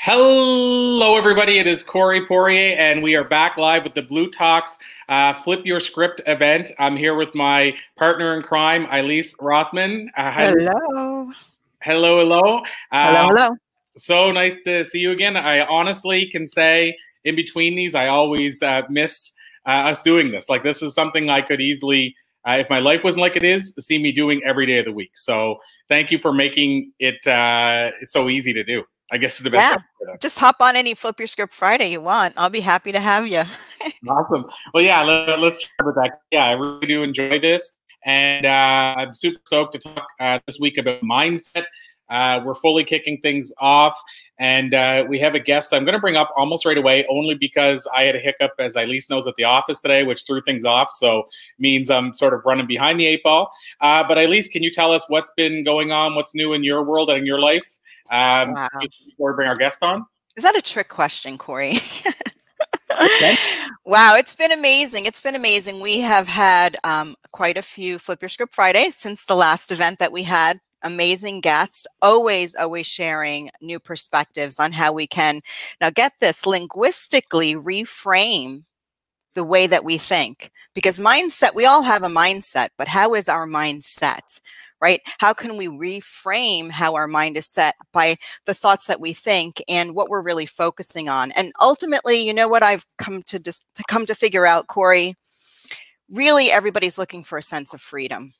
Hello, everybody. It is Corey Poirier, and we are back live with the bLU Talks uh, Flip Your Script event. I'm here with my partner in crime, Elise Rothman. Uh, hello. Hello, hello. Uh, hello, hello. So nice to see you again. I honestly can say, in between these, I always uh, miss uh, us doing this. Like, this is something I could easily. Uh, if my life wasn't like it is, see me doing every day of the week. So thank you for making it uh, it's so easy to do. I guess is the best. Yeah. Just hop on any Flip Your Script Friday you want. I'll be happy to have you. awesome. Well, yeah, let, us chat about that. Yeah, I really do enjoy this. And uh, I'm super stoked to talk uh, this week about mindset. Uh, we're fully kicking things off, and uh, we have a guest I'm going to bring up almost right away, only because I had a hiccup, as Elise knows, at the office today, which threw things off. So means I'm sort of running behind the eight ball. Uh, but Elise, can you tell us what's been going on? What's new in your world and in your life? Um, wow. Before we bring our guest on. Is that a trick question, Corey? okay. wow, it's been amazing. It's been amazing. We have had um, quite a few Flip Your Script Fridays since the last event that we had. Amazing guests, always, always sharing new perspectives on how we can, now get this, linguistically reframe the way that we think. Because mindset, we all have a mindset, but how is our mindset? Right? How can we reframe how our mind is set by the thoughts that we think and what we're really focusing on? And ultimately, you know what I've come to just to come to figure out, Corey? Really, everybody's looking for a sense of freedom.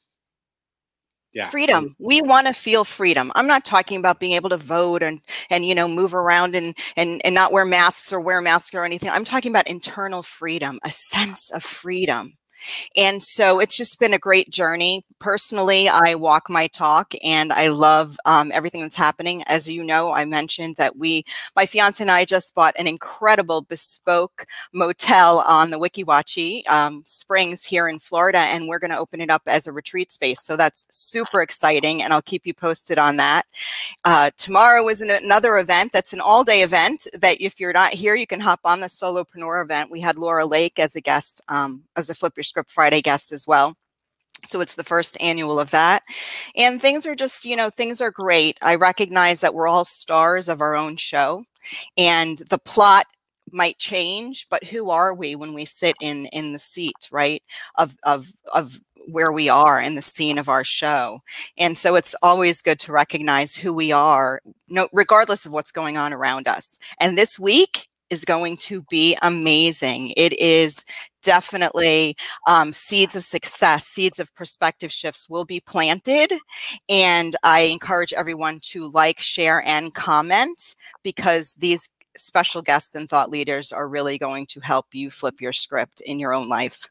Yeah. Freedom. We want to feel freedom. I'm not talking about being able to vote and and you know move around and and and not wear masks or wear masks or anything. I'm talking about internal freedom, a sense of freedom. And so it's just been a great journey. Personally, I walk my talk and I love um, everything that's happening. As you know, I mentioned that we, my fiance and I just bought an incredible bespoke motel on the Weeki Wachee um, Springs here in Florida, and we're going to open it up as a retreat space. So that's super exciting, and I'll keep you posted on that. Uh, tomorrow is an, another event that's an all day event that if you're not here, you can hop on the Solopreneur event. We had Laura Lake as a guest, um, as a Flip Your Script Friday guest as well. So it's the first annual of that. And things are just, you know, things are great. I recognize that we're all stars of our own show and the plot might change, but who are we when we sit in in the seat, right? Of of of where we are in the scene of our show. And so it's always good to recognize who we are, no, regardless of what's going on around us. And this week is going to be amazing. It is definitely um, seeds of success, seeds of perspective shifts will be planted. And I encourage everyone to like, share, and comment because these special guests and thought leaders are really going to help you flip your script in your own life.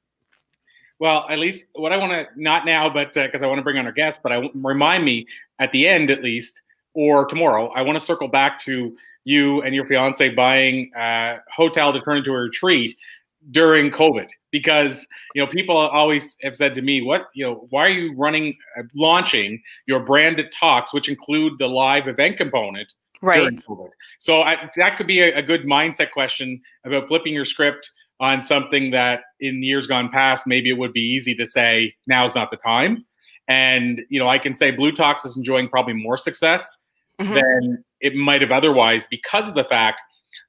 Well, at least what I want to, not now, but because uh, I want to bring on our guest, but I remind me at the end Elise, or tomorrow, I want to circle back to you and your fiance buying a hotel to turn into a retreat during COVID because you know people always have said to me, "What you know? Why are you running, uh, launching your branded talks, which include the live event component?" Right. So I, that could be a, a good mindset question about flipping your script on something that in years gone past maybe it would be easy to say now's not the time. And you know, I can say bLU Talks is enjoying probably more success mm-hmm. than it might have otherwise because of the fact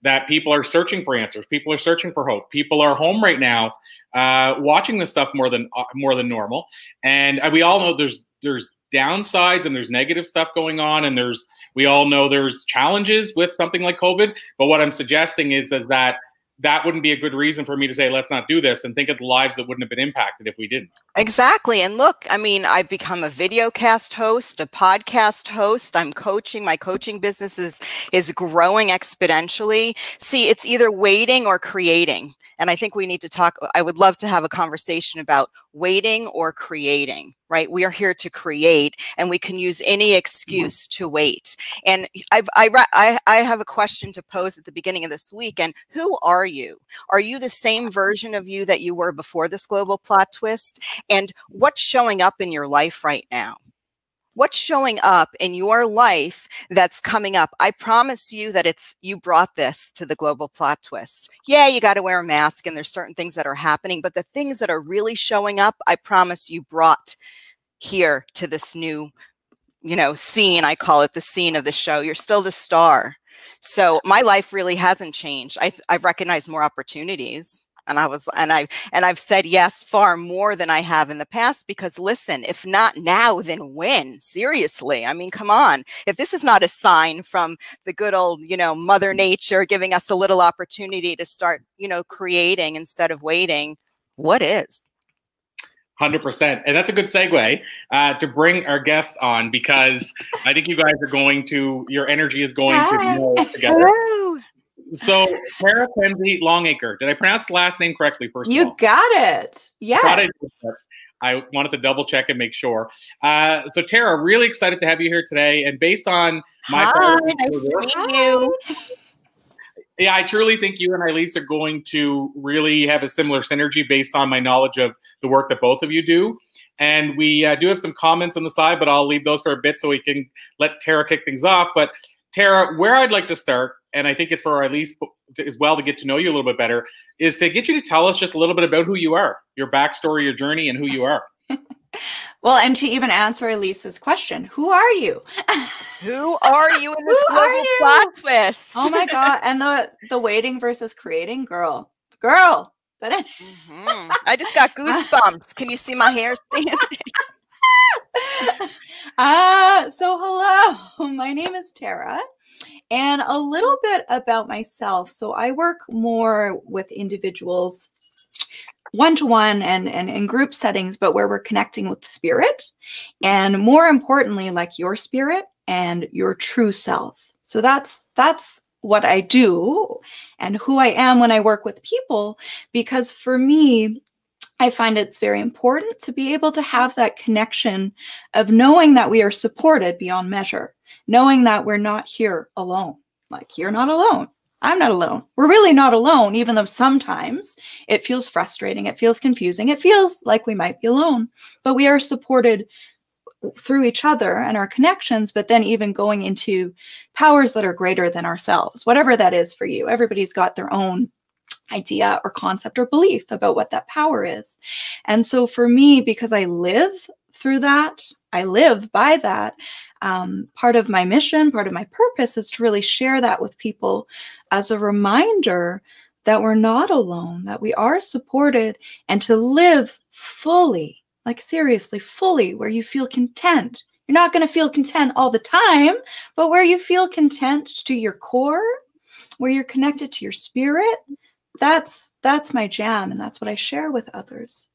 that people are searching for answers. People are searching for hope. People are home right now, uh, watching this stuff more than uh, more than normal. And uh, we all know there's there's downsides and there's negative stuff going on, and there's we all know there's challenges with something like COVID. But what I'm suggesting is is that that wouldn't be a good reason for me to say let's not do this and think of the lives that wouldn't have been impacted if we didn't. Exactly and look i mean i've become a video cast host a podcast host i'm coaching my coaching business is is growing exponentially. See it's either waiting or creating and I think we need to talk, I would love to have a conversation about waiting or creating, right? We are here to create and we can use any mm-hmm. excuse mm-hmm. to wait. And I've, I, I, I have a question to pose at the beginning of this week. And who are you? Are you the same version of you that you were before this global plot twist? And what's showing up in your life right now? What's showing up in your life that's coming up? I promise you that it's you brought this to the global plot twist. Yeah you got to wear a mask and there's certain things that are happening but the things that are really showing up i promise you brought here to this new you know scene. I call it the scene of the show. You're still the star. So my life really hasn't changed. I've, I've recognized more opportunities and I was and I and I've said yes far more than I have in the past because listen, if not now, then when? Seriously. I mean, come on. If this is not a sign from the good old, you know, mother nature giving us a little opportunity to start, you know, creating instead of waiting, what is? 100%. And that's a good segue uh, to bring our guest on because I think you guys are going to, your energy is going Hi. to more together. Hello. So, Tara Kenzie Longacre. Did I pronounce the last name correctly first You got it. Yeah. I wanted to double check and make sure. Uh, so, Tara, really excited to have you here today. And based on my Hi, nice to meet you. Yeah, I truly think you and Elise are going to really have a similar synergy based on my knowledge of the work that both of you do. And we uh, do have some comments on the side, but I'll leave those for a bit so we can let Tara kick things off. But Tara, where I'd like to start, and I think it's for Elise as well to get to know you a little bit better, is to get you to tell us just a little bit about who you are, your backstory, your journey, and who you are. well, and to even answer Elise's question, who are you? who are you in this global plot twist? oh my god! And the the waiting versus creating, girl, girl. But mm-hmm. I just got goosebumps. Can you see my hair standing? uh, so hello, my name is Tara. And a little bit about myself. So I work more with individuals one to one and and in group settings, but where we're connecting with spirit, and more importantly, like your spirit and your true self. So that's that's what I do and who I am when I work with people. Because for me, I find it's very important to be able to have that connection of knowing that we are supported beyond measure, knowing that we're not here alone. Like you're not alone. I'm not alone. We're really not alone, even though sometimes it feels frustrating, it feels confusing, it feels like we might be alone, but we are supported through each other and our connections, but then even going into powers that are greater than ourselves, whatever that is for you. Everybody's got their own idea or concept or belief about what that power is. And so for me, because I live through that, I live by that, um, part of my mission, part of my purpose is to really share that with people as a reminder that we're not alone, that we are supported, and to live fully, like seriously, fully, where you feel content. You're not going to feel content all the time, but where you feel content to your core, where you're connected to your spirit, that's that's my jam and that's what I share with others.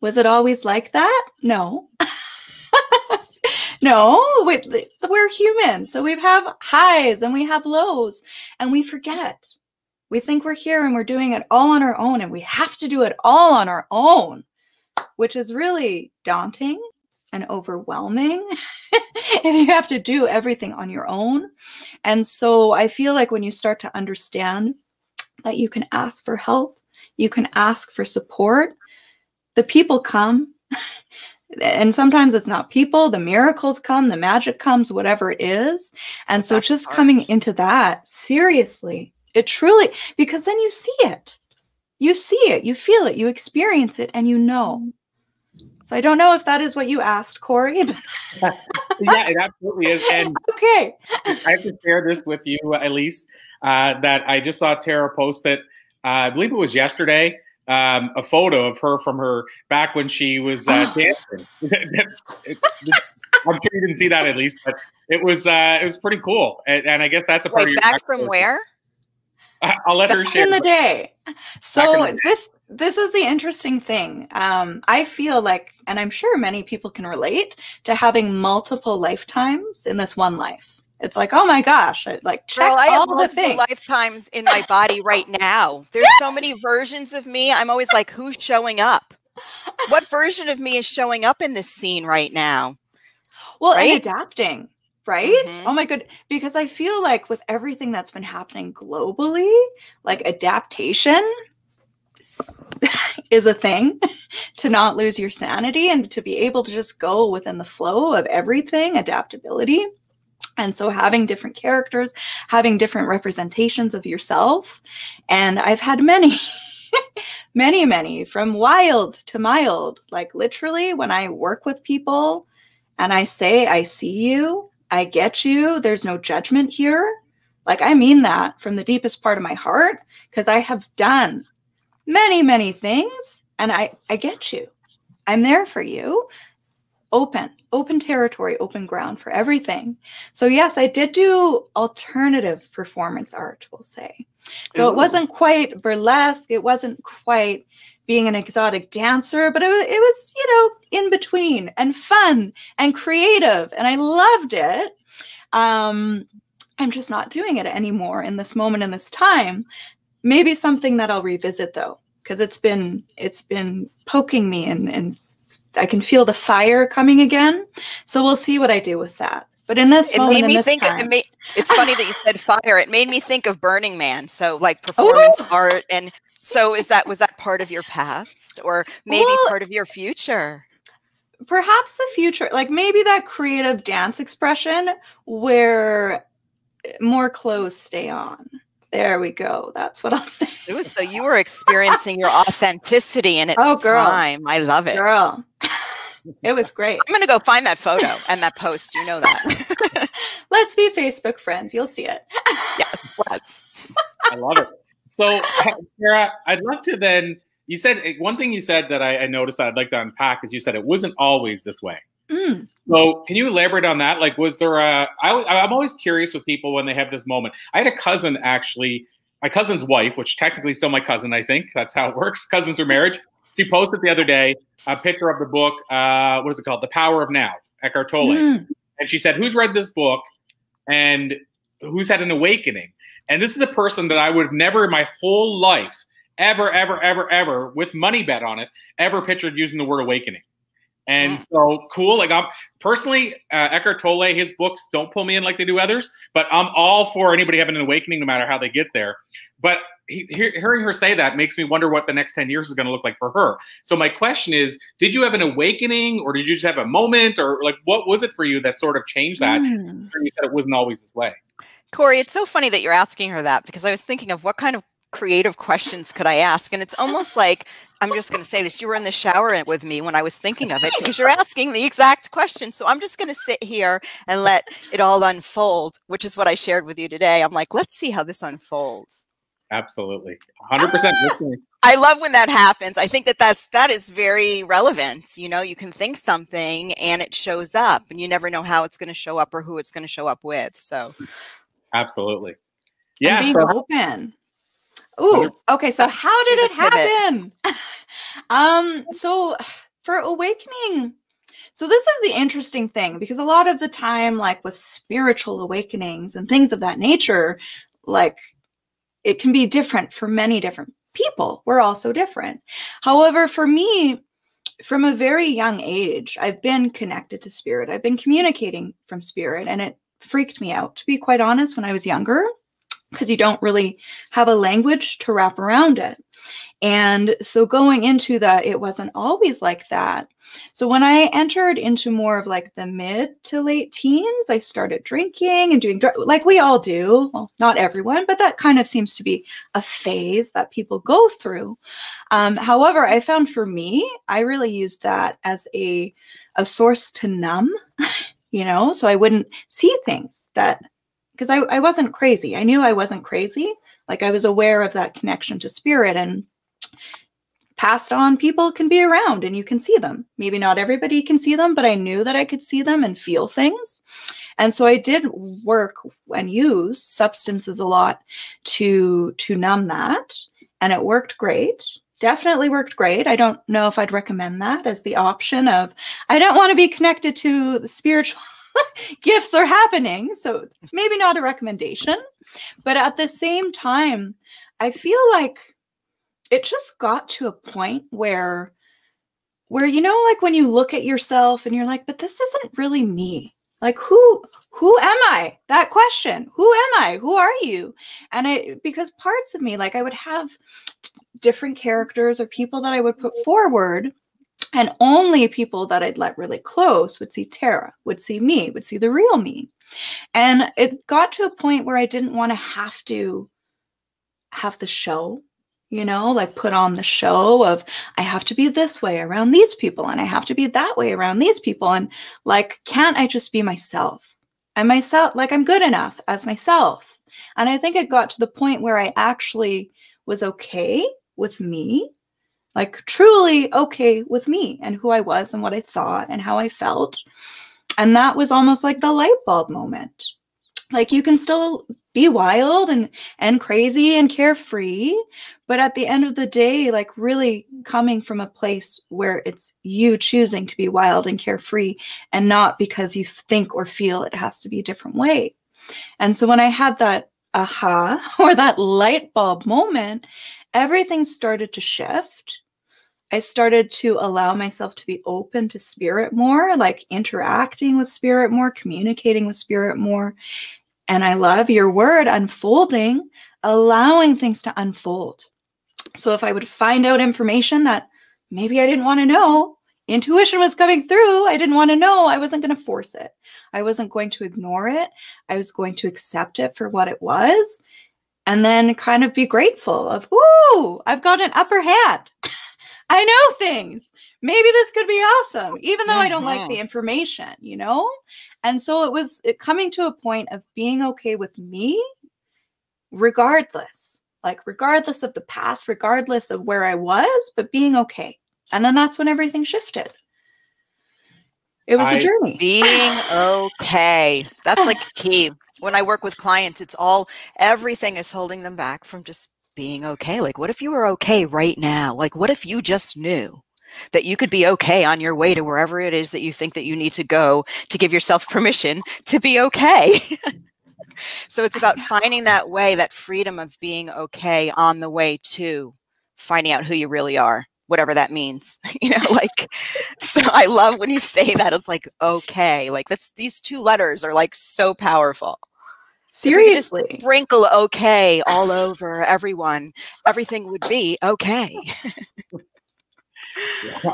Was it always like that? No. no, we're human. So we have highs and we have lows and we forget. We think we're here and we're doing it all on our own and we have to do it all on our own, which is really daunting and overwhelming if you have to do everything on your own. And so I feel like when you start to understand that you can ask for help, you can ask for support, the people come. and sometimes it's not people the miracles come the magic comes whatever it is and so That's just hard. coming into that seriously it truly because then you see it you see it you feel it you experience it and you know mm-hmm. So i don't know if that is what you asked corey yeah it absolutely is and okay i have to share this with you Elise uh, that i just saw tara post it uh, i believe it was yesterday um, a photo of her from her back when she was uh, dancing. I'm sure you didn't see that Elise, but it was uh, it was pretty cool, and, and I guess that's a part Wait, of your back from where? I'll let her share. In the day. So the day. this this is the interesting thing. Um, I feel like, and I'm sure many people can relate to having multiple lifetimes in this one life. It's like, oh my gosh, I, like check Girl, I have multiple lifetimes in my body right now. There's so many versions of me. I'm always like, who's showing up? What version of me is showing up in this scene right now? Well, right? and adapting, right? Mm-hmm. Oh my good, because I feel like with everything that's been happening globally, like adaptation is a thing to not lose your sanity and to be able to just go within the flow of everything, adaptability. And so having different characters, having different representations of yourself. And I've had many, many, many from wild to mild. Like literally, when I work with people and I say, I see you, I get you, there's no judgment here. Like, I mean that from the deepest part of my heart because I have done many, many things and I, I get you. I'm there for you. Open, open territory, open ground for everything. So, yes, I did do alternative performance art, we'll say. So, Ooh. it wasn't quite burlesque, it wasn't quite being an exotic dancer, but it was, it was, you know, in between and fun and creative. And I loved it. Um, I'm just not doing it anymore in this moment in this time. Maybe something that I'll revisit though, because it's been it's been poking me and and I can feel the fire coming again. So we'll see what I do with that. But in this it moment, made me think. Time, it made, it's funny that you said fire. It made me think of Burning Man. So like oh! performance Ooh. art, and so is that was that part of your past, or maybe well, part of your future? Perhaps the future, like maybe that creative dance expression where more clothes stay on. There we go. That's what I'll say. Ooh, so you were experiencing your authenticity in its oh, girl. prime. I love it. Girl. It was great. I'm going to go find that photo and that post. You know that. let's be Facebook friends. You'll see it. yeah, let's. I love it. So, Sarah, I'd love to then. You said eh, one thing you said that I, I noticed that I'd like to unpack is you said it wasn't always this way. Mm. So, can you elaborate on that? Like, was there a? I, I'm always curious with people when they have this moment. I had a cousin actually, my cousin's wife, which technically is still my cousin. I think that's how it works. Cousin through marriage. She posted the other day a picture of the book. Uh, what is it called? The Power of Now, Eckhart Tolle. Mm. And she said, "Who's read this book? And who's had an awakening?" And this is a person that I would have never in my whole life, ever, ever, ever, ever, with money bet on it, ever pictured using the word awakening. And so cool. Like I'm personally, uh, Eckhart Tolle, his books don't pull me in like they do others, but I'm all for anybody having an awakening, no matter how they get there. But he, hearing her say that makes me wonder what the next 10 years is going to look like for her. So my question is, did you have an awakening or did you just have a moment or like, what was it for you that sort of changed that? Mm. You said it wasn't always this way. Corey, it's so funny that you're asking her that because I was thinking of what kind of creative questions could I ask? And it's almost like I'm just going to say this. You were in the shower with me when I was thinking of it because you're asking the exact question. So I'm just going to sit here and let it all unfold, which is what I shared with you today. I'm like, let's see how this unfolds. Absolutely. 100% ah, I love when that happens. I think that that's that is very relevant. You know, you can think something and it shows up and you never know how it's going to show up or who it's going to show up with. So Absolutely. Yeah, being so open. Ooh, okay. So how did it happen? um, so for awakening, so this is the interesting thing because a lot of the time, like with spiritual awakenings and things of that nature, like it can be different for many different people. We're all so different. However, for me, from a very young age, I've been connected to spirit. I've been communicating from spirit, and it freaked me out, to be quite honest, when I was younger because you don't really have a language to wrap around it. And so going into that, it wasn't always like that. So when I entered into more of like the mid to late teens, I started drinking and doing like we all do. Well, not everyone, but that kind of seems to be a phase that people go through. Um, however, I found for me, I really used that as a a source to numb. you know, so I wouldn't see things that because I, I wasn't crazy. I knew I wasn't crazy. Like I was aware of that connection to spirit and passed on people can be around and you can see them. Maybe not everybody can see them, but I knew that I could see them and feel things. And so I did work and use substances a lot to to numb that and it worked great. Definitely worked great. I don't know if I'd recommend that as the option of I don't want to be connected to the spiritual gifts are happening. So maybe not a recommendation. But at the same time, I feel like it just got to a point where where you know like when you look at yourself and you're like but this isn't really me like who who am i that question who am i who are you and i because parts of me like i would have different characters or people that i would put forward and only people that I'd let really close would see Tara, would see me, would see the real me. And it got to a point where I didn't want to have to have the show, you know, like put on the show of I have to be this way around these people and I have to be that way around these people. And like, can't I just be myself? and myself like I'm good enough as myself. And I think it got to the point where I actually was okay with me, like truly okay with me and who I was and what I thought and how I felt. And that was almost like the light bulb moment. Like you can still be wild and and crazy and carefree, but at the end of the day, like really coming from a place where it's you choosing to be wild and carefree and not because you think or feel it has to be a different way. And so when I had that aha or that light bulb moment, everything started to shift. I started to allow myself to be open to spirit more, like interacting with spirit more, communicating with spirit more. And I love your word, unfolding, allowing things to unfold. So if I would find out information that maybe I didn't want to know, intuition was coming through, I didn't want to know, I wasn't going to force it. I wasn't going to ignore it. I was going to accept it for what it was and then kind of be grateful of, ooh, I've got an upper hand. I know things. Maybe this could be awesome, even though mm-hmm. I don't like the mm-hmm. information, you know? And so it was it coming to a point of being okay with me, regardless, like regardless of the past, regardless of where I was, but being okay. And then that's when everything shifted. It was I, a journey. Being okay. That's like key. When I work with clients, it's all everything is holding them back from just being okay. Like, what if you were okay right now? Like, what if you just knew that you could be okay on your way to wherever it is that you think that you need to go to give yourself permission to be okay? so it's about finding that way, that freedom of being okay on the way to finding out who you really are whatever that means you know like so i love when you say that it's like okay like that's these two letters are like so powerful Seriously. Just sprinkle okay all over everyone, everything would be okay. yeah.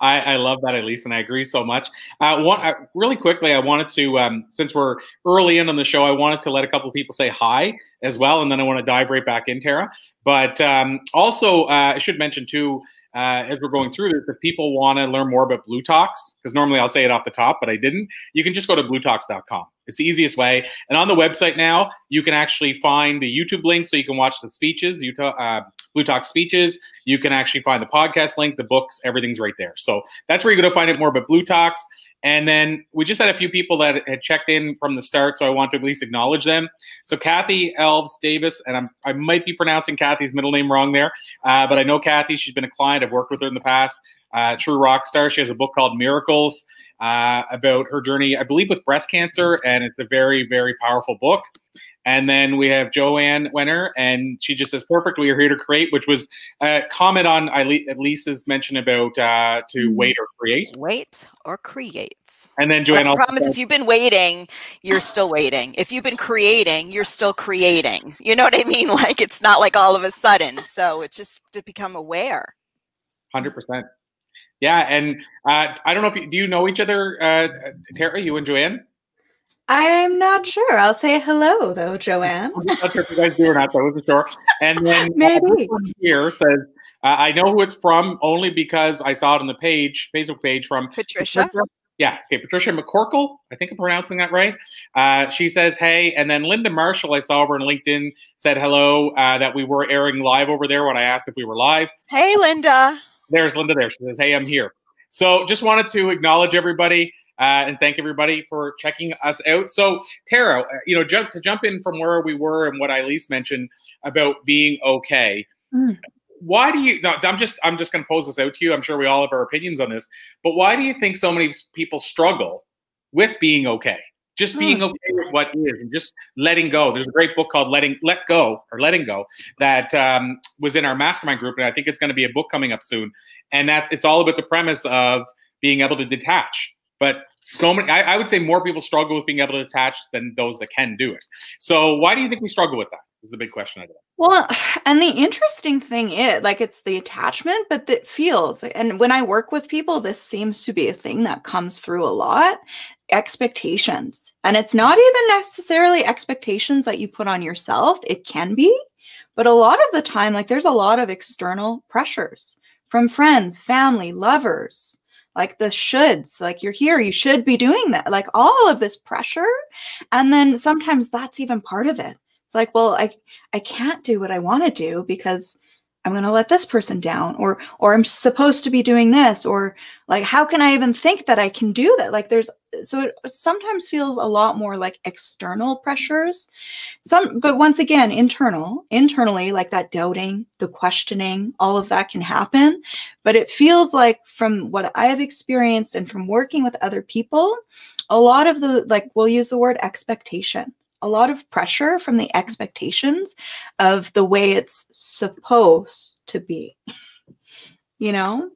I, I, love that, Elise, and I agree so much. Uh, one, uh, really quickly, I wanted to, um, since we're early in on the show, I wanted to let a couple of people say hi as well, and then I want to dive right back in, Tara. But um, also, uh, I should mention too, uh, as we're going through this, if people want to learn more about bLU Talks, because normally I'll say it off the top, but I didn't, you can just go to blutalks.com. It's the easiest way. And on the website now, you can actually find the YouTube link so you can watch the speeches, Utah, uh, bLU Talk speeches. You can actually find the podcast link, the books, everything's right there. So that's where you're going to find it more about bLU Talks. And then we just had a few people that had checked in from the start, so I want to at least acknowledge them. So Kathy Elves Davis, and I'm, i might be pronouncing Kathy's middle name wrong there, uh, but I know Kathy. She's been a client. I've worked with her in the past. Uh, true rock star. She has a book called Miracles uh, about her journey, I believe, with breast cancer, and it's a very, very powerful book. And then we have Joanne Wenner, and she just says, "Perfect. We are here to create," which was a comment on Lisa's mention about uh, to mm-hmm. wait or create. Wait or create. And then Joanne, I promise, if you've been waiting, you're still waiting. If you've been creating, you're still creating. You know what I mean? Like it's not like all of a sudden. So it's just to become aware. Hundred percent. Yeah, and uh, I don't know if you do you know each other, uh, Tara, you and Joanne. I'm not sure. I'll say hello though, Joanne. I'm not sure if you guys do or not, so I wasn't sure. And then uh, maybe uh, here says, uh, "I know who it's from only because I saw it on the page, Facebook page from Patricia. Patricia. Yeah, okay, Patricia McCorkle. I think I'm pronouncing that right. Uh, she says, "Hey," and then Linda Marshall, I saw over on LinkedIn, said hello. Uh, that we were airing live over there when I asked if we were live. Hey, Linda. There's Linda. There. She says, "Hey, I'm here." So just wanted to acknowledge everybody. Uh, and thank everybody for checking us out. So, Tara, uh, you know, jump to jump in from where we were and what Elise mentioned about being okay. Mm. Why do you? No, I'm just I'm just going to pose this out to you. I'm sure we all have our opinions on this, but why do you think so many people struggle with being okay? Just being okay with what is and just letting go. There's a great book called "Letting Let Go" or "Letting Go" that um, was in our mastermind group, and I think it's going to be a book coming up soon. And that it's all about the premise of being able to detach but so many, I, I, would say more people struggle with being able to detach than those that can do it. So why do you think we struggle with that? Is the big question I got. Well, and the interesting thing is, like, it's the attachment, but that feels, and when I work with people, this seems to be a thing that comes through a lot expectations. And it's not even necessarily expectations that you put on yourself, it can be, but a lot of the time, like, there's a lot of external pressures from friends, family, lovers, like the shoulds, like you're here, you should be doing that, like all of this pressure. And then sometimes that's even part of it. It's like, well, I I can't do what I want to do because I'm going to let this person down or or I'm supposed to be doing this or like how can I even think that I can do that? Like there's so it sometimes feels a lot more like external pressures. Some but once again internal internally like that doubting the questioning all of that can happen. But it feels like from what I have experienced and from working with other people a lot of the like we'll use the word expectation a lot of pressure from the expectations of the way it's supposed to be. you know?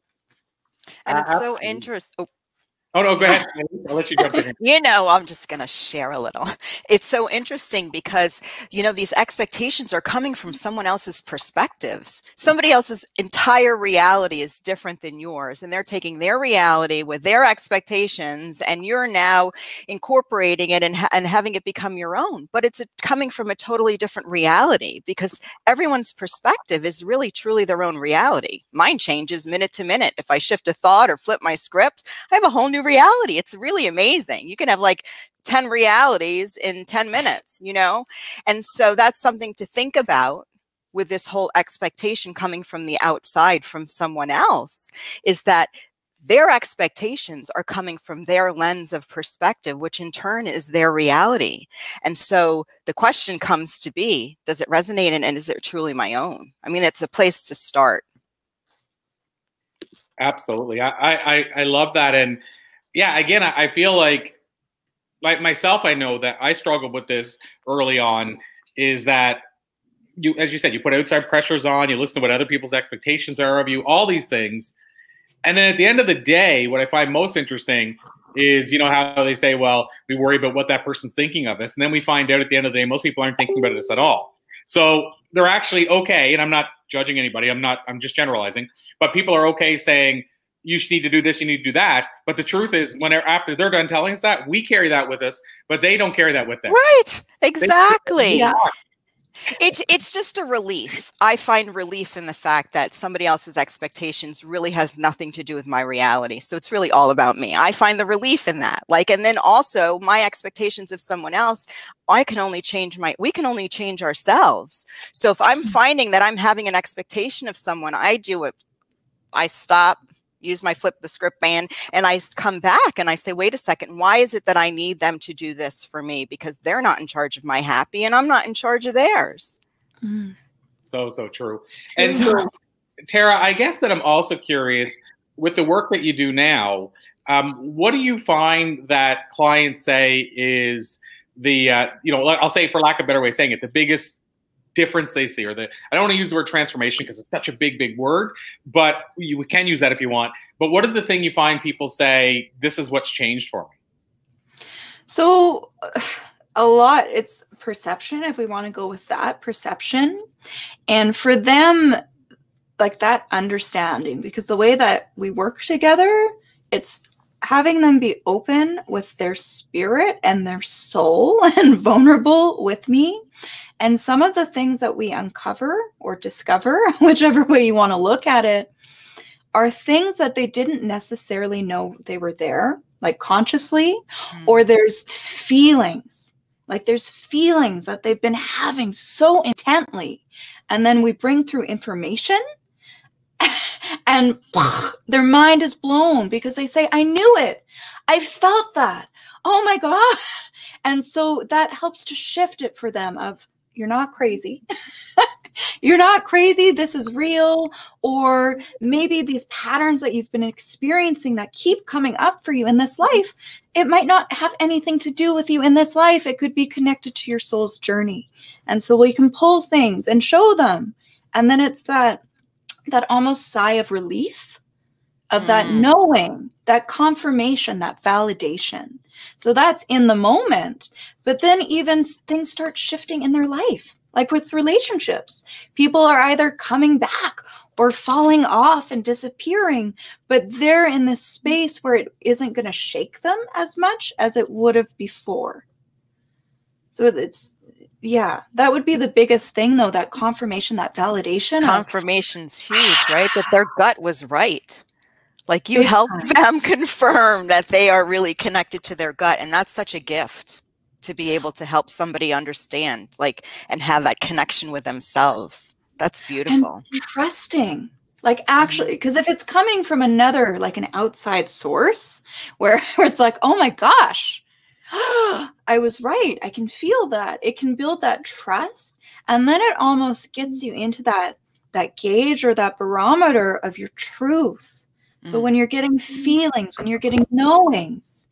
And it's uh, so interesting. Oh, Oh no, go ahead. I'll let you jump in. you know, I'm just going to share a little. It's so interesting because, you know, these expectations are coming from someone else's perspectives. Somebody else's entire reality is different than yours. And they're taking their reality with their expectations, and you're now incorporating it and, and having it become your own. But it's a, coming from a totally different reality because everyone's perspective is really truly their own reality. Mine changes minute to minute. If I shift a thought or flip my script, I have a whole new new reality. It's really amazing. You can have like 10 realities in 10 minutes, you know? And so that's something to think about with this whole expectation coming from the outside from someone else is that their expectations are coming from their lens of perspective, which in turn is their reality. And so the question comes to be, does it resonate and, and is it truly my own? I mean, it's a place to start. Absolutely. I, I, I love that. And yeah, again, I feel like like myself, I know that I struggled with this early on. Is that you, as you said, you put outside pressures on, you listen to what other people's expectations are of you, all these things, and then at the end of the day, what I find most interesting is you know how they say, well, we worry about what that person's thinking of us, and then we find out at the end of the day, most people aren't thinking about us at all. So they're actually okay, and I'm not judging anybody. I'm not. I'm just generalizing, but people are okay saying you need to do this, you need to do that. But the truth is, when they're, after they're done telling us that, we carry that with us, but they don't carry that with them. Right. Exactly. yeah. It's it's just a relief. I find relief in the fact that somebody else's expectations really has nothing to do with my reality. So it's really all about me. I find the relief in that. Like and then also my expectations of someone else, I can only change my we can only change ourselves. So if I'm mm. finding that I'm having an expectation of someone, I do it I stop use my flip the script band and I come back and I say, wait a second, why is it that I need them to do this for me? Because they're not in charge of my happy and I'm not in charge of theirs. Mm. So, so true. And so, Tara, I guess that I'm also curious with the work that you do now, um, what do you find that clients say is the, uh, you know, I'll say for lack of a better way of saying it, the biggest difference they see or the i don't want to use the word transformation because it's such a big big word but you can use that if you want. But what is the thing you find people say this is what's changed for me so a lot it's perception if we want to go with that perception. And for them like that understanding because the way that we work together it's having them be open with their spirit and their soul and vulnerable with me and some of the things that we uncover or discover, whichever way you want to look at it, are things that they didn't necessarily know they were there, like consciously, mm. or there's feelings, like there's feelings that they've been having so intently. And then we bring through information and their mind is blown because they say, I knew it. I felt that. Oh my God. And so that helps to shift it for them of you're not crazy. you're not crazy. This is real. Or maybe these patterns that you've been experiencing that keep coming up for you in this life, it might not have anything to do with you in this life. It could be connected to your soul's journey. And so we can pull things and show them. And then it's that that almost sigh of relief of that mm. knowing, that confirmation, that validation. So that's in the moment. But then even things start shifting in their life, like with relationships. People are either coming back or falling off and disappearing, but they're in this space where it isn't going to shake them as much as it would have before. So it's, yeah, that would be the biggest thing, though that confirmation, that validation. Confirmation's of, huge, right? That their gut was right Like you Big help time. them confirm that they are really connected to their gut. And that's such a gift to be able to help somebody understand, like, and have that connection with themselves. That's beautiful. And trusting like actually mm-hmm. because if it's coming from another like an outside source where, where it's like oh my gosh i was right i can feel that it can build that trust and then it almost gets mm-hmm. you into that that gauge or that barometer of your truth so when you're getting feelings when you're getting knowings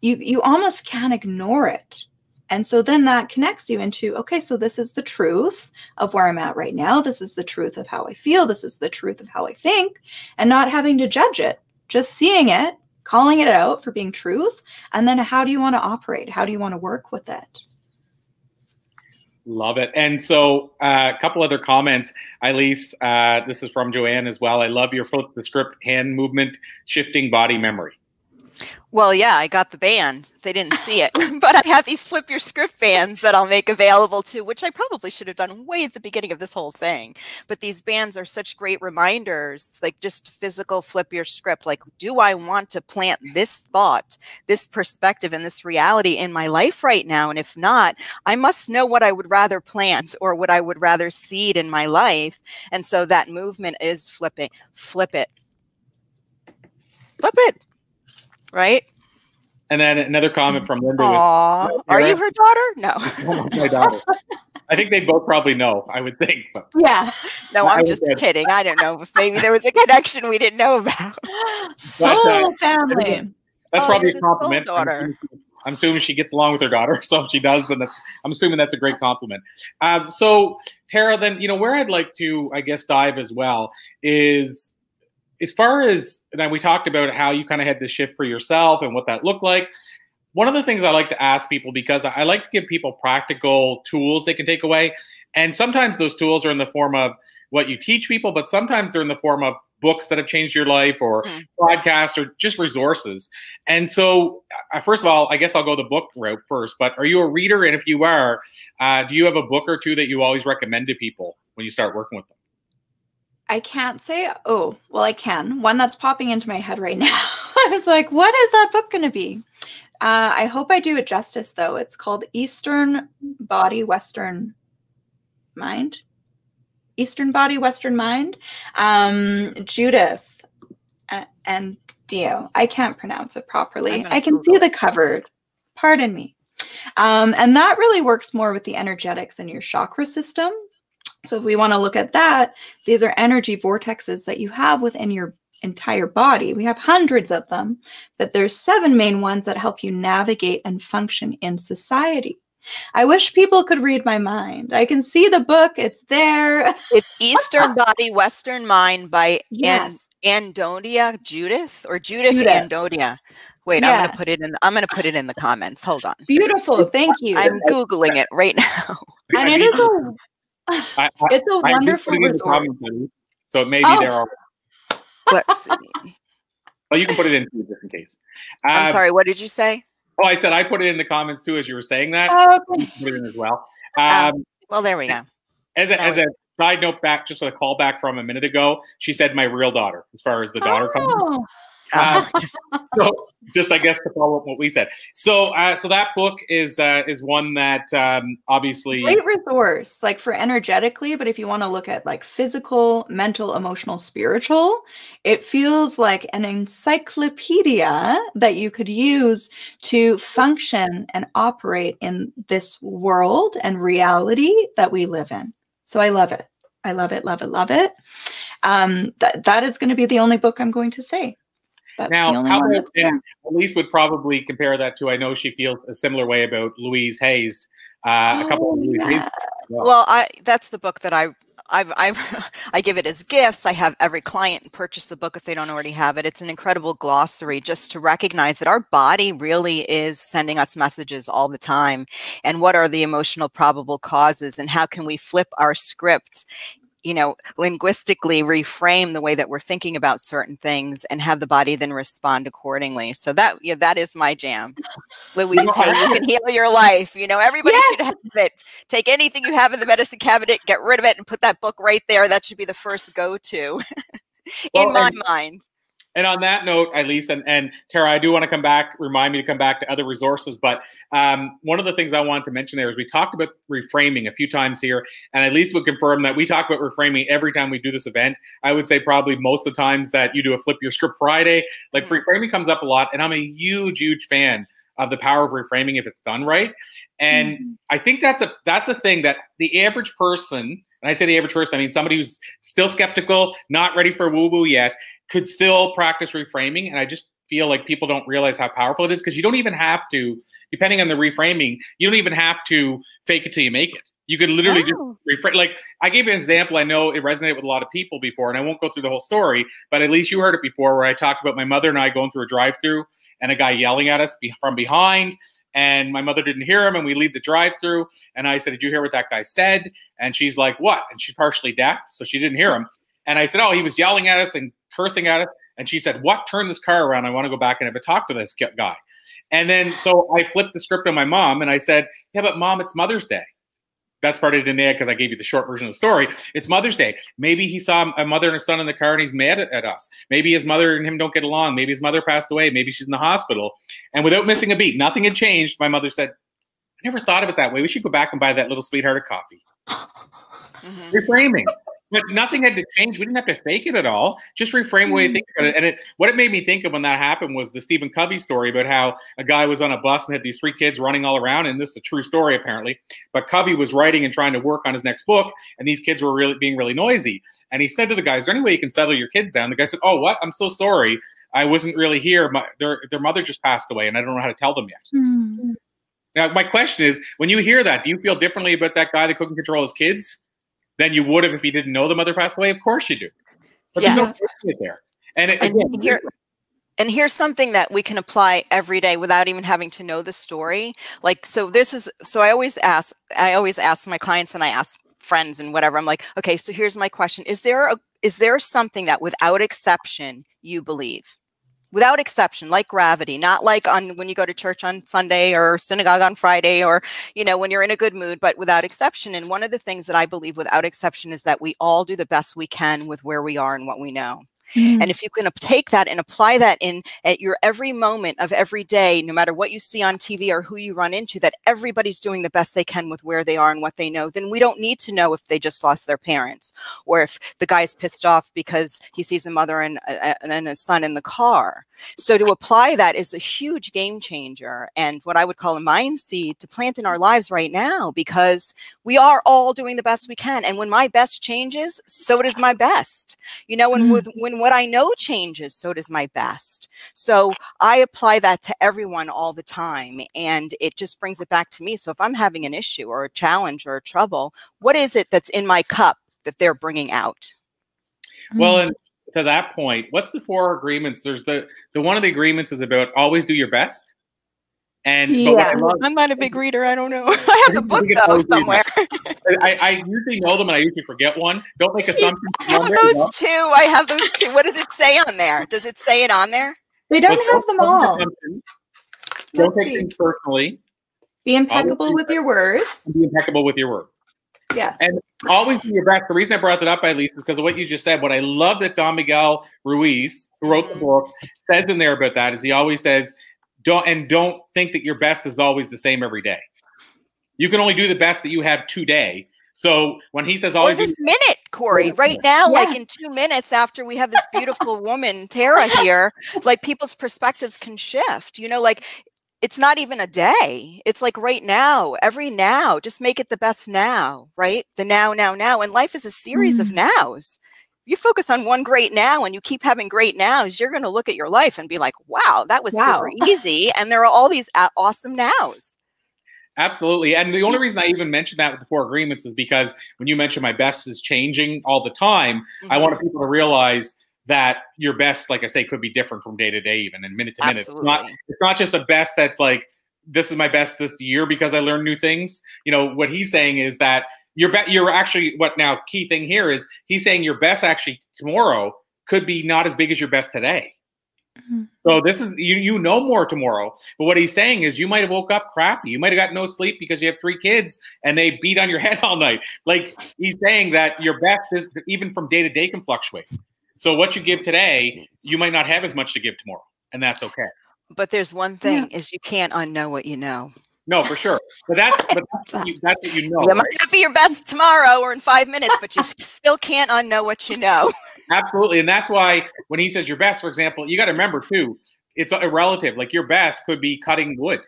you you almost can't ignore it and so then that connects you into okay so this is the truth of where I'm at right now. This is the truth of how I feel. This is the truth of how I think, and not having to judge it, just seeing it, calling it out for being truth. And then how do you want to operate? How do you want to work with it? Love it. And so, uh, a couple other comments. Elise, uh, this is from Joanne as well. I love your flip the script hand movement, shifting body memory. Well, yeah, I got the band. They didn't see it, but I have these flip your script bands that I'll make available too, which I probably should have done way at the beginning of this whole thing. But these bands are such great reminders, like just physical flip your script. Like, do I want to plant this thought, this perspective, and this reality in my life right now? And if not, I must know what I would rather plant or what I would rather seed in my life. And so that movement is flipping, flip it, flip it, right? And then another comment from Linda was are you her daughter? No, my daughter. I think they both probably know. I would think, but Yeah. no, I I'm just dead. kidding. I don't know if maybe there was a connection we didn't know about. Soul family. that's Oh, probably a compliment. I'm daughter. assuming, I'm assuming she gets along with her daughter, so if she does, then that's, I'm assuming that's a great compliment. Um, so Tara, then you know where I'd like to, I guess, dive as well is as far as now we talked about how you kind of had to shift for yourself and what that looked like. One of the things I like to ask people because I like to give people practical tools they can take away, and sometimes those tools are in the form of what you teach people, but sometimes they're in the form of books that have changed your life or Mm. podcasts or just resources. And so, uh, first of all, I guess I'll go the book route first. But are you a reader? And if you are, uh, do you have a book or two that you always recommend to people when you start working with them? I can't say, oh, well, I can. One that's popping into my head right now. I was like, what is that book going to be? Uh, I hope I do it justice, though. It's called Eastern Body, Western Mind. Eastern Body, Western Mind. Um, Judith and Dio. I can't pronounce it properly. I can Google see the cover. Pardon me. Um, and that really works more with the energetics in your chakra system. So if we want to look at that, these are energy vortexes that you have within your entire body. We have hundreds of them, but there's seven main ones that help you navigate and function in society. I wish people could read my mind. I can see the book, it's there. It's Eastern Body, Western Mind by Yes. An- Andonia Judith or Judith, Judith. Andonia. Wait, I'm gonna put it in. I'm gonna put it in the comments. Hold on. Beautiful. Thank you. I'm googling it right now. and I it mean, is a I, I, it's a I did wonderful put it in comments, so maybe Oh. there. are. Let's see. Well, you can put it in too, just in case. I'm Uh, sorry. What did you say? Oh, I said I put it in the comments too as you were saying that. Oh, okay. Put it in as well. Um, Um, Well, there we go. as a, now as a side note, back just a callback from a minute ago, she said my real daughter, as far as the daughter comes. Uh, so just I guess to follow up what we said. So uh, so that book is uh, is one that um, obviously great resource like for energetically but if you want to look at like physical mental emotional spiritual it feels like an encyclopedia that you could use to function and operate in this world and reality that we live in. So i love it. I love it love it love it. Um that, that is going to be the only book i'm going to say that's now the only how one about that's there. and Elise would probably compare that to I know she feels a similar way about Louise Hayes. Uh, a couple Oh, of Louise yeah. Hayes. well. Well, I that's the book that I I've, I've I give it as gifts. I have every client purchase the book if they don't already have it. It's an incredible glossary just to recognize that our body really is sending us messages all the time, and what are the emotional probable causes, and how can we flip our script you know, linguistically reframe the way that we're thinking about certain things and have the body then respond accordingly. So that yeah, that is my jam. Louise, Hay, you can heal your life. You know, everybody Yes. should have it. Take anything you have in the medicine cabinet, get rid of it, and put that book right there. That should be the first go-to in Well, my mind. And on that note, Elise, and, and Tara, I do want to come back, remind me to come back to other resources. But um, one of the things I wanted to mention there is we talked about reframing a few times here, and Elise would confirm that we talk about reframing every time we do this event. I would say probably most of the times that you do a flip your script Friday, like mm-hmm. reframing comes up a lot, and I'm a huge, huge fan of the power of reframing if it's done right. And mm-hmm. I think that's a that's a thing that the average person and I say the average person, I mean somebody who's still skeptical, not ready for woo woo yet, could still practice reframing. And I just feel like people don't realize how powerful it is because you don't even have to, depending on the reframing, you don't even have to fake it till you make it. You could literally oh. just reframe. Like I gave you an example. I know it resonated with a lot of people before, and I won't go through the whole story, but at least you heard it before, where I talked about my mother and I going through a drive-through and a guy yelling at us from behind, and my mother didn't hear him and we leave the drive through and i said did you hear what that guy said and she's like what and she's partially deaf so she didn't hear him and i said oh he was yelling at us and cursing at us and she said what turn this car around i want to go back and have a talk to this guy and then so i flipped the script on my mom and i said yeah but mom it's mother's day best part of add because I gave you the short version of the story. It's Mother's Day. Maybe he saw a mother and a son in the car and he's mad at, us. Maybe his mother and him don't get along. Maybe his mother passed away. Maybe she's in the hospital. And without missing a beat, nothing had changed. My mother said, I never thought of it that way. We should go back and buy that little sweetheart of coffee. Mm-hmm. Reframing but nothing had to change. We didn't have to fake it at all. Just reframe the way you think about it. And it, what it made me think of when that happened was the Stephen Covey story about how a guy was on a bus and had these three kids running all around. And this is a true story, apparently. But Covey was writing and trying to work on his next book, and these kids were really being really noisy. And he said to the guy, "Is there any way you can settle your kids down?" The guy said, "Oh, what? I'm so sorry. I wasn't really here. My, their their mother just passed away, and I don't know how to tell them yet." Mm-hmm. Now, my question is, when you hear that, do you feel differently about that guy that couldn't control his kids? Than you would have if you didn't know the mother passed away. Of course you do. But yes. there's no there. And, it, and again, here, and here's something that we can apply every day without even having to know the story. Like, so this is, so I always ask, I always ask my clients and I ask friends and whatever. I'm like, okay, so here's my question. Is there a, is there something that without exception you believe? Without exception like gravity not like on when you go to church on sunday or synagogue on friday or you know when you're in a good mood but without exception. And one of the things that i believe without exception is that we all do the best we can with where we are and what we know Mm. And if you can take that and apply that in at your every moment of every day, no matter what you see on TV or who you run into, that everybody's doing the best they can with where they are and what they know, then we don't need to know if they just lost their parents or if the guy's pissed off because he sees the mother and, uh, and his son in the car. So to apply that is a huge game changer and what I would call a mind seed to plant in our lives right now because we are all doing the best we can. And when my best changes, so does my best. You know, when mm. when what I know changes, so does my best. So I apply that to everyone all the time. And it just brings it back to me. So if I'm having an issue or a challenge or a trouble, what is it that's in my cup that they're bringing out? Well, mm. and to that point, what's the four agreements? There's the the one of the agreements is about always do your best. And yeah, love, I'm not a big reader. I don't know. I have the book though somewhere. I, I, usually know them, and I usually forget one. Don't make assumptions. I have those two. I have those two. What does it say on there? Does it say it on there? They don't have them all. Don't take things personally. Be impeccable with your words. Be impeccable with your word. Yes. And always do your best. The reason I brought that up, at least, is because of what you just said. What I love that Don Miguel Ruiz, who wrote the mm-hmm. book, says in there about that is he always says, don't and don't think that your best is always the same every day. You can only do the best that you have today. So when he says always or this minute, Corey, right now, yeah. like in two minutes after we have this beautiful woman, Tara, here, like people's perspectives can shift. You know, like it's not even a day. It's like right now, every now, just make it the best now, right? The now, now, now. And life is a series mm. of nows. You focus on one great now and you keep having great nows, you're going to look at your life and be like, wow, that was wow. super easy. And there are all these awesome nows. Absolutely. And the only reason I even mentioned that with the four agreements is because when you mentioned my best is changing all the time, mm-hmm. I want people to realize that your best, like I say, could be different from day to day, even and minute to minute. It's not, it's not just a best that's like, this is my best this year because I learned new things. You know, what he's saying is that your bet you're actually what now key thing here is he's saying your best actually tomorrow could be not as big as your best today. Mm-hmm. So this is you you know more tomorrow. But what he's saying is you might have woke up crappy. You might have got no sleep because you have three kids and they beat on your head all night. Like he's saying that your best is even from day to day can fluctuate. So what you give today, you might not have as much to give tomorrow, and that's okay. But there's one thing is you can't unknow what you know. No, for sure. But that's but that's what you, that's what you know. Right? might not be your best tomorrow or in five minutes, but you still can't unknow what you know. Absolutely, and that's why when he says your best, for example, you got to remember too, it's a relative. Like your best could be cutting wood.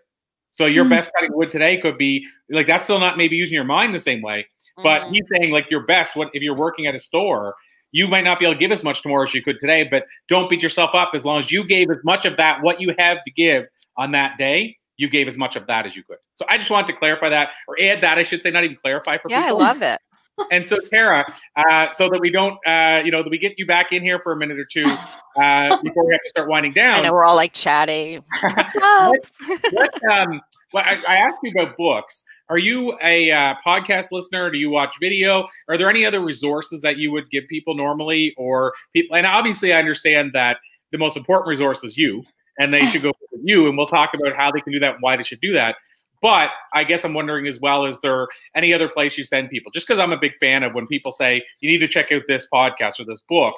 So your Mm. best cutting wood today could be like that's still not maybe using your mind the same way. But Mhm. he's saying like your best. What if you're working at a store? You might not be able to give as much tomorrow as you could today, but don't beat yourself up. As long as you gave as much of that, what you have to give on that day, you gave as much of that as you could. So I just wanted to clarify that, or add that. I should say, not even clarify for yeah, I love it. And so, Tara, uh, so that we don't, uh, you know, that we get you back in here for a minute or two uh, before we have to start winding I down. know we're all like chatty. what, what, um, well, I, I asked you about books. Are you a uh, podcast listener? Do you watch video? Are there any other resources that you would give people normally, or people? And obviously, I understand that the most important resource is you, and they should go with you. And we'll talk about how they can do that and why they should do that. But I guess I'm wondering as well: is there any other place you send people? Just because I'm a big fan of when people say you need to check out this podcast or this book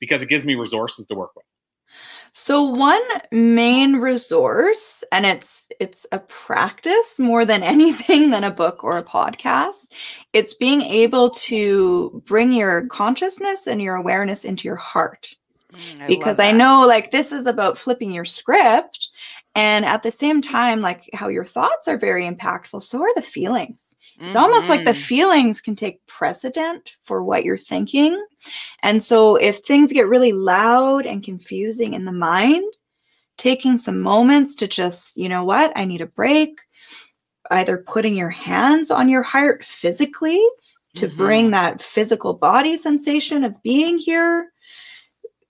because it gives me resources to work with. So one main resource and it's it's a practice more than anything than a book or a podcast. It's being able to bring your consciousness and your awareness into your heart. Mm, because love I know like this is about flipping your script and at the same time like how your thoughts are very impactful so are the feelings. It's almost like the Mhm. feelings can take precedent for what you're thinking. And so if things get really loud and confusing in the mind, taking some moments to just, you know what, I need a break, either putting your hands on your heart physically to bring that physical body sensation of being here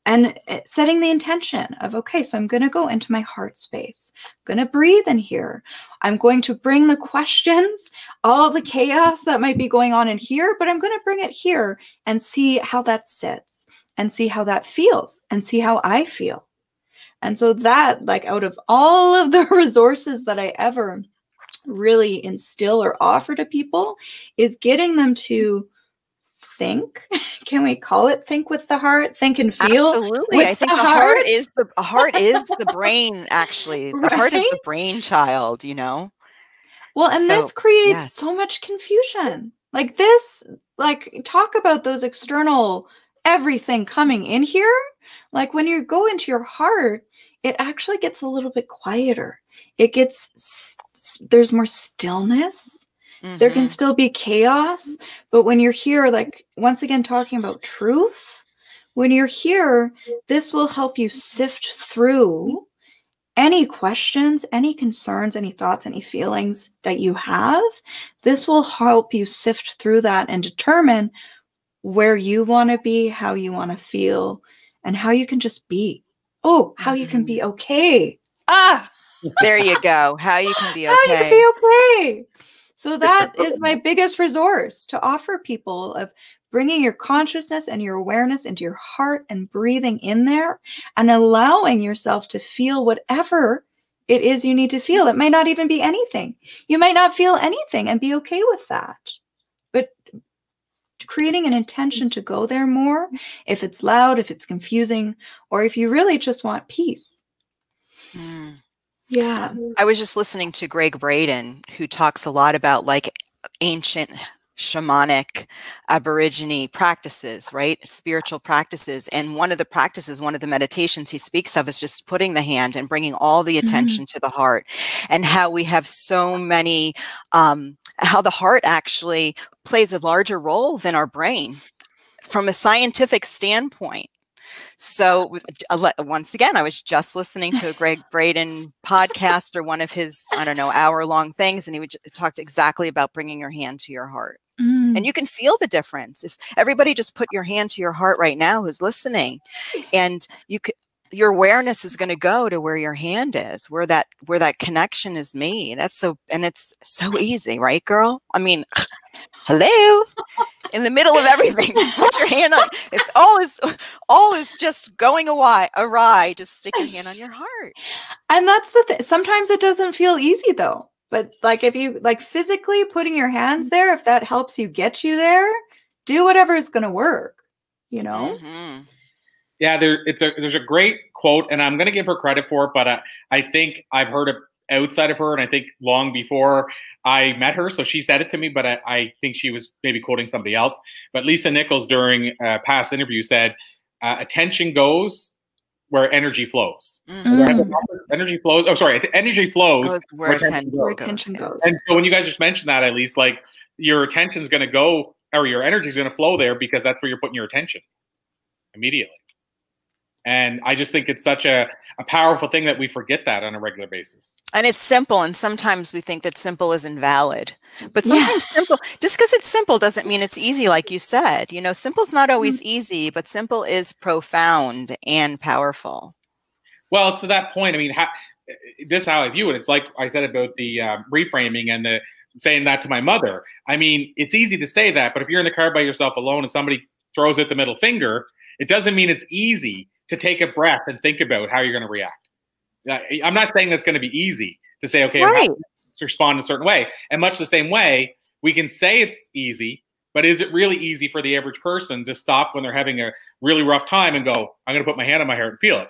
and uh, setting the intention of okay so i'm going to go into my heart space. I'm going to breathe in here. I'm going to bring the questions all the chaos that might be going on in here but i'm going to bring it here and see how that sits and see how that feels and see how i feel. And so that like out of all of the resources that i ever really instill or offer to people is getting them to think can we call it think with the heart think and feel Absolutely. I think the the heart heart. is the heart is the brain actually. The heart is the Right? brainchild, you know? Well, and So, this creates so much confusion. Like this, like talk about those external everything coming in here. Like when you go into your heart, it actually gets a little bit quieter. It gets there's more stillness. There can Mhm. still be chaos, but when you're here like once again talking about truth, when you're here, this will help you sift through any questions, any concerns, any thoughts, any feelings that you have. This will help you sift through that and determine where you want to be, how you want to feel, and how you can just be. Oh, how you can be okay. Ah, There you go. How you can be okay. how you can be okay. So that is my biggest resource to offer people of bringing your consciousness and your awareness into your heart and breathing in there and allowing yourself to feel whatever it is you need to feel. It might not even be anything. You might not feel anything and be okay with that. But creating an intention to go there more, if it's loud, if it's confusing, or if you really just want peace. Mm. Yeah. I was just listening to Gregg Braden, who talks a lot about like ancient shamanic aborigine practices right? Spiritual practices. And one of the practices one of the meditations he speaks of is just putting the hand and bringing all the attention to the heart and how we have so many um how the heart actually plays a larger role than our brain. From a scientific standpoint so with- a le- once again, I was just listening to a Gregg Braden podcast or one of his, I don't know, hour long things, and he would talked exactly about bringing your hand to your heart. Mm. And you can feel the difference. If everybody just put your hand to your heart right now who's listening, and you could your awareness is going to go to where your hand is where that where that connection is made that's so and it's so easy right girl i mean hello in the middle of everything just put your hand on if all is all is just going awry awry just stick your hand on your heart And that's the thing. Sometimes it doesn't feel easy though. But like if you like physically putting your hands there, if that helps you get you there, do whatever is going to work, you know? Mhm. Yeah, there, it's a there's a great quote, and I'm going to give her credit for it, but I, I think I've heard it outside of her, and I think long before I met her. So she said it to me, but I, I think she was maybe quoting somebody else. But Lisa Nichols during a past interview said, uh, "Attention goes where energy flows. Mm. Energy flows. Oh, sorry, energy flows Goes where where attention attention Where goes. attention goes. And so when you guys just mentioned that, at least like your attention's going to go or your energy is going to flow there because that's where you're putting your attention immediately. And I just think it's such a, a powerful thing that we forget that on a regular basis. And it's simple, and sometimes we think that simple is invalid. But Yeah. sometimes simple, just because it's simple doesn't mean it's easy, like you said. You know, simple's not always Mm. easy, but simple is profound and powerful. Well, it's to that point. I mean, how, this is how I view it. It's like I said about the um, reframing and the saying that to my mother. I mean, it's easy to say that, but if you're in the car by yourself alone and somebody throws out the middle finger, it doesn't mean it's easy to take a breath and think about how you're going to react. I- I'm not saying that's going to be easy to say, okay, Right. to respond in a certain way. And much the same way, we can say it's easy, but is it really easy for the average person to stop when they're having a really rough time and go, I'm going to put my hand on my heart and feel it?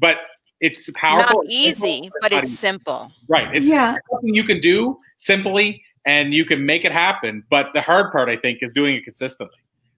But it's powerful. Not it's simple, easy, but not it's easy. simple. right. It's yeah. something you can do simply and you can make it happen. But the hard part, I think, is doing it consistently.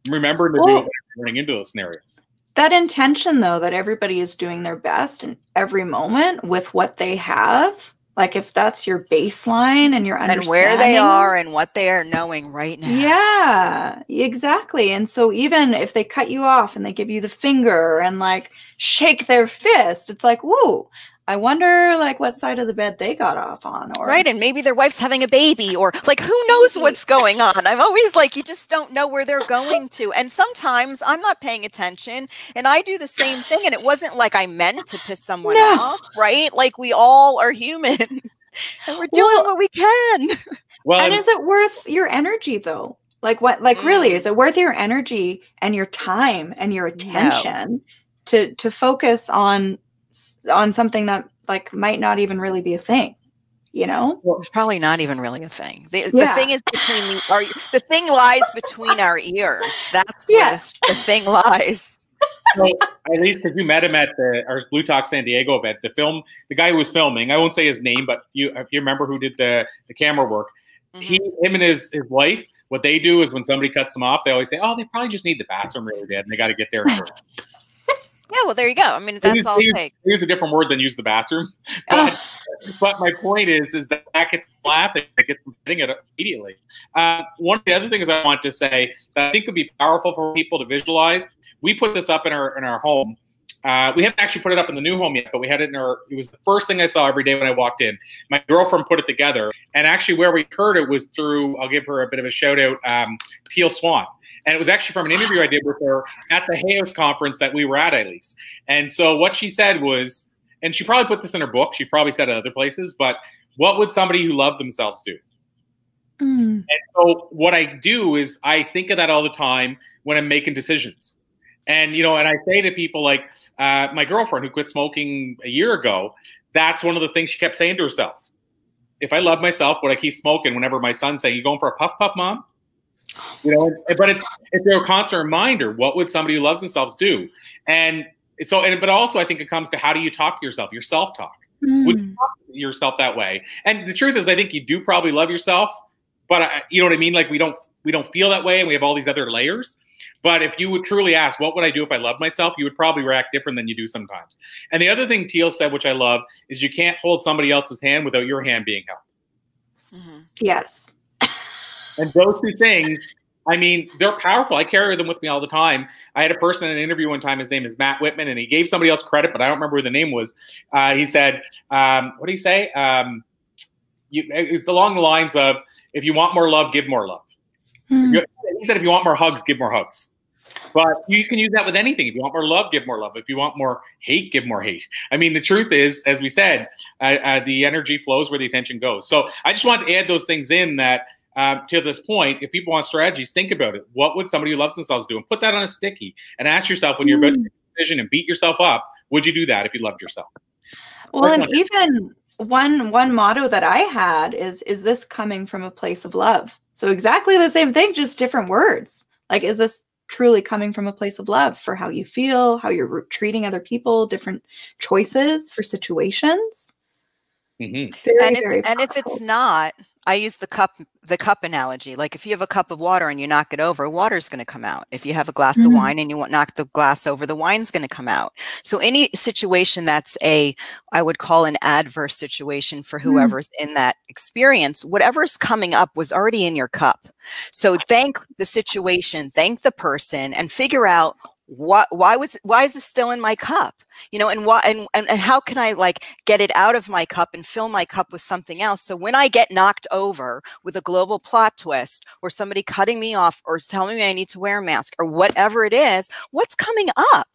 Remembering to do it when you're running into those scenarios. That intention though that everybody is doing their best in every moment with what they have like if that's your baseline and your understanding. And where they are and what they are knowing right now. yeah exactly and so even if they cut you off and they give you the finger and like shake their fist it's like woo i wonder like what side of the bed they got off on or Right. And maybe their wife's having a baby, or like who knows what's going on. I'm always like, you just don't know where they're going to. And sometimes I'm not paying attention and I do the same thing. And it wasn't like I meant to piss someone No. off, right? Like we all are human and we're doing Well- what we can. Well, and and- is it worth your energy though like what like really Mm. is it worth your energy and your time and your attention to to focus on s- on something that like might not even really be a thing you know It's probably not even really a thing. The, Yeah. the thing is between the, our, the thing lies between our ears. That's Yes. where the thing lies. so at least because you met him at the our bLU Talk San Diego event, the film, the guy who was filming, I won't say his name, but you if you remember who did the the camera work, mm-hmm. he him and his his wife, what they do is when somebody cuts them off, they always say, "Oh, they probably just need the bathroom really bad, and they got to get there." first." Yeah, well, there you go. I mean, that's use- all it use- takes. use a different word than use the bathroom. But, Oh, but my point is, is that that gets laughing, it gets them hitting it immediately. Uh, one of the other things I want to say that I think would be powerful for people to visualize. We put this up in our in our home. Uh, we haven't actually put it up in the new home yet, but we had it in our. It was the first thing I saw every day when I walked in. My girlfriend put it together, and actually, where we heard it was through. I'll give her a bit of a shout out. Um, Teal Swan. And it was actually from an interview I did with her at the Hay House conference that we were at, at least. And so what she said was, and she probably put this in her book. She probably said it other places, but what would somebody who loved themselves do? mm, And so what I do is I think of that all the time when I'm making decisions. And you know, and I say to people like uh, my girlfriend who quit smoking a year ago, that's one of the things she kept saying to herself. If I love myself, would I keep smoking? Whenever my son's saying, "You going for a puff, puff, mom?" You know, but it's it's a constant reminder. What would somebody who loves themselves do? And so, and but also, I think it comes to how do you talk to yourself? Your self talk would mm. you talk to yourself that way? And the truth is, I think you do probably love yourself, but I, you know what I mean. Like we don't we don't feel that way, and we have all these other layers. But if you would truly ask, what would I do if I loved myself? You would probably react different than you do sometimes. And the other thing Teal said, which I love, is you can't hold somebody else's hand without your hand being held. Mhm. yes And those two things, I mean, they're powerful. I carry them with me all the time. I had a person in an interview one time. His name is Matt Whitman, and he gave somebody else credit, but I don't remember who the name was. Uh, he said, um, "What do you say? Um, you, it's along the lines of, if you want more love, give more love." Mm, He said, "If you want more hugs, give more hugs." But you can use that with anything. If you want more love, give more love. If you want more hate, give more hate. I mean, the truth is, as we said, uh, uh, the energy flows where the attention goes. So I just want to add those things in that um, to this point, if people want strategies, think about it. What would somebody who loves themselves do? And put that on a sticky and ask yourself when you're about to make a decision and beat yourself up, would you do that if you loved yourself? well First and one. even one one motto that i had is is this coming from a place of love so exactly the same thing just different words like is this truly coming from a place of love for how you feel, how you're treating other people, different choices for situations. Mm-hmm. Very, and if, very and if it's not i use the cup the cup analogy like if you have a cup of water and you knock it over water's going to come out if you have a glass Mhm. of wine and you knock the glass over the wine's going to come out so any situation that's a i would call an adverse situation for Mm. whoever's in that experience whatever's coming up was already in your cup so thank the situation thank the person and figure out what why was why is this still in my cup? You know and why and, and and how can i like get it out of my cup and fill my cup with something else? So when i get knocked over with a global plot twist or somebody cutting me off or telling me i need to wear a mask or whatever it is what's coming up?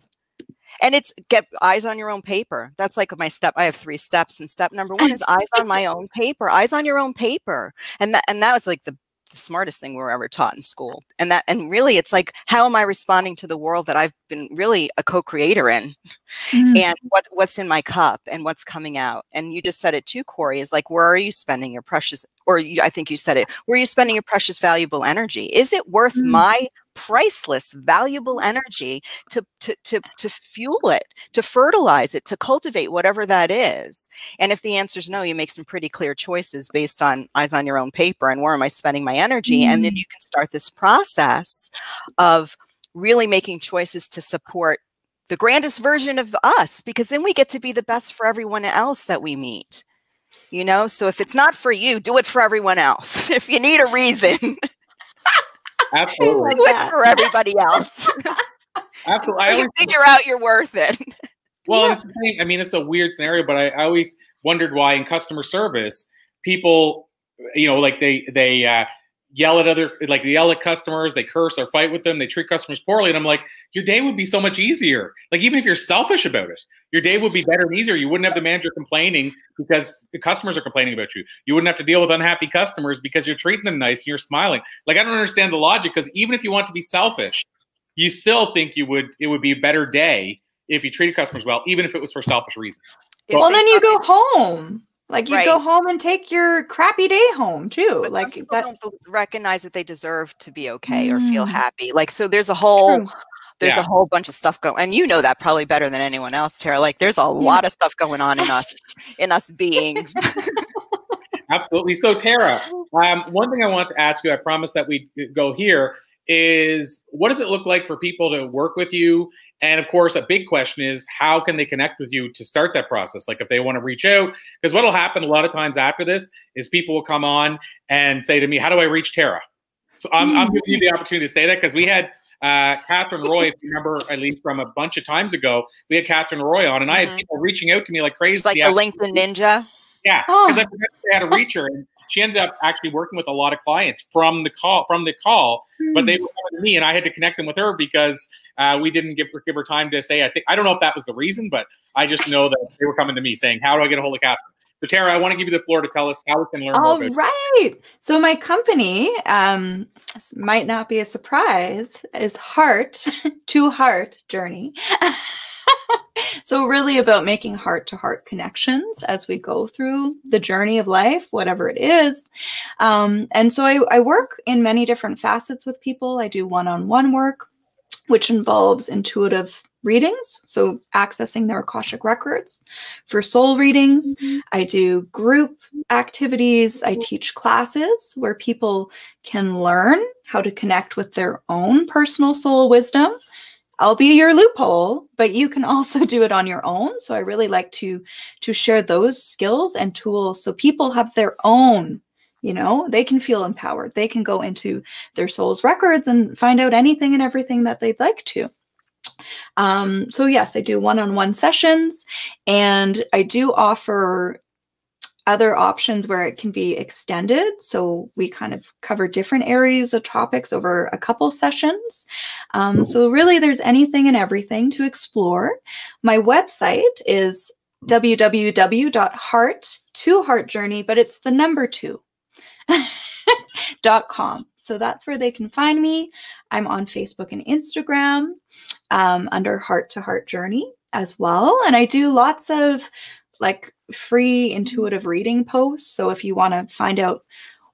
And it's get eyes on your own paper. That's like my step i have three steps and step number one is eyes on my own paper eyes on your own paper. And that and that was like the the smartest thing we were ever taught in school and that and really it's like how am i responding to the world that i've been really a co-creator in Mm. and what what's in my cup and what's coming out and you just said it too corey is like where are you spending your precious or you, i think you said it where are you spending your precious valuable energy is it worth Mm. my priceless valuable energy to, to to to fuel it to fertilize it to cultivate whatever that is. And if the answer is no you make some pretty clear choices based on eyes on your own paper and where am i spending my energy? And then Mm. you can start this process of really making choices to support the grandest version of us because then we get to be the best for everyone else that we meet you know? So if it's not for you do it for everyone else if you need a reason Absolutely. do it that. for everybody else Absolutely. I so you always, figure out you're worth it well, Yeah. it's the. I mean, it's a weird scenario, but I, I always wondered why in customer service people, you know, like they they uh, yell at other, like they yell at customers, they curse or fight with them, they treat customers poorly, and I'm like, your day would be so much easier. Like even if you're selfish about it, your day would be better and easier. You wouldn't have the manager complaining because the customers are complaining about you. You wouldn't have to deal with unhappy customers because you're treating them nice and you're smiling. Like I don't understand the logic because even if you want to be selfish, you still think you would it would be a better day if you treated customers well, even if it was for selfish reasons. If well, then you go home. Like you go home and take your crappy day home too. but some like people that. don't recognize that they deserve to be okay or feel Mm. happy like so there's a whole True. there's Yeah. a whole bunch of stuff going and you know that probably better than anyone else tara like there's a lot of stuff going on in us in us beings Absolutely. So Tara, um, one thing I want to ask you, I promise that we go here, is what does it look like for people to work with you? And of course, a big question is how can they connect with you to start that process? Like if they want to reach out, because what will happen a lot of times after this is people will come on and say to me, "How do I reach Tara?" So I'm, I'm giving you the opportunity to say that because we had uh, Catherine Roy, if you remember, at least from a bunch of times ago, we had Catherine Roy on, and I had Mhm. people reaching out to me like crazy. it's like the linkedin ninja yeah, Oh. because I forgot they had a reacher, and she ended up actually working with a lot of clients from the call. From the call, but they were coming to me, and I had to connect them with her because uh, we didn't give her give her time to say. I think I don't know if that was the reason, but I just know that they were coming to me saying, "How do I get a hold of Catherine?" So Tara, I want to give you the floor to tell us how we can learn more about. right. So my company um, might not be a surprise. Is Heart to Heart Journey. so really about making heart to heart connections as we go through the journey of life, whatever it is. Um, and so I, I work in many different facets with people. I do one-on-one work, which involves intuitive readings, so accessing their Akashic records for soul readings. I do group activities. I teach classes where people can learn how to connect with their own personal soul wisdom. I'll be your loophole, but you can also do it on your own. So I really like to to share those skills and tools so people have their own you know they can feel empowered they can go into their soul's records and find out anything and everything that they'd like to um, so yes i do one-on-one sessions and i do offer other options where it can be extended so we kind of cover different areas of topics over a couple sessions um, so really there's anything and everything to explore my website is www.heart to heart journey but it's the number two dot com. So that's where they can find me. I'm on Facebook and Instagram um, under Heart to Heart Journey as well. And I do lots of like free intuitive reading posts. So if you want to find out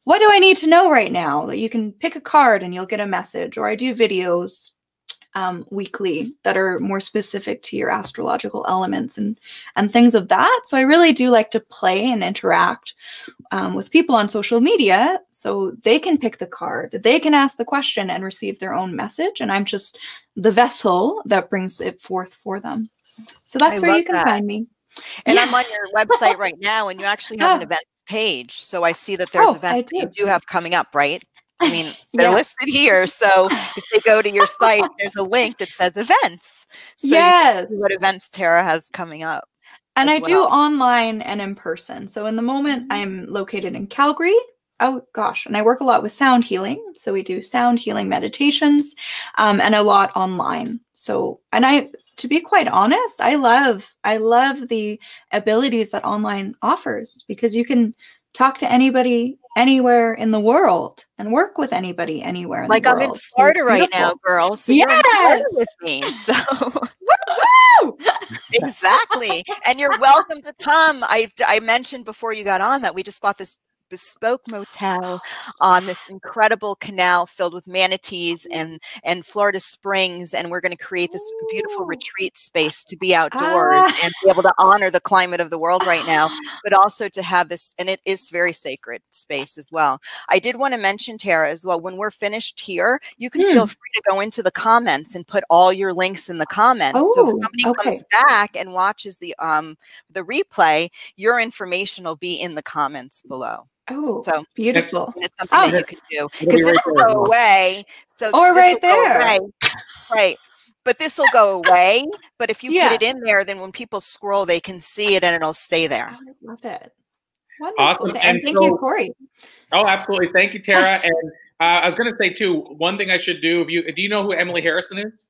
what do I need to know right now, that you can pick a card and you'll get a message. Or I do videos um, weekly that are more specific to your astrological elements and and things of that. So I really do like to play and interact um, with people on social media, so they can pick the card, they can ask the question and receive their own message, and I'm just the vessel that brings it forth for them. So that's I where you can that. find me. And Yeah. I'm on your website right now, and you actually have an Oh. events page. So I see that there's Oh, events that you do. do have coming up, right? I mean, they're Yeah. listed here. So if they go to your site, there's a link that says events. So yes. what events Tara has coming up. And I do online and in person. So in the moment, Mhm. I'm located in Calgary. Oh gosh, and I work a lot with sound healing. So we do sound healing meditations, um, and a lot online. So, and I, to be quite honest, I love, I love the abilities that online offers because you can talk to anybody anywhere in the world and work with anybody anywhere Like I'm in So Florida right now, girl. So you're in Florida with me. So Woo! exactly. And you're welcome to come. I, I mentioned before you got on that we just bought this bespoke motel on this incredible canal filled with manatees and and Florida Springs and we're going to create this beautiful retreat space to be outdoors Ah. and be able to honor the climate of the world right now but also to have this and it is very sacred space as well. I did want to mention Tara as well when we're finished here you can feel free to go into the comments and put all your links in the comments so if Oh, somebody okay. comes back and watches the um the replay your information will be in the comments below. Oh, So beautiful. it's something Oh. that you can do because be this right will there go away. So Or right there. away. Right. But this will go away. But if you Yeah. put it in there, then when people scroll, they can see it and it'll stay there. I love it. Wonderful. Awesome. And, And thank you, so- Corey. Oh, absolutely. Thank you, Tara. and uh, I was going to say too, one thing I should do. If you do you know who Emily Harrison is?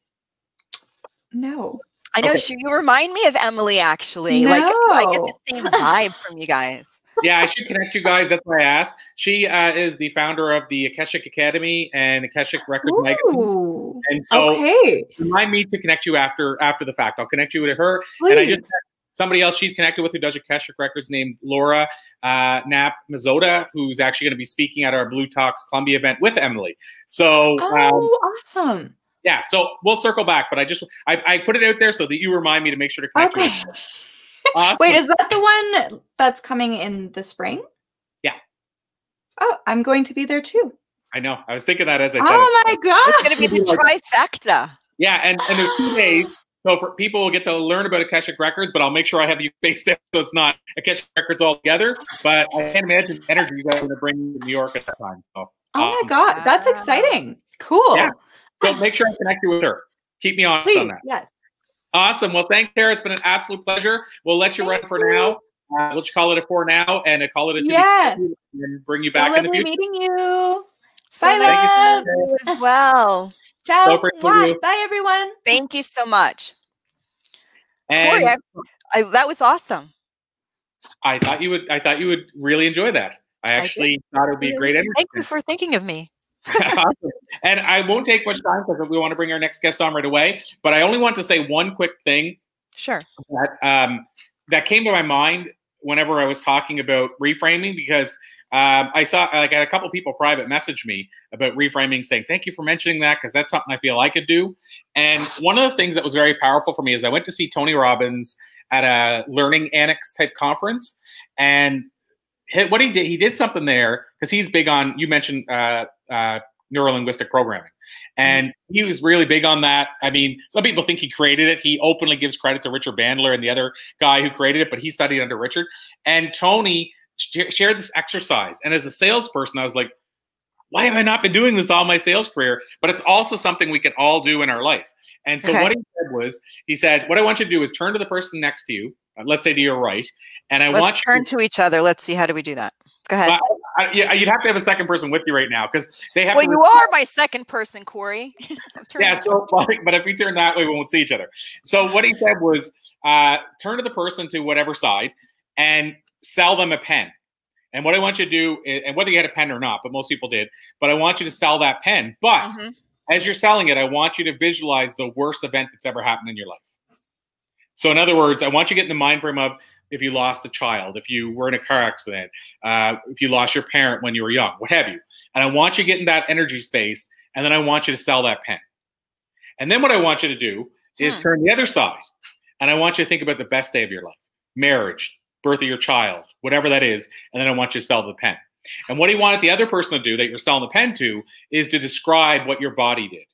No. I know Okay. she, you remind me of Emily actually. Like I get the same vibe from you guys. Yeah, I should connect you guys. That's why I asked. She uh, is the founder of the Akashic Academy and Akashic Records magazine. And so Okay. remind me to connect you after after the fact. I'll connect you to her. And I just Please. somebody else she's connected with who does Akashic Records named Laura uh, Knapp who's actually going to be speaking at our bLU Talks Columbia event with Emily. So um, Oh, awesome. yeah, so we'll circle back, but I just I, I put it out there so that you remind me to make sure to connect. Okay. with her. Awesome. Wait, is that the one that's coming in the spring? Yeah. Oh, I'm going to be there too. I know. I was thinking that as I said. Oh my It's god. It's going to be the trifecta. Yeah, and, and there's two days. So for people will get to learn about Akashic Records, but I'll make sure I have you based there so it's not Akashic Records all together. But I can't imagine the energy you guys are going to bring to New York at that time. So, Oh awesome. my god. That's exciting. Cool. Yeah. so make sure I connect you with her. Keep me honest Please. on that. Yes. Awesome. Well, thanks, Tara. It's been an absolute pleasure. We'll let you run for you. now. Uh, we'll just call it a for now and uh, call it a to be Yes. and bring you So back in the lovely future. meeting you. So Bye, love. you as well. Ciao. So great you. Bye, everyone. Thank you so much. And Corey, I, I, that was awesome. I thought you would. I thought you would really enjoy that. I did. actually thought it would be a great energy. Thank you for thinking of me. And I won't take much time because we want to bring our next guest on right away. But I only want to say one quick thing Sure. that um, that came to my mind whenever I was talking about reframing because um, I saw like I had a couple people private message me about reframing, saying thank you for mentioning that because that's something I feel I could do. And one of the things that was very powerful for me is I went to see Tony Robbins at a learning annex type conference, and what he did, he did something there because he's big on. You mentioned uh, uh, neuro linguistic programming. And he was really big on that. I mean, some people think he created it. He openly gives credit to Richard Bandler and the other guy who created it, but he studied under Richard. And Tony sh- shared this exercise. And as a salesperson, I was like, why have I not been doing this all my sales career? But it's also something we can all do in our life. And so Okay. what he said was, he said, what I want you to do is turn to the person next to you. Let's say to your right, and I Let's want you turn to each other. Let's see. How do we do that? Go ahead. I, yeah, you'd have to have a second person with you right now because they have. well, you are my second person, Corey. Yeah, so but, but if we turn that way, we won't see each other. So what he said was, uh, turn to the person to whatever side and sell them a pen. And what I want you to do, is, and whether you had a pen or not, but most people did, but I want you to sell that pen. But Mhm. as you're selling it, I want you to visualize the worst event that's ever happened in your life. So, in other words, I want you to get in the mind frame of if you lost a child, if you were in a car accident, uh, if you lost your parent when you were young, what have you. And I want you to get in that energy space, and then I want you to sell that pen. And then what I want you to do is Hmm. turn the other side. And I want you to think about the best day of your life marriage, birth of your child, whatever that is. And then I want you to sell the pen. And what he wanted the other person to do that you're selling the pen to is to describe what your body did.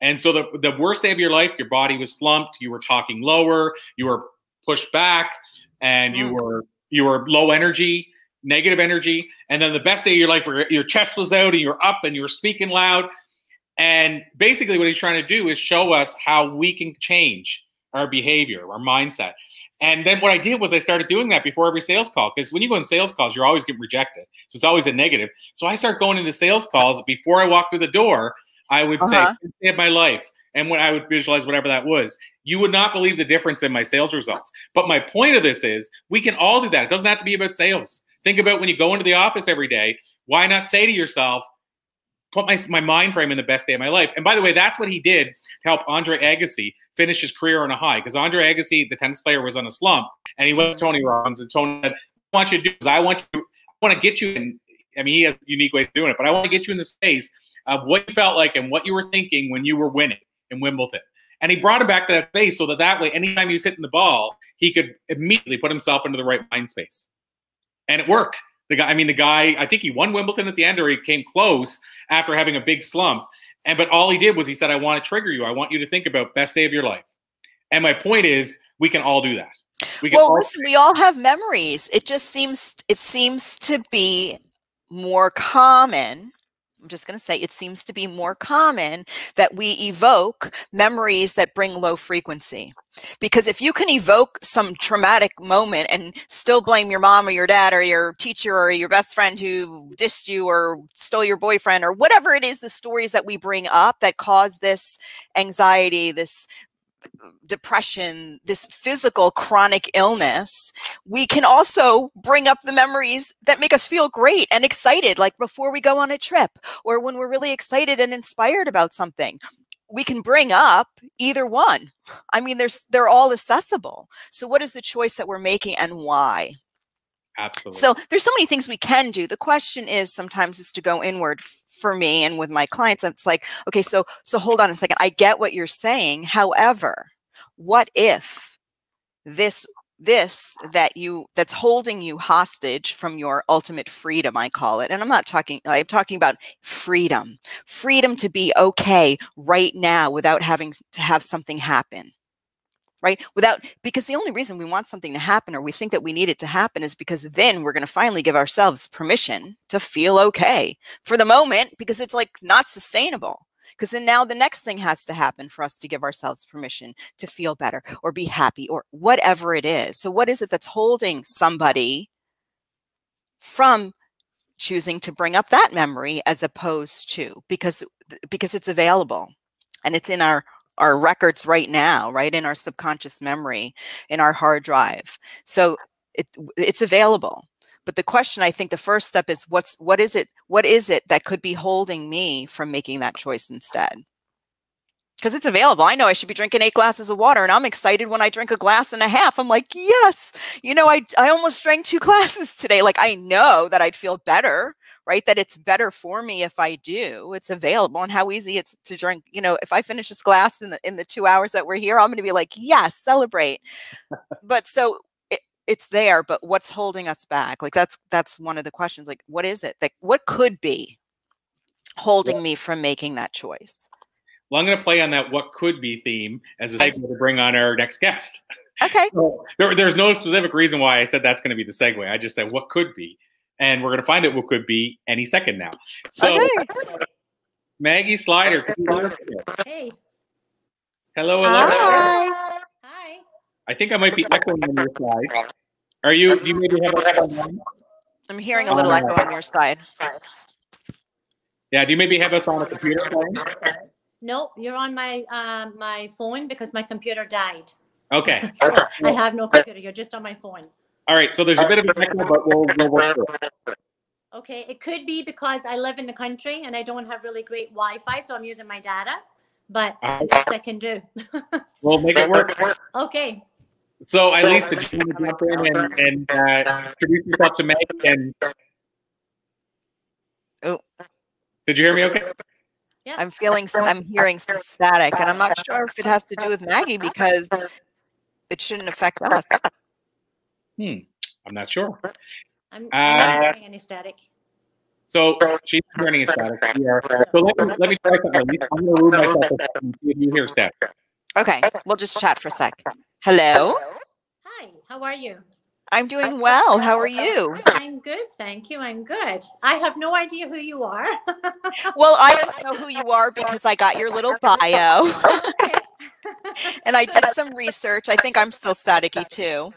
And so the, the worst day of your life, your body was slumped, you were talking lower, you were pushed back, and you Mm. were you were low energy, negative energy. And then the best day of your life, where your chest was out and you're up and you're speaking loud. And basically, what he's trying to do is show us how we can change our behavior, our mindset. And then what I did was I started doing that before every sales call because when you go in sales calls, you're always getting rejected. So it's always a negative. So I start going into sales calls before I walk through the door. I would say, Uh-huh. "Best day my life. And when I would visualize whatever that was, you would not believe the difference in my sales results. But my point of this is we can all do that. It doesn't have to be about sales. Think about when you go into the office every day, why not say to yourself, put my, my mind frame in the best day of my life? And by the way, that's what he did to help Andre Agassi finish his career on a high. Because Andre Agassi, the tennis player, was on a slump. And he went to Tony Robbins, and Tony said, I want you to do this. I want you, I want to get you in. I mean, he has unique ways of doing it, but I want to get you in the space of what you felt like and what you were thinking when you were winning in Wimbledon. And he brought him back to that space so that that way, anytime he was hitting the ball, he could immediately put himself into the right mind space. And it worked. The guy, I mean, the guy, I think he won Wimbledon at the end or he came close after having a big slump. And but all he did was he said, I want to trigger you. I want you to think about best day of your life. And my point is, we can all do that. We can well all listen we all have memories it just seems it seems to be more common i'm just going to say it seems to be more common that we evoke memories that bring low frequency. Because if you can evoke some traumatic moment and still blame your mom or your dad or your teacher or your best friend who dissed you or stole your boyfriend or whatever it is the stories that we bring up that cause this anxiety this depression, this physical chronic illness, we can also bring up the memories that make us feel great and excited, like before we go on a trip or when we're really excited and inspired about something. We can bring up either one. I mean, there's they're all accessible. So what is the choice that we're making and why? Absolutely. So there's so many things we can do. The question is sometimes is to go inward for me and with my clients. It's like, okay, so so hold on a second. I get what you're saying. However, what if this this that you that's holding you hostage from your ultimate freedom i call it and i'm not talking i'm talking about freedom freedom to be okay right now without having to have something happen right? Without because the only reason we want something to happen or we think that we need it to happen is because then we're going to finally give ourselves permission to feel okay for the moment because it's like not sustainable. Because then now the next thing has to happen for us to give ourselves permission to feel better or be happy or whatever it is. So what is it that's holding somebody from choosing to bring up that memory as opposed to because because it's available and it's in our our records right now right in our subconscious memory in our hard drive. So it it's available. But the question i think the first step is what's what is it what is it that could be holding me from making that choice instead? Because it's available. I know i should be drinking eight glasses of water and i'm excited when i drink a glass and a half. I'm like yes! You know i i almost drank two glasses today. Like i know that i'd feel better right that it's better for me if i do it's available and how easy it's to drink you know if i finish this glass in the in the two hours that we're here i'm going to be like yes celebrate. But so it, it's there but what's holding us back? Like that's that's one of the questions like what is it Like, what could be holding me from making that choice? Well, I'm going to play on that what could be theme as a segue to bring on our next guest. okay. So there, there's no specific reason why I said that's going to be the segue. I just said what could be, and we're going to find it what could be any second now. So okay Maggie Slider, can you? Hey. hello, hello. Hi. Hi. I think I might be echoing on your side. Are you? Do you maybe have us on? i'm hearing a little echo on your side Yeah. Do you maybe have us on a computer phone? No, you're on my uh, my phone because my computer died. Okay. So I have no computer. You're just on my phone. All right. So there's a bit of an echo, but we'll, we'll work through it. Okay. It could be because I live in the country and I don't have really great Wi-Fi, so I'm using my data. But it's the best I can do. We'll make it work. okay. So, Elise, did you want to jump in and, and uh, introduce yourself to Meg? And Oh. did you hear me? Okay. Yeah. I'm feeling, I'm hearing some static, and I'm not sure if it has to do with Maggie because it shouldn't affect us. I'm not sure. I'm, I'm Uh, not hearing any static. So she's turning a static. We are- So let me, let me try something. I'm going to remove myself a second and see if you hear static. Okay, we'll just chat for a sec. Hello, Hi, how are you? I'm doing well. How are you? I'm good, thank you. I'm good. I have no idea who you are. Well, I just know who you are because I got your little bio and I did some research. I think I'm still staticky too.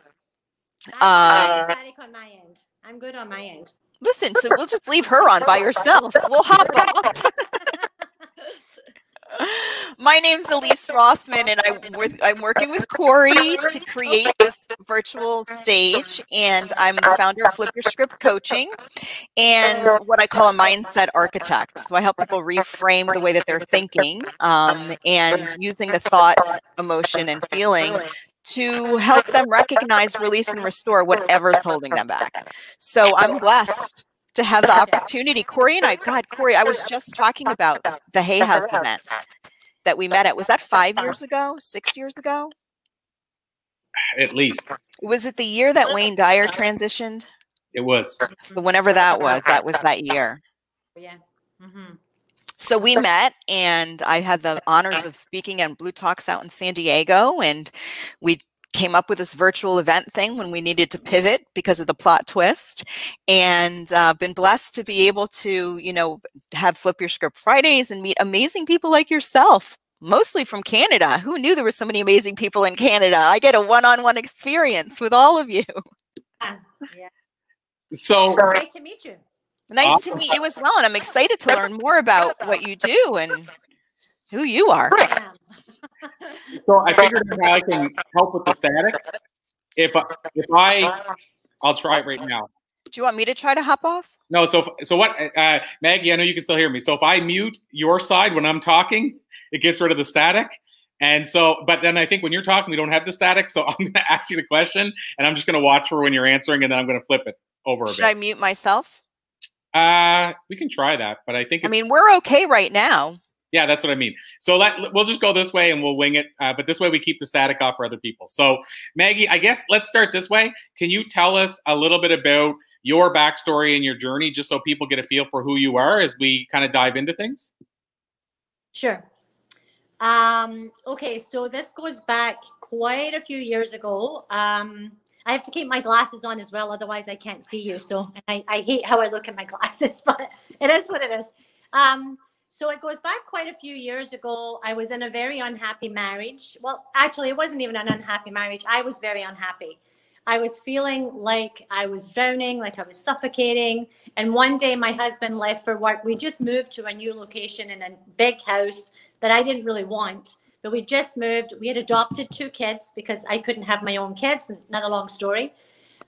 I'm Uh, static on my end. I'm good on my end. Listen, so we'll just leave her on by herself. We'll hop off. My name's Elise Rothman, and I'm I'm working with Corey to create this virtual stage. And I'm the founder of Flip Your Script Coaching, and what I call a mindset architect. So I help people reframe the way that they're thinking, um, and using the thought, emotion, and feeling to help them recognize, release, and restore whatever's holding them back. So I'm blessed to have the opportunity. Corey and I, God, Corey, I was just talking about the Hay House event that we met at. Was that five years ago? Six years ago? At least Was it the year that Wayne Dyer transitioned? it was. So whenever that was, that was that year. Yeah. hmm So we met, and I had the honors of speaking at bLU Talks out in San Diego, and we came up with this virtual event thing when we needed to pivot because of the plot twist and uh, been blessed to be able to you know have flip your script fridays and meet amazing people like yourself mostly from canada. Who knew there were so many amazing people in canada? I get a one-on-one experience with all of you. Yeah. So Great to meet you. Nice to meet you as well and i'm excited to learn more about what you do and who you are so I figured out how I can help with the static. If I, if I, I'll try it right now. do you want me to try to hop off No, so so what, uh, Maggie? I know you can still hear me. So if I mute your side when I'm talking, it gets rid of the static. And so, but then I think when you're talking, we don't have the static. So I'm going to ask you the question, and I'm just going to watch for when you're answering, and then I'm going to flip it over should i mute myself uh, we can try that, but I think i mean we're okay right now yeah, that's what I mean. So let we'll just go this way and we'll wing it. Uh, but this way we keep the static off for other people. So Maggie, I guess let's start this way. Can you tell us a little bit about your backstory and your journey, just so people get a feel for who you are as we kind of dive into things? Sure. Um, okay, so this goes back quite a few years ago. Um, I have to keep my glasses on as well, otherwise I can't see you. So and I, I hate how I look in my glasses, but it is what it is. Um, so it goes back quite a few years ago. I was in a very unhappy marriage. Well, actually, it wasn't even an unhappy marriage. I was very unhappy. I was feeling like I was drowning, like I was suffocating. And one day my husband left for work. We just moved to a new location in a big house that I didn't really want. But we just moved. We had adopted two kids because I couldn't have my own kids. Another long story.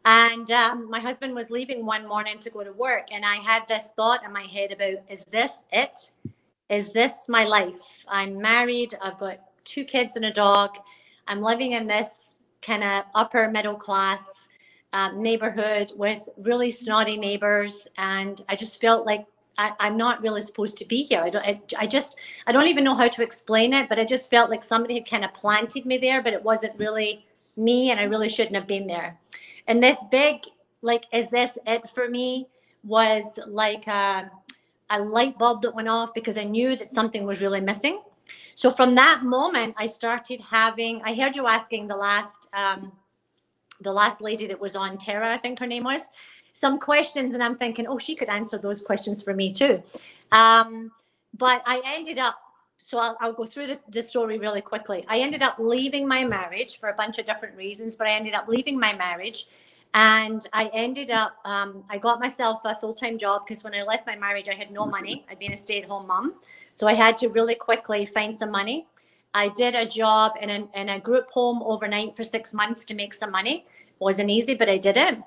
And um, my husband was leaving one morning to go to work. And I had this thought in my head about is this it? Is this my life? I'm married. I've got two kids and a dog. I'm living in this kind of upper middle class um, neighborhood with really snotty neighbors. And I just felt like I, I'm not really supposed to be here. I don't. I, I just. I don't even know how to explain it. But I just felt like somebody had kind of planted me there, but it wasn't really me, and I really shouldn't have been there. And this big, like, is this it for me? Was like a, a light bulb that went off because I knew that something was really missing. So from that moment, I started having. I heard you asking the last, um, the last lady that was on Terra, I think her name was, some questions, and I'm thinking, oh, she could answer those questions for me too. Um, but I ended up. So I'll, I'll go through the, the story really quickly. I ended up leaving my marriage for a bunch of different reasons, but I ended up leaving my marriage and I ended up, um, I got myself a full time job because when I left my marriage, I had no money. I'd been a stay at home mom. So I had to really quickly find some money. I did a job in a, in a group home overnight for six months to make some money. It wasn't easy, but I did it.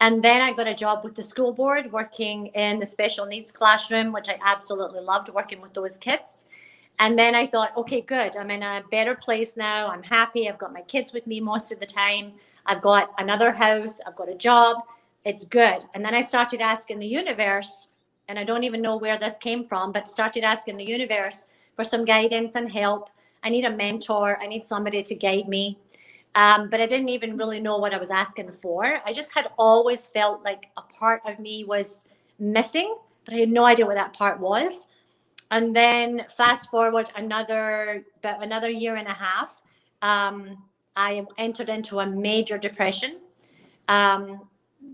And then I got a job with the school board working in the special needs classroom, which I absolutely loved working with those kids. And then I thought, okay, good. I'm in a better place now. I'm happy. I've got my kids with me most of the time. I've got another house. I've got a job. It's good. And then I started asking the universe, and I don't even know where this came from, but started asking the universe for some guidance and help. I need a mentor. I need somebody to guide me. Um, but I didn't even really know what I was asking for. I just had always felt like a part of me was missing, but I had no idea what that part was. And then fast forward another about another year and a half, um, I entered into a major depression. Um,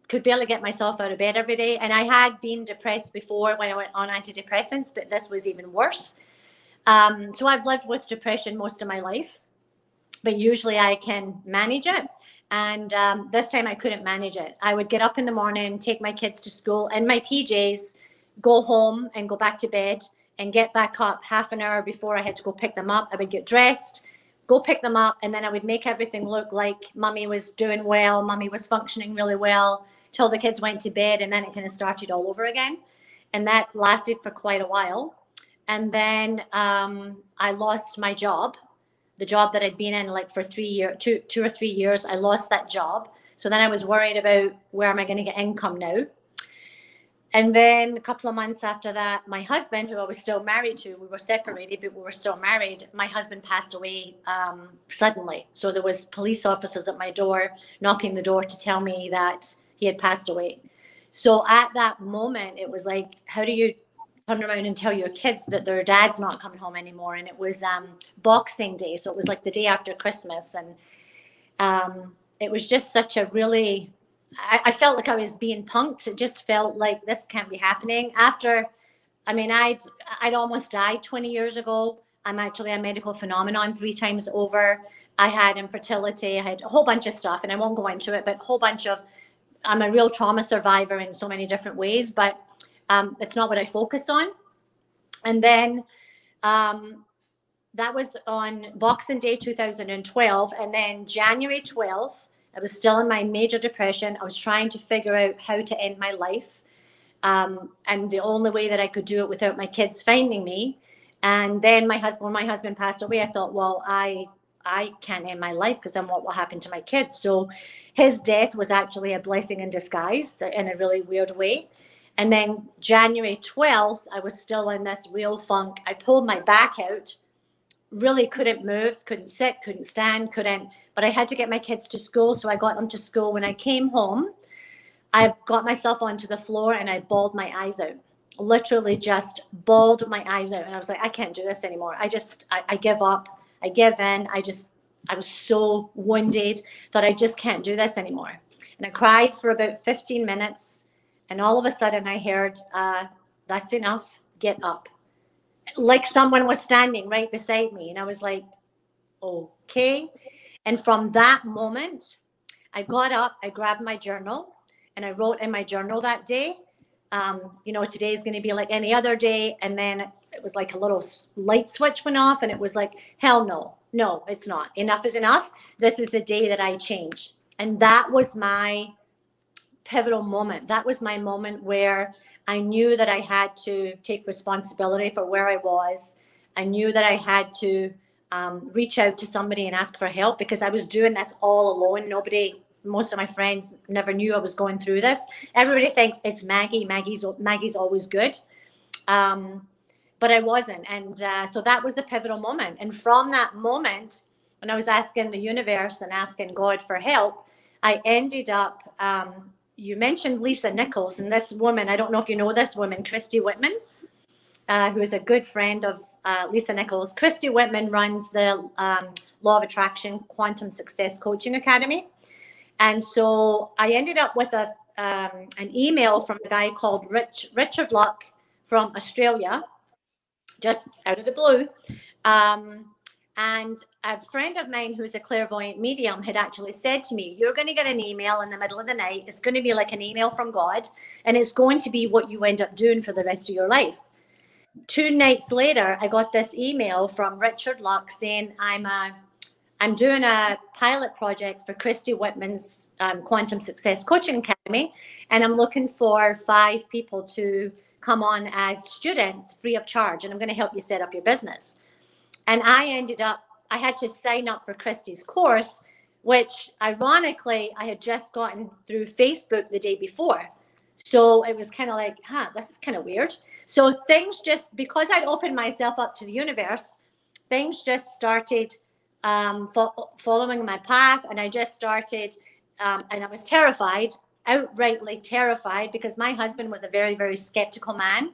could barely get myself out of bed every day, and I had been depressed before when I went on antidepressants, but this was even worse. Um, so I've lived with depression most of my life, but usually I can manage it. And um, this time I couldn't manage it. I would get up in the morning, take my kids to school in my PJs, go home and go back to bed and get back up half an hour before I had to go pick them up. I would get dressed, go pick them up, and then I would make everything look like mummy was doing well, mummy was functioning really well till the kids went to bed, and then it kind of started all over again. And that lasted for quite a while. And then um, I lost my job, the job that I'd been in like for three years, two, two or three years. I lost that job. So then I was worried about where am I going to get income now? And then a couple of months after that, my husband, who I was still married to, we were separated, but we were still married. My husband passed away um, suddenly. So there was police officers at my door knocking the door to tell me that he had passed away. So at that moment, it was like, how do you turn around and tell your kids that their dad's not coming home anymore? And it was um, Boxing Day, so it was like the day after Christmas, and um, it was just such a really I, I felt like I was being punked. It just felt like this can't be happening. After, I mean, I'd I'd almost died 20 years ago. I'm actually a medical phenomenon three times over. I had infertility. I had a whole bunch of stuff, and I won't go into it, but a whole bunch of. I'm a real trauma survivor in so many different ways, but um, it's not what I focus on. And then um, that was on Boxing Day 2012, and then January 12th, I was still in my major depression. I was trying to figure out how to end my life. Um, and the only way that I could do it without my kids finding me. And then my husband, when my husband passed away, I thought, well, I I can't end my life because then what will happen to my kids? So his death was actually a blessing in disguise in a really weird way. And then January 12th, I was still in this real funk. I pulled my back out really couldn't move, couldn't sit, couldn't stand, couldn't. But I had to get my kids to school, so I got them to school. When I came home, I got myself onto the floor and I bawled my eyes out. Literally just bawled my eyes out, and I was like, I can't do this anymore. I just, I, I give up. I give in. I just, I was so wounded that I just can't do this anymore. And I cried for about 15 minutes, and all of a sudden I heard, uh, "That's enough. Get up." like someone was standing right beside me. And I was like, okay. And from that moment, I got up, I grabbed my journal, and I wrote in my journal that day, um, you know, today is going to be like any other day. And then it was like a little light switch went off, and it was like, hell no, no, it's not. Enough is enough. This is the day that I change. And that was my pivotal moment. That was my moment where I knew that I had to take responsibility for where I was. I knew that I had to um, reach out to somebody and ask for help because I was doing this all alone. Nobody, most of my friends never knew I was going through this. Everybody thinks it's Maggie. Maggie's Maggie's always good, um, but I wasn't, and uh, so that was the pivotal moment. And from that moment, when I was asking the universe and asking God for help, I ended up um, you mentioned Lisa Nichols, and this woman, I don't know if you know this woman, Christy Whitman, uh, who is a good friend of uh, Lisa Nichols. Christy Whitman runs the um, Law of Attraction Quantum Success Coaching Academy. And so I ended up with a um, an email from a guy called Rich, Richard Luck from Australia, just out of the blue. Um, and a friend of mine who's a clairvoyant medium had actually said to me, You're going to get an email in the middle of the night. It's going to be like an email from God, and it's going to be what you end up doing for the rest of your life. Two nights later, I got this email from Richard Luck saying, I'm a I'm doing a pilot project for Christy Whitman's um, Quantum Success Coaching Academy, and I'm looking for five people to come on as students free of charge, and I'm going to help you set up your business. And I ended up, I had to sign up for Christy's course, which ironically I had just gotten through Facebook the day before. So it was kind of like, huh, this is kind of weird. So things just, because I'd opened myself up to the universe, things just started um, fo- following my path. And I just started, um, and I was terrified, outrightly terrified, because my husband was a very, very skeptical man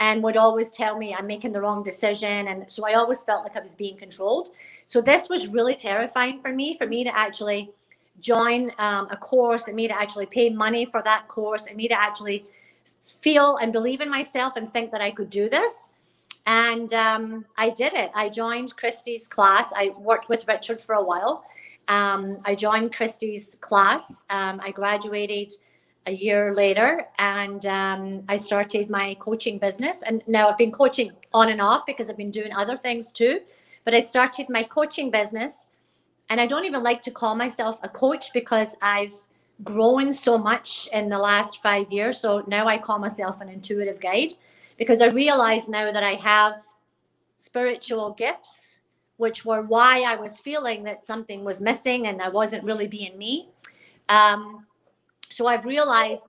and would always tell me I'm making the wrong decision. And so I always felt like I was being controlled. So this was really terrifying for me, for me to actually join um, a course and me to actually pay money for that course and me to actually feel and believe in myself and think that I could do this. And um, I did it. I joined Christy's class. I worked with Richard for a while. Um, I joined Christy's class. Um, I graduated a year later and um, I started my coaching business. And now I've been coaching on and off because I've been doing other things too. But I started my coaching business. And I don't even like to call myself a coach because I've grown so much in the last five years. So now I call myself an intuitive guide because I realize now that I have spiritual gifts, which were why I was feeling that something was missing and I wasn't really being me. Um, so I've realized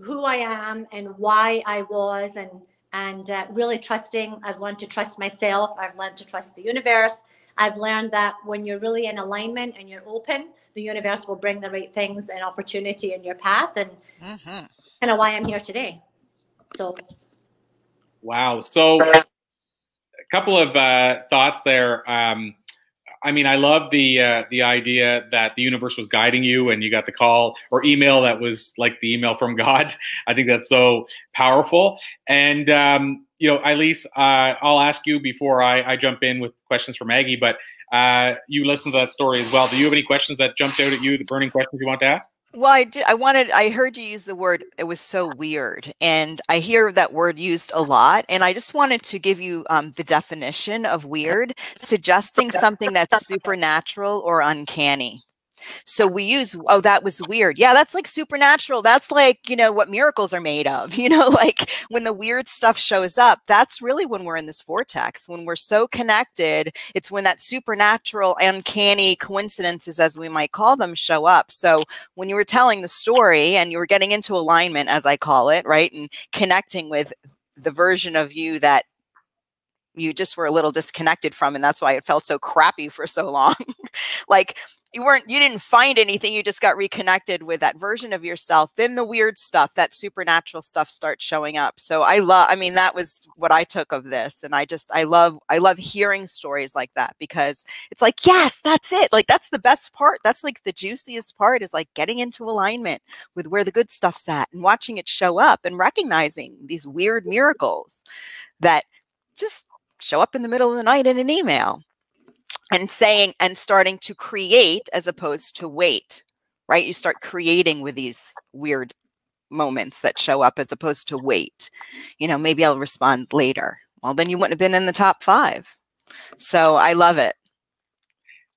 who I am and why I was, and and uh, really trusting. I've learned to trust myself. I've learned to trust the universe. I've learned that when you're really in alignment and you're open, the universe will bring the right things and opportunity in your path, and mm-hmm. kind of why I'm here today. So, wow. So, a couple of uh, thoughts there. Um, I mean, I love the uh, the idea that the universe was guiding you, and you got the call or email that was like the email from God. I think that's so powerful. And um, you know, Elise, uh, I'll ask you before I, I, jump in with questions for Maggie. But uh, you listened to that story as well. Do you have any questions that jumped out at you? The burning questions you want to ask? Well, I did. I wanted. I heard you use the word. It was so weird, and I hear that word used a lot. And I just wanted to give you um, the definition of weird, suggesting something that's supernatural or uncanny. So we use, oh, that was weird. Yeah, that's like supernatural. That's like, you know, what miracles are made of. You know, like when the weird stuff shows up, that's really when we're in this vortex. When we're so connected, it's when that supernatural, uncanny coincidences, as we might call them, show up. So when you were telling the story and you were getting into alignment, as I call it, right, and connecting with the version of you that you just were a little disconnected from and that's why it felt so crappy for so long like you weren't you didn't find anything you just got reconnected with that version of yourself then the weird stuff that supernatural stuff starts showing up. So i love i mean that was what i took of this and i just i love i love hearing stories like that because it's like yes that's it. Like that's the best part that's like the juiciest part is like getting into alignment with where the good stuff's at and watching it show up and recognizing these weird miracles that just show up in the middle of the night in an email and saying and starting to create as opposed to wait right? You start creating with these weird moments that show up as opposed to wait. You know maybe i'll respond later. Well then you wouldn't have been in the top five. So i love it.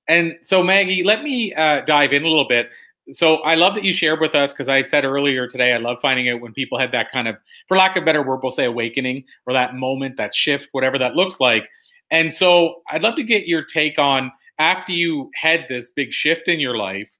And so maggie let me uh, dive in a little bit. So i love that you shared with us because i said earlier today i love finding out when people had that kind of for lack of better word we'll say awakening or that moment that shift whatever that looks like and so I'd love to get your take on after you had this big shift in your life,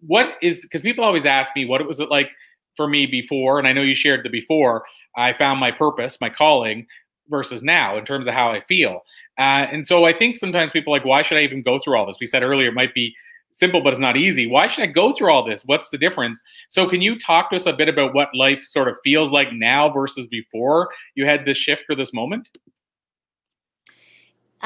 what is because people always ask me what it was it like for me before, and I know you shared the before. I found my purpose, my calling, versus now in terms of how I feel. Uh, and so I think sometimes people like, why should I even go through all this? We said earlier it might be simple, but it's not easy. Why should I go through all this? What's the difference? So can you talk to us a bit about what life sort of feels like now versus before you had this shift or this moment?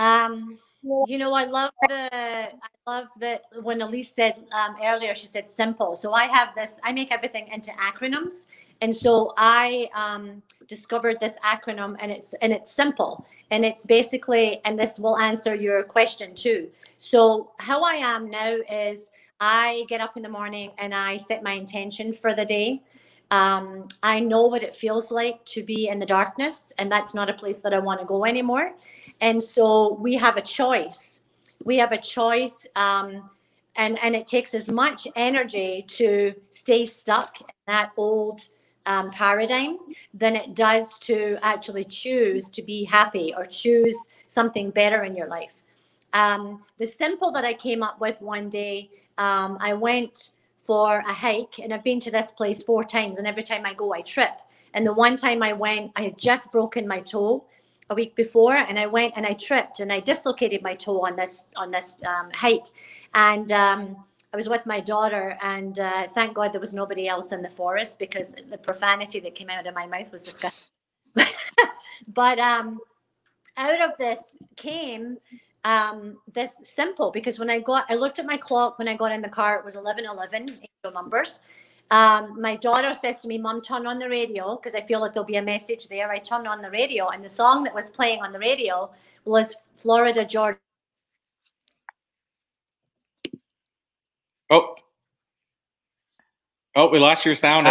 Um, you know, I love the I love that when Elise said um, earlier, she said simple. So I have this. I make everything into acronyms, and so I um, discovered this acronym, and it's and it's simple, and it's basically, and this will answer your question too. So how I am now is I get up in the morning and I set my intention for the day. Um, I know what it feels like to be in the darkness, and that's not a place that I want to go anymore. And so we have a choice. We have a choice, um, and and it takes as much energy to stay stuck in that old um, paradigm than it does to actually choose to be happy or choose something better in your life. Um, the simple that I came up with one day, um, I went for a hike, and I've been to this place four times, and every time I go, I trip. And the one time I went, I had just broken my toe a week before, and I went and I tripped and I dislocated my toe on this on this um, hike, and um, I was with my daughter, and uh, thank God there was nobody else in the forest because the profanity that came out of my mouth was disgusting. but um, out of this came um, this simple because when I got, I looked at my clock when I got in the car, it was 11 11 angel numbers. Um, my daughter says to me, Mom, turn on the radio because I feel like there'll be a message there. I turned on the radio, and the song that was playing on the radio was Florida Georgia. Oh, oh, we lost your sound.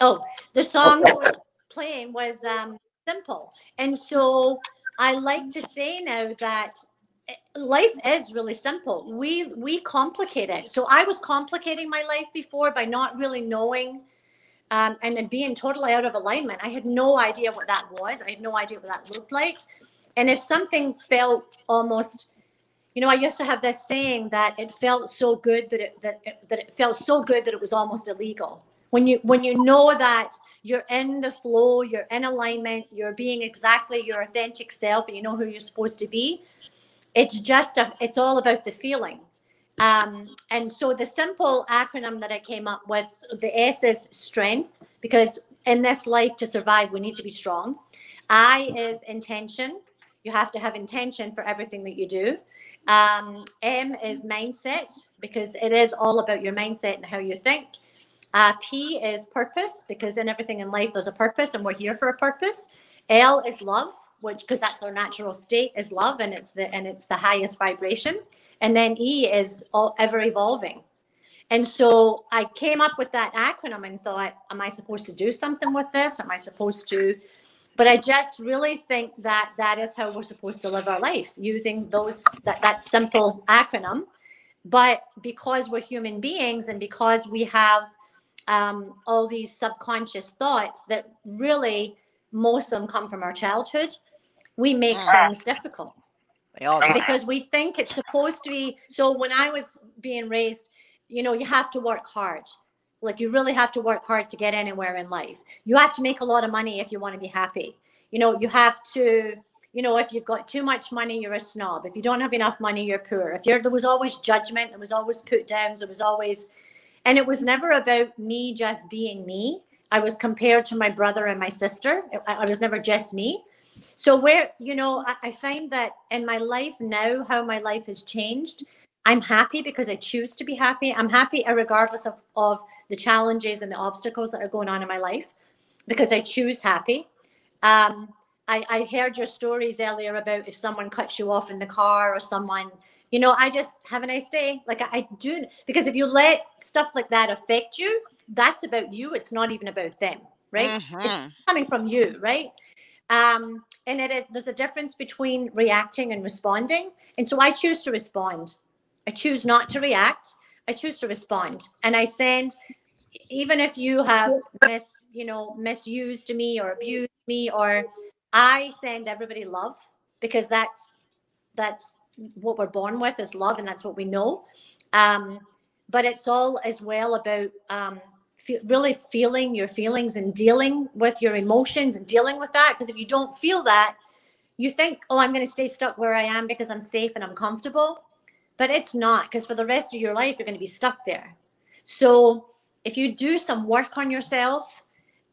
Oh, the song that was playing was um, simple. And so I like to say now that life is really simple. We we complicate it. So I was complicating my life before by not really knowing um, and then being totally out of alignment. I had no idea what that was. I had no idea what that looked like. And if something felt almost you know, I used to have this saying that it felt so good that it that it, that it felt so good that it was almost illegal. When you when you know that you're in the flow, you're in alignment, you're being exactly your authentic self, and you know who you're supposed to be. It's just a, it's all about the feeling. Um, and so the simple acronym that I came up with, the S is strength, because in this life to survive, we need to be strong. I is intention. You have to have intention for everything that you do. Um, M is mindset because it is all about your mindset and how you think. Uh, P is purpose because in everything in life there's a purpose and we're here for a purpose. L is love, which because that's our natural state is love and it's the and it's the highest vibration. And then E is all, ever evolving. And so I came up with that acronym and thought, am I supposed to do something with this? Am I supposed to but i just really think that that is how we're supposed to live our life using those that, that simple acronym but because we're human beings and because we have um, all these subconscious thoughts that really most of them come from our childhood we make ah. things difficult they all because we think it's supposed to be so when i was being raised you know you have to work hard like you really have to work hard to get anywhere in life. You have to make a lot of money if you want to be happy. You know, you have to, you know, if you've got too much money, you're a snob. If you don't have enough money, you're poor. If you're there was always judgment, there was always put downs, there was always and it was never about me just being me. I was compared to my brother and my sister. I, I was never just me. So where, you know, I, I find that in my life now, how my life has changed, I'm happy because I choose to be happy. I'm happy regardless of, of the challenges and the obstacles that are going on in my life because I choose happy. Um, I, I heard your stories earlier about if someone cuts you off in the car or someone, you know, I just have a nice day. Like I, I do, because if you let stuff like that affect you, that's about you. It's not even about them, right? Mm-hmm. It's coming from you, right? Um, and it, there's a difference between reacting and responding. And so I choose to respond. I choose not to react. I choose to respond. And I send even if you have mis you know misused me or abused me or i send everybody love because that's that's what we're born with is love and that's what we know um but it's all as well about um really feeling your feelings and dealing with your emotions and dealing with that because if you don't feel that you think oh i'm going to stay stuck where i am because i'm safe and i'm comfortable but it's not because for the rest of your life you're going to be stuck there. So if you do some work on yourself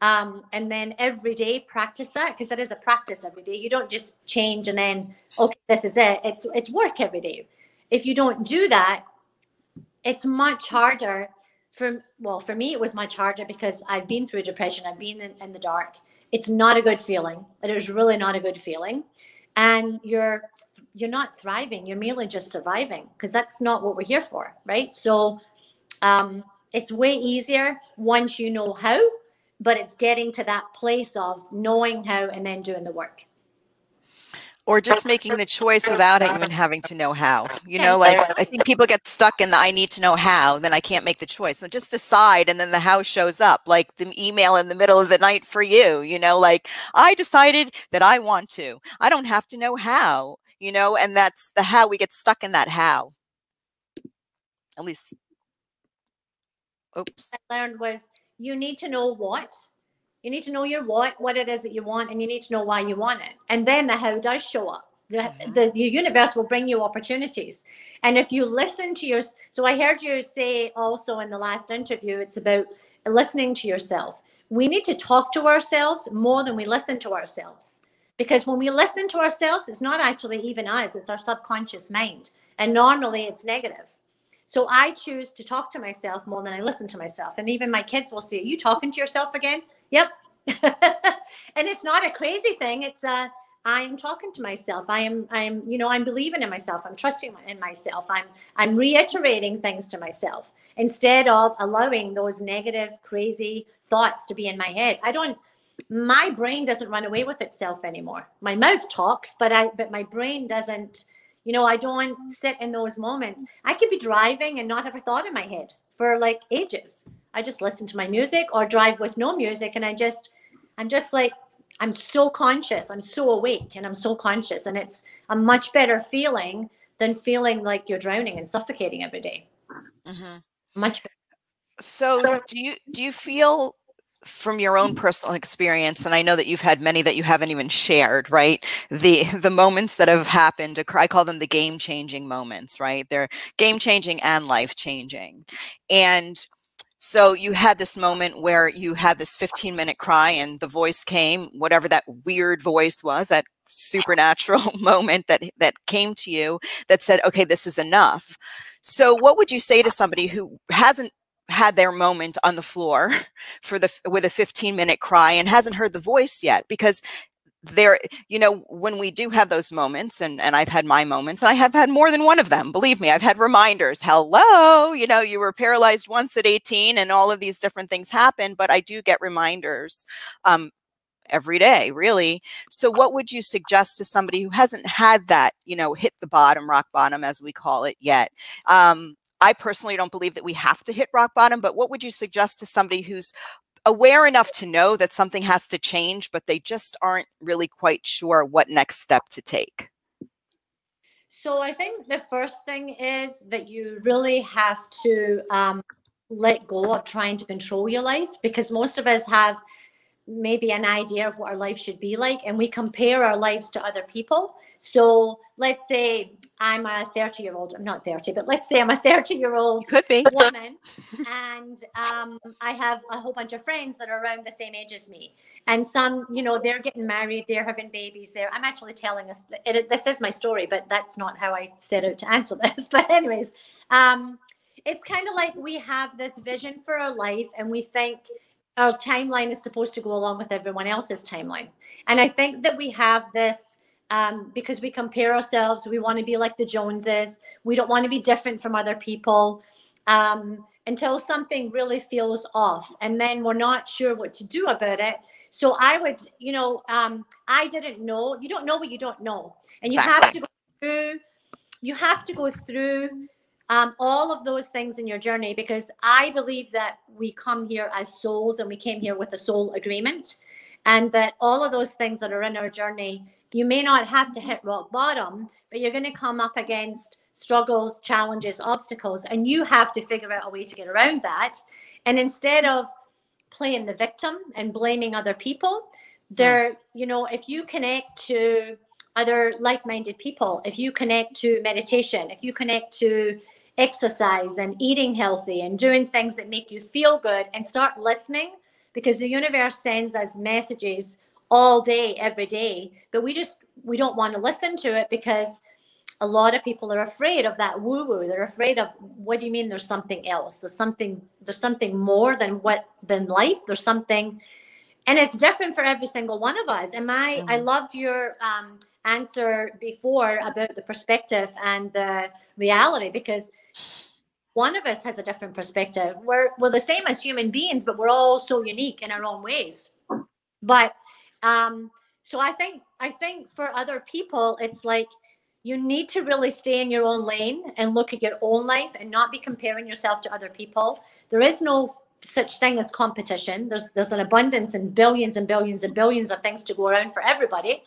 um, and then every day practice that because that is a practice every day. You don't just change and then okay this is it. It's it's work every day. If you don't do that it's much harder for well for me it was much harder because i've been through depression. I've been in, in the dark. It's not a good feeling it is really not a good feeling. And you're you're not thriving. You're merely just surviving because that's not what we're here for right? So um it's way easier once you know how, but it's getting to that place of knowing how and then doing the work. Or just making the choice without even having to know how. You know, like I think people get stuck in the I need to know how, then I can't make the choice. So just decide and then the how shows up, like the email in the middle of the night for you, you know, like I decided that I want to. I don't have to know how, you know, and that's the how we get stuck in that how. At least oops. I learned was you need to know what. You need to know your what, what it is that you want, and you need to know why you want it. And then the how does show up. The, Mhm. the, the universe will bring you opportunities. And if you listen to your, so I heard you say also in the last interview, it's about listening to yourself. We need to talk to ourselves more than we listen to ourselves. Because when we listen to ourselves, it's not actually even us, it's our subconscious mind. And normally it's negative. So I choose to talk to myself more than I listen to myself. And even my kids will say, Are you talking to yourself again? Yep. and it's not a crazy thing. It's uh, a I am talking to myself. I am I'm you know I'm believing in myself. I'm trusting in myself. I'm I'm reiterating things to myself instead of allowing those negative crazy thoughts to be in my head. I don't my brain doesn't run away with itself anymore. My mouth talks, but I but my brain doesn't you know, I don't sit in those moments. I could be driving and not have a thought in my head for like ages. I just listen to my music or drive with no music and I just I'm just like I'm so conscious. I'm so awake and I'm so conscious and it's a much better feeling than feeling like you're drowning and suffocating every day. Mhm. Much better. So do you do you feel from your own personal experience and I know that you've had many that you haven't even shared, right? The the moments that have happened, I call them the game changing moments, right? They're game changing and life changing. And so you had this moment where you had this 15 minute cry and the voice came, whatever that weird voice was, that supernatural moment that that came to you that said, "Okay, this is enough." So what would you say to somebody who hasn't had their moment on the floor for the with a 15 minute cry and hasn't heard the voice yet because there you know when we do have those moments and and I've had my moments and I have had more than one of them believe me I've had reminders hello you know you were paralyzed once at 18 and all of these different things happen but I do get reminders um every day really. So what would you suggest to somebody who hasn't had that you know hit the bottom rock bottom as we call it yet? Um I personally don't believe that we have to hit rock bottom, but what would you suggest to somebody who's aware enough to know that something has to change, but they just aren't really quite sure what next step to take? So I think the first thing is that you really have to um, let go of trying to control your life because most of us have maybe an idea of what our life should be like and we compare our lives to other people. So let's say i'm a 30 year old i'm not 30 but let's say i'm a 30 year old Could be. woman and um, i have a whole bunch of friends that are around the same age as me. And some you know they're getting married they're having babies there i'm actually telling us this is my story but that's not how i set out to answer this. But anyways um, it's kind of like we have this vision for our life and we think our timeline is supposed to go along with everyone else's timeline. And i think that we have this um, because we compare ourselves we want to be like the joneses we don't want to be different from other people um, until something really feels off and then we're not sure what to do about it. So i would you know um, i didn't know you don't know what you don't know. And you have to go through you have to go through um, all of those things in your journey because I believe that we come here as souls and we came here with a soul agreement, and that all of those things that are in our journey, you may not have to hit rock bottom, but you're going to come up against struggles, challenges, obstacles, and you have to figure out a way to get around that. And instead of playing the victim and blaming other people, there, you know, if you connect to other like-minded people, if you connect to meditation, if you connect to exercise and eating healthy and doing things that make you feel good and start listening because the universe sends us messages all day every day. But we just we don't want to listen to it because a lot of people are afraid of that woo woo they're afraid of what do you mean there's something else? There's something there's something more than what than life? There's something and it's different for every single one of us. And my i Mhm. loved your um answer before about the perspective and the reality because one of us has a different perspective. We're we're the same as human beings, but we're all so unique in our own ways. But um, so I think I think for other people, it's like you need to really stay in your own lane and look at your own life and not be comparing yourself to other people. There is no such thing as competition. There's there's an abundance and billions and billions and billions of things to go around for everybody.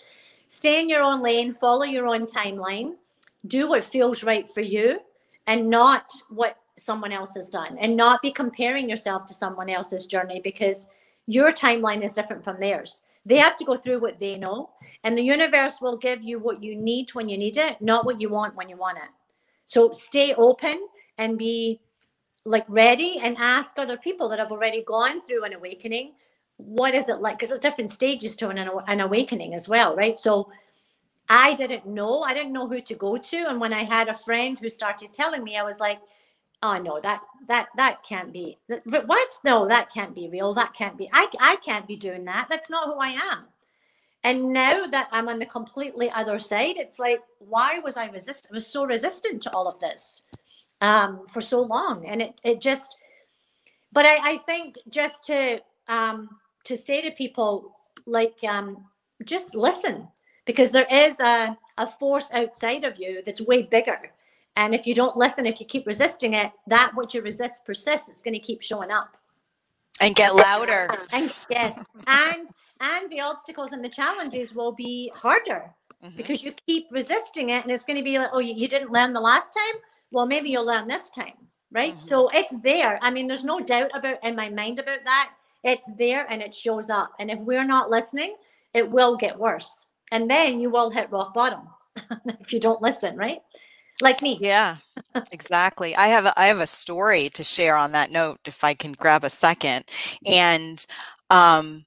Stay in your own lane, follow your own timeline, do what feels right for you, and not what someone else has done and not be comparing yourself to someone else's journey because your timeline is different from theirs. They have to go through what they know, and the universe will give you what you need when you need it, not what you want when you want it. So stay open and be like ready and ask other people that have already gone through an awakening what is it like? Because there's different stages to an, an awakening as well right? So i didn't know i didn't know who to go to. And when i had a friend who started telling me i was like oh no that that that can't be what? No that can't be real. That can't be i i can't be doing that. That's not who i am. And now that i'm on the completely other side it's like why was i resist i was so resistant to all of this um, for so long? And it it just but i i think just to um to say to people like um just listen because there is a, a force outside of you that's way bigger and if you don't listen, if you keep resisting it, that what you resist persists. It's going to keep showing up. And get louder. And yes. and and the obstacles and the challenges will be harder mm-hmm. because you keep resisting it. And it's going to be like, oh, you, you, didn't learn the last time. Well, maybe you'll learn this time. Right. Mm-hmm. So it's there. I mean, there's no doubt about in my mind about that. It's there and it shows up. And if we're not listening, it will get worse. And then you will hit rock bottom if you don't listen, right? like me. Yeah, exactly. I have a, I have a story to share on that note if I can grab a second. And um,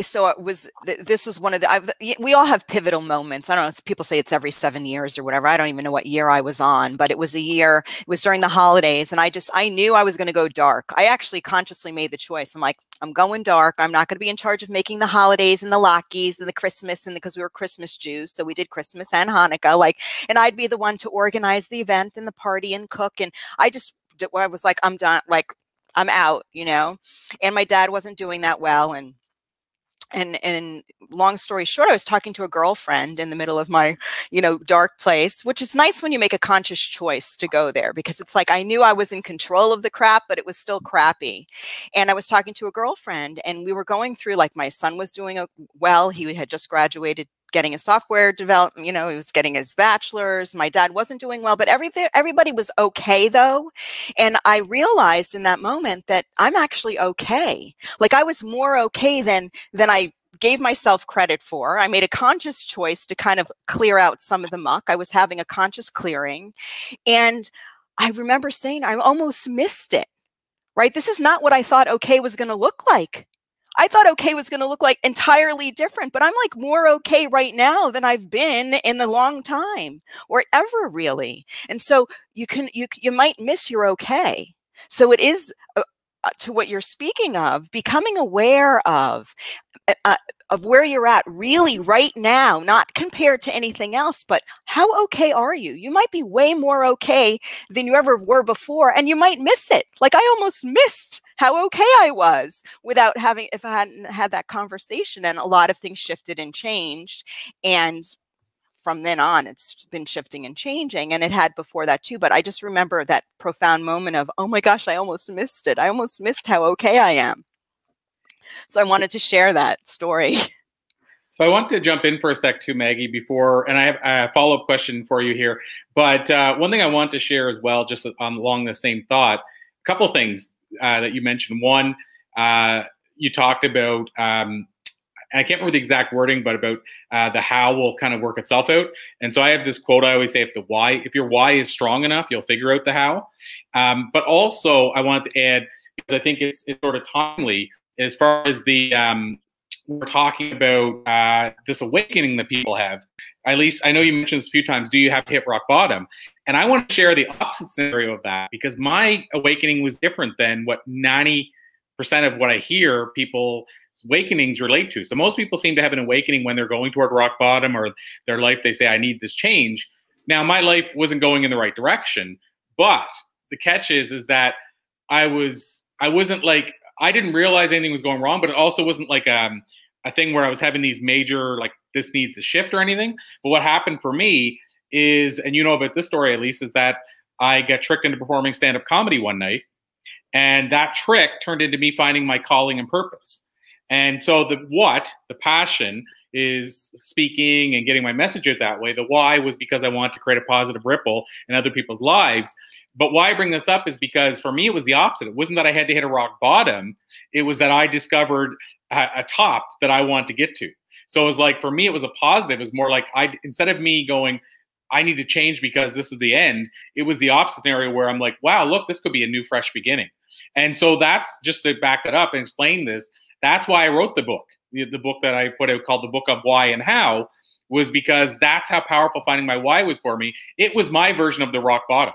so it was this was one of the I've, we all have pivotal moments. I don't know people say it's every seven years or whatever. I don't even know what year i was on but it was a year it was during the holidays and i just i knew i was going to go dark. I actually consciously made the choice. I'm like i'm going dark. I'm not going to be in charge of making the holidays and the latkes and the christmas and because we were christmas jews so we did christmas and hanukkah like and i'd be the one to organize the event and the party and cook and i just i was like i'm done like i'm out you know? And my dad wasn't doing that well and and and long story short i was talking to a girlfriend in the middle of my you know dark place which is nice when you make a conscious choice to go there because it's like i knew i was in control of the crap but it was still crappy. And i was talking to a girlfriend and we were going through like my son was doing a well he had just graduated getting a software development, you know, he was getting his bachelor's. My dad wasn't doing well, but everything everybody was okay though. And I realized in that moment that I'm actually okay. Like I was more okay than than I gave myself credit for. I made a conscious choice to kind of clear out some of the muck. I was having a conscious clearing. And I remember saying I almost missed it. Right? This is not what I thought okay was going to look like. I thought okay was going to look like entirely different, but I'm like more okay right now than I've been in a long time or ever really. And so you can you you might miss your okay. So it is uh, uh to what you're speaking of, becoming aware of uh, of where you're at really right now, not compared to anything else, but how okay are you? You might be way more okay than you ever were before, and you might miss it. Like I almost missed how okay I was without having, if I hadn't had that conversation. And a lot of things shifted and changed. And from then on, it's been shifting and changing. And it had before that too. But I just remember that profound moment of, oh my gosh, I almost missed it. I almost missed how okay I am. So I wanted to share that story. So I want to jump in for a sec too, Maggie, before, and I have a follow up question for you here. But uh, one thing I want to share as well, just on, along the same thought, a couple things uh, that you mentioned. One, uh, you talked about, um, I can't remember the exact wording, but about uh, the how will kind of work itself out. And so I have this quote I always say: if the why, if your why is strong enough, you'll figure out the how. Um, but also, I wanted to add because I think it's it's sort of timely as far as the um, we're talking about uh, this awakening that people have. Elise I know you mentioned this a few times. Do you have to hit rock bottom? And I want to share the opposite scenario of that because my awakening was different than what 90% of what I hear people awakenings relate to. So most people seem to have an awakening when they're going toward rock bottom or their life they say I need this change. Now my life wasn't going in the right direction, but the catch is is that I was I wasn't like I didn't realize anything was going wrong, but it also wasn't like um, a thing where I was having these major like this needs to shift or anything. But what happened for me is, and you know about this story Elise, is that I got tricked into performing stand up comedy one night. And that trick turned into me finding my calling and purpose. And so the what, the passion, is speaking and getting my message out that way. The why was because I want to create a positive ripple in other people's lives. But why I bring this up is because for me, it was the opposite. It wasn't that I had to hit a rock bottom, it was that I discovered a, a top that I want to get to. So it was like, for me, it was a positive. It was more like, I instead of me going, I need to change because this is the end, it was the opposite scenario where I'm like, wow, look, this could be a new, fresh beginning. And so that's just to back that up and explain this. That's why I wrote the book the, the book that I put out called The Book of Why and How was because that's how powerful finding my why was for me. It was my version of the rock bottom.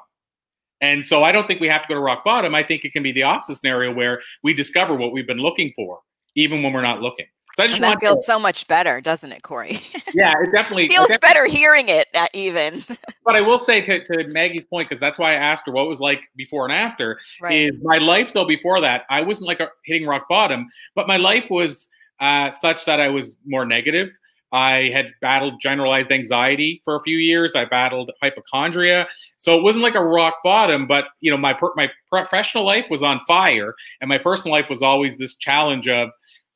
And so I don't think we have to go to rock bottom. I think it can be the opposite scenario where we discover what we've been looking for, even when we're not looking. So I just and that feels to, so much better, doesn't it, Corey? Yeah, it definitely feels it definitely, better hearing it, uh, even. but I will say to, to Maggie's point, because that's why I asked her what was like before and after. Right. Is my life though before that? I wasn't like a, hitting rock bottom, but my life was uh, such that I was more negative. I had battled generalized anxiety for a few years. I battled hypochondria, so it wasn't like a rock bottom. But you know, my my professional life was on fire, and my personal life was always this challenge of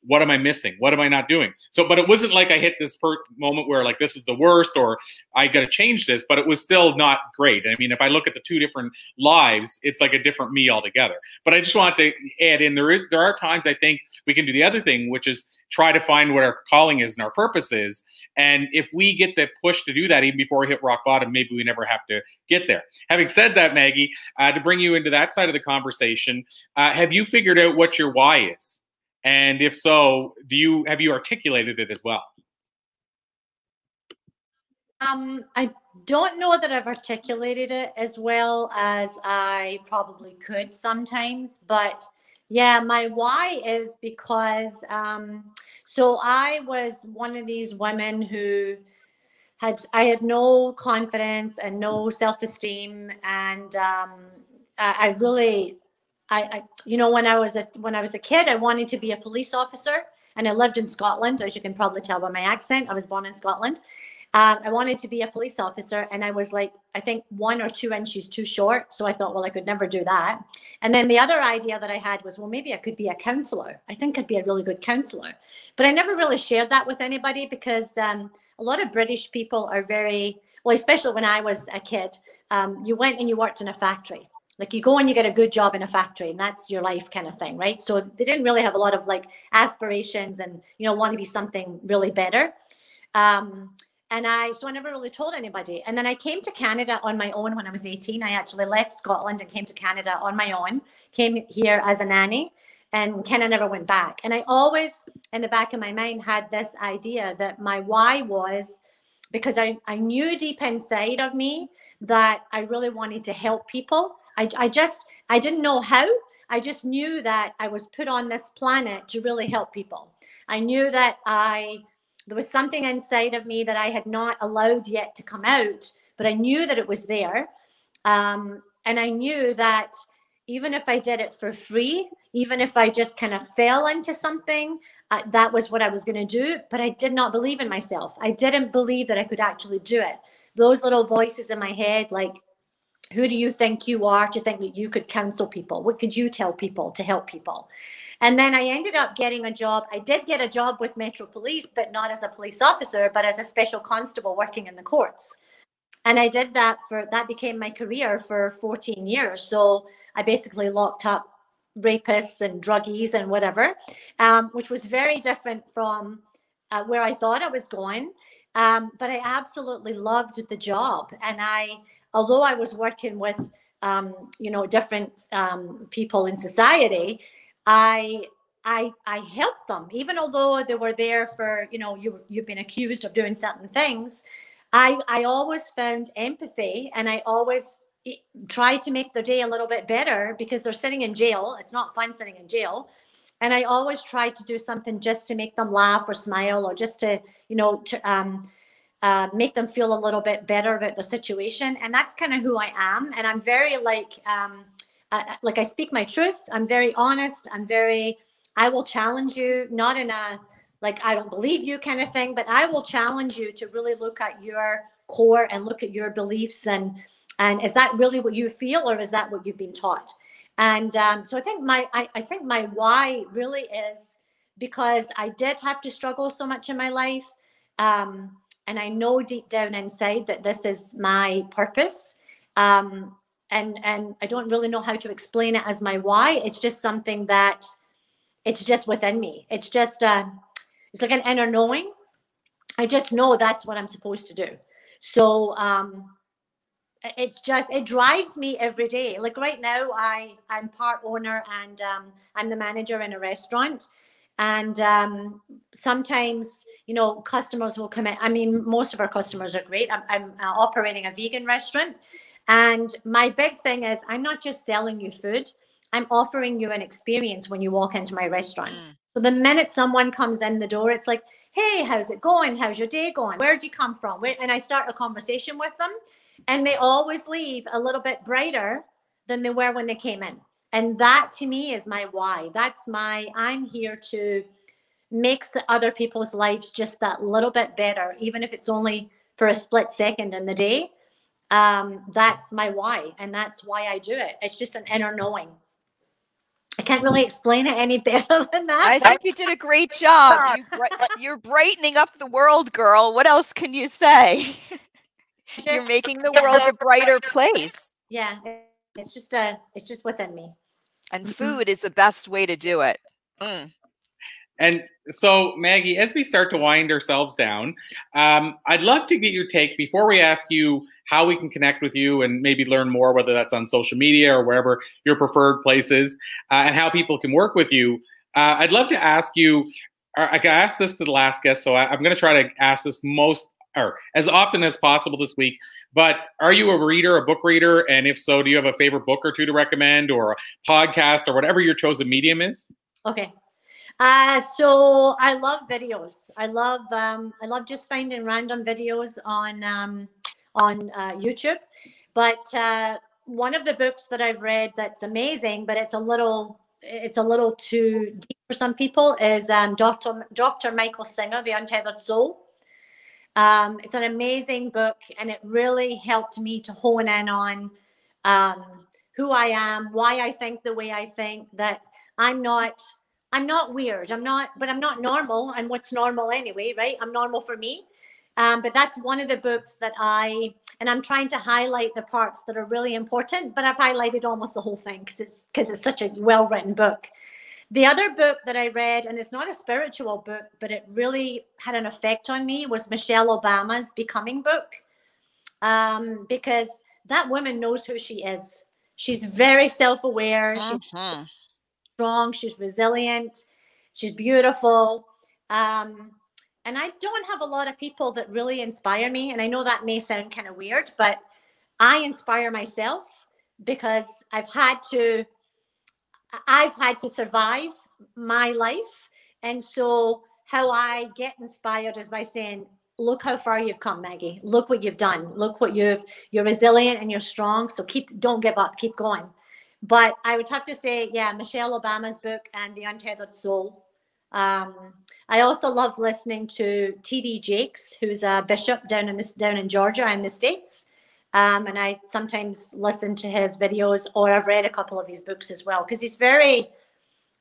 what am I missing? What am I not doing? So, but it wasn't like I hit this per- moment where like this is the worst or I got to change this, but it was still not great. I mean, if I look at the two different lives, it's like a different me altogether. But I just want to add in there is there are times I think we can do the other thing, which is try to find what our calling is and our purpose is. And if we get the push to do that even before we hit rock bottom, maybe we never have to get there. Having said that, Maggie, uh, to bring you into that side of the conversation, uh, have you figured out what your why is? And if so, do you have you articulated it as well? Um, I don't know that I've articulated it as well as I probably could sometimes, but yeah, my why is because um, so I was one of these women who had I had no confidence and no self esteem, and um, I, I really I, I, you know, when I was a when I was a kid, I wanted to be a police officer, and I lived in Scotland, as you can probably tell by my accent. I was born in Scotland. Um, I wanted to be a police officer, and I was like, I think one or two inches too short. So I thought, well, I could never do that. And then the other idea that I had was, well, maybe I could be a counselor. I think I'd be a really good counselor. But I never really shared that with anybody because um, a lot of British people are very, well, especially when I was a kid, um, you went and you worked in a factory like you go and you get a good job in a factory and that's your life kind of thing right? So they didn't really have a lot of like aspirations and you know want to be something really better. Um, and i so i never really told anybody. And then i came to canada on my own when i was 18 i actually left scotland and came to canada on my own came here as a nanny and of never went back. And i always in the back of my mind had this idea that my why was because i, I knew deep inside of me that i really wanted to help people I, I just, I didn't know how. I just knew that I was put on this planet to really help people. I knew that I, there was something inside of me that I had not allowed yet to come out, but I knew that it was there. Um, and I knew that even if I did it for free, even if I just kind of fell into something, uh, that was what I was going to do. But I did not believe in myself. I didn't believe that I could actually do it. Those little voices in my head, like, who do you think you are to think that you could counsel people? What could you tell people to help people? And then I ended up getting a job. I did get a job with Metro Police, but not as a police officer, but as a special constable working in the courts. And I did that for that became my career for 14 years. So I basically locked up rapists and druggies and whatever, um, which was very different from uh, where I thought I was going. Um, but I absolutely loved the job. And I, although I was working with, um, you know, different um, people in society, I I I helped them, even although they were there for, you know, you you've been accused of doing certain things. I I always found empathy, and I always try to make their day a little bit better because they're sitting in jail. It's not fun sitting in jail. And I always try to do something just to make them laugh or smile or just to, you know, to um, uh, make them feel a little bit better about the situation. And that's kind of who I am. And I'm very like, um, uh, like I speak my truth. I'm very honest. I'm very, I will challenge you, not in a like I don't believe you kind of thing, but I will challenge you to really look at your core and look at your beliefs and and is that really what you feel or is that what you've been taught? And um, so I think my I, I think my why really is because I did have to struggle so much in my life. Um, and I know deep down inside that this is my purpose. Um, and and I don't really know how to explain it as my why. It's just something that it's just within me. It's just uh, it's like an inner knowing. I just know that's what I'm supposed to do. So um, it's just it drives me every day. Like right now, I I'm part owner and um, I'm the manager in a restaurant. And um, sometimes, you know, customers will come in. I mean, most of our customers are great. I'm, I'm uh, operating a vegan restaurant, and my big thing is I'm not just selling you food. I'm offering you an experience when you walk into my restaurant. Mm. So the minute someone comes in the door, it's like, hey, how's it going? How's your day going? Where do you come from? Where? And I start a conversation with them, and they always leave a little bit brighter than they were when they came in. And that to me is my why. That's my, I'm here to make other people's lives just that little bit better, even if it's only for a split second in the day. Um, that's my why. And that's why I do it. It's just an inner knowing. I can't really explain it any better than that. I think you did a great job. You, are brightening up the world, girl. What else can you say? Just, you're making the world a brighter place. Yeah, it's just a, it's just within me. And food is the best way to do it. Mm. And so, Maggie, as we start to wind ourselves down, um, I'd love to get your take before we ask you how we can connect with you and maybe learn more, whether that's on social media or wherever your preferred places, uh, and how people can work with you. Uh, I'd love to ask you. Uh, I asked this to the last guest, so I, I'm going to try to ask this most or as often as possible this week. But are you a reader, a book reader? And if so, do you have a favorite book or two to recommend or a podcast or whatever your chosen medium is? Okay. Uh, so I love videos. I love um, I love just finding random videos on um, on uh, YouTube. But uh, one of the books that I've read that's amazing, but it's a little it's a little too deep for some people is um, Dr. Dr. Michael Singer, The Untethered Soul. Um, it's an amazing book, and it really helped me to hone in on um, who I am, why I think the way I think. That I'm not, I'm not weird. I'm not, but I'm not normal. And what's normal anyway, right? I'm normal for me. Um, but that's one of the books that I, and I'm trying to highlight the parts that are really important. But I've highlighted almost the whole thing because it's because it's such a well written book. The other book that I read, and it's not a spiritual book, but it really had an effect on me, was Michelle Obama's Becoming book. Um, because that woman knows who she is. She's very self aware, uh-huh. she's strong, she's resilient, she's beautiful. Um, and I don't have a lot of people that really inspire me. And I know that may sound kind of weird, but I inspire myself because I've had to I've had to survive my life. And so, how I get inspired is by saying, Look how far you've come, Maggie. Look what you've done. Look what you've, you're resilient and you're strong. So, keep, don't give up, keep going. But I would have to say, yeah, Michelle Obama's book and The Untethered Soul. Um, I also love listening to T.D. Jakes, who's a bishop down in this down in Georgia in the states. Um, and I sometimes listen to his videos or I've read a couple of his books as well because he's very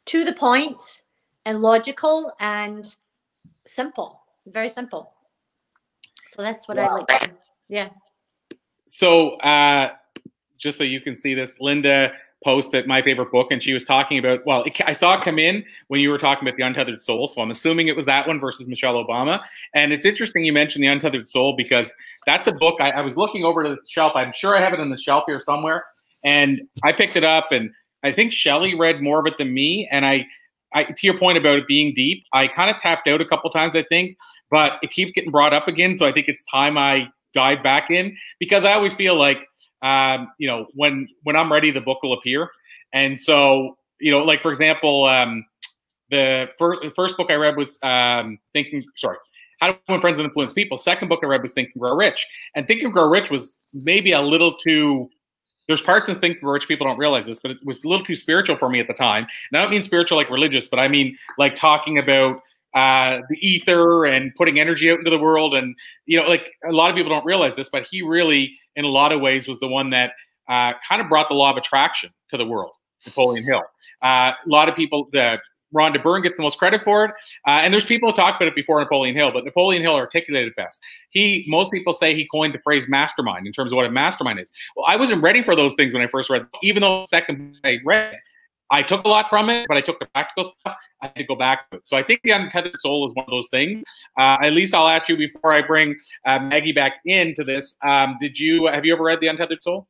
to the point and logical and simple, very simple. So that's what wow. I like. Yeah. So, uh, just so you can see this, Linda post that my favorite book, and she was talking about. Well, it, I saw it come in when you were talking about the Untethered Soul, so I'm assuming it was that one versus Michelle Obama. And it's interesting you mentioned the Untethered Soul because that's a book I, I was looking over to the shelf. I'm sure I have it on the shelf here somewhere, and I picked it up, and I think Shelly read more of it than me, and I. I, to your point about it being deep, I kind of tapped out a couple times, I think, but it keeps getting brought up again. So I think it's time I dive back in because I always feel like um, you know, when when I'm ready, the book will appear. And so, you know, like for example, um, the first first book I read was um, Thinking. Sorry, How to Win Friends and Influence People. Second book I read was Think and Grow Rich. And Think and Grow Rich was maybe a little too. There's parts in Think and Grow Rich people don't realize this, but it was a little too spiritual for me at the time. And I don't mean spiritual like religious, but I mean like talking about uh, the ether and putting energy out into the world. And, you know, like a lot of people don't realize this, but he really, in a lot of ways, was the one that uh, kind of brought the law of attraction to the world, Napoleon Hill. Uh, a lot of people, the Rhonda Byrne gets the most credit for it. Uh, and there's people who talked about it before Napoleon Hill, but Napoleon Hill articulated it best. He, most people say he coined the phrase mastermind in terms of what a mastermind is. Well, I wasn't ready for those things when I first read, even though second I read, I took a lot from it, but I took the practical stuff. I had to go back to it. So I think the untethered soul is one of those things. Uh, Elise I'll ask you before I bring uh, Maggie back into this. Um, did you have you ever read the Untethered Soul?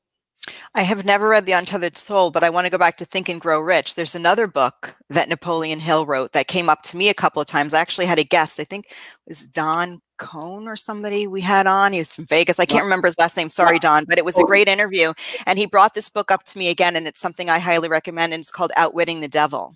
I have never read The Untethered Soul, but I want to go back to Think and Grow Rich. There's another book that Napoleon Hill wrote that came up to me a couple of times. I actually had a guest, I think it was Don Cohn or somebody we had on. He was from Vegas. I can't remember his last name. Sorry, Don, but it was a great interview. And he brought this book up to me again, and it's something I highly recommend. And it's called Outwitting the Devil.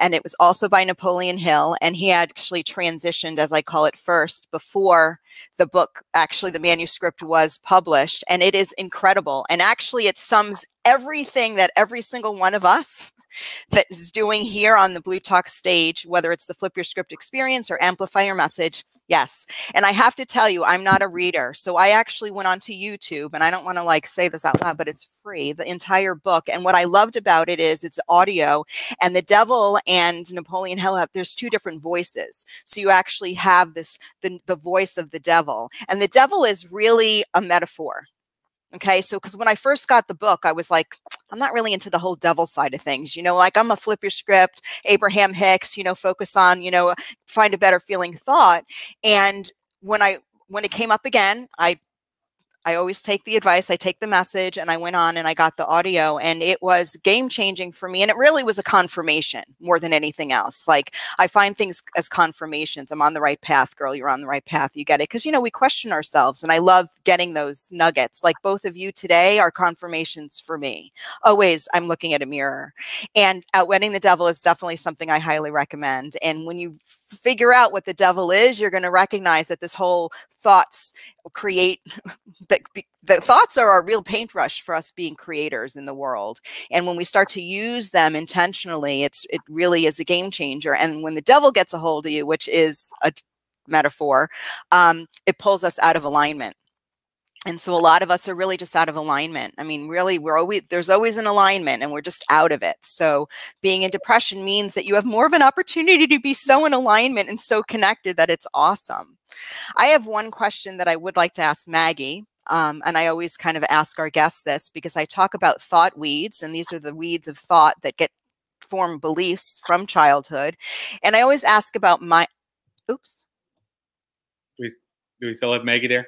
And it was also by Napoleon Hill. And he actually transitioned, as I call it, first before the book, actually, the manuscript was published. And it is incredible. And actually, it sums everything that every single one of us that is doing here on the bLU Talk stage, whether it's the Flip Your Script experience or Amplify Your Message, Yes. And I have to tell you, I'm not a reader. So I actually went onto YouTube and I don't want to like say this out loud, but it's free, the entire book. And what I loved about it is it's audio and the devil and Napoleon Hill have, there's two different voices. So you actually have this, the, the voice of the devil and the devil is really a metaphor. Okay. So, because when I first got the book, I was like, I'm not really into the whole devil side of things. You know, like I'm a flip your script, Abraham Hicks, you know, focus on, you know, find a better feeling thought. And when I, when it came up again, I I always take the advice, I take the message, and I went on and I got the audio, and it was game changing for me. And it really was a confirmation more than anything else. Like I find things as confirmations. I'm on the right path, girl. You're on the right path. You get it. Because, you know, we question ourselves, and I love getting those nuggets. Like both of you today are confirmations for me. Always, I'm looking at a mirror. And uh, Outwitting the Devil is definitely something I highly recommend. And when you figure out what the devil is, you're going to recognize that this whole thoughts create that the thoughts are our real paintbrush for us being creators in the world and when we start to use them intentionally it's it really is a game changer and when the devil gets a hold of you which is a metaphor um, it pulls us out of alignment and so a lot of us are really just out of alignment. I mean really we're always there's always an alignment and we're just out of it. So being in depression means that you have more of an opportunity to be so in alignment and so connected that it's awesome. I have one question that i would like to ask maggie um, and i always kind of ask our guests this because i talk about thought weeds and these are the weeds of thought that get form beliefs from childhood. And i always ask about my oops. Do we, do we still have maggie there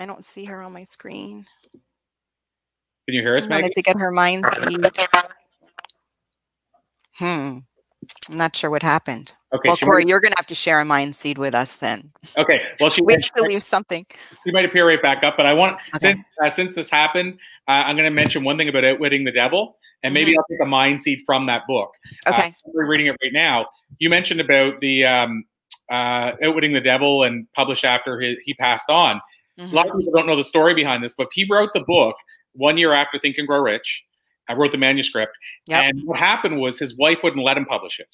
I don't see her on my screen. Can you hear us, I Maggie? wanted to get her mind seed. Hmm. I'm not sure what happened. Okay, well, Corey, might, you're going to have to share a mind seed with us then. okay. Well, she, We have to leave something. she might appear right back up, but I want Okay. since uh, since this happened, uh, I'm going to mention one thing about outwitting the devil, and maybe I'll take a mind seed from that book. Uh. Okay. we're reading it right now. You mentioned about the um, uh, outwitting the devil and published after he, he passed on. A lot of people don't know the story behind this, but he wrote the book one year after Think and Grow Rich. I wrote the manuscript, Yep. and what happened was his wife wouldn't let him publish it.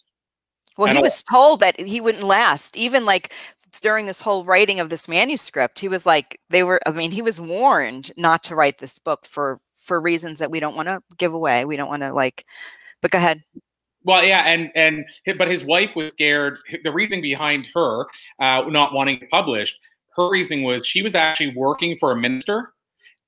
Well, I he was told that he wouldn't last. Even like during this whole writing of this manuscript, he was like, they were, I mean, he was warned not to write this book for for reasons that we don't want to give away. We don't want to like, but go ahead. Well, yeah, and and but his wife was scared. The reason behind her uh, not wanting it published, her reasoning was she was actually working for a minister,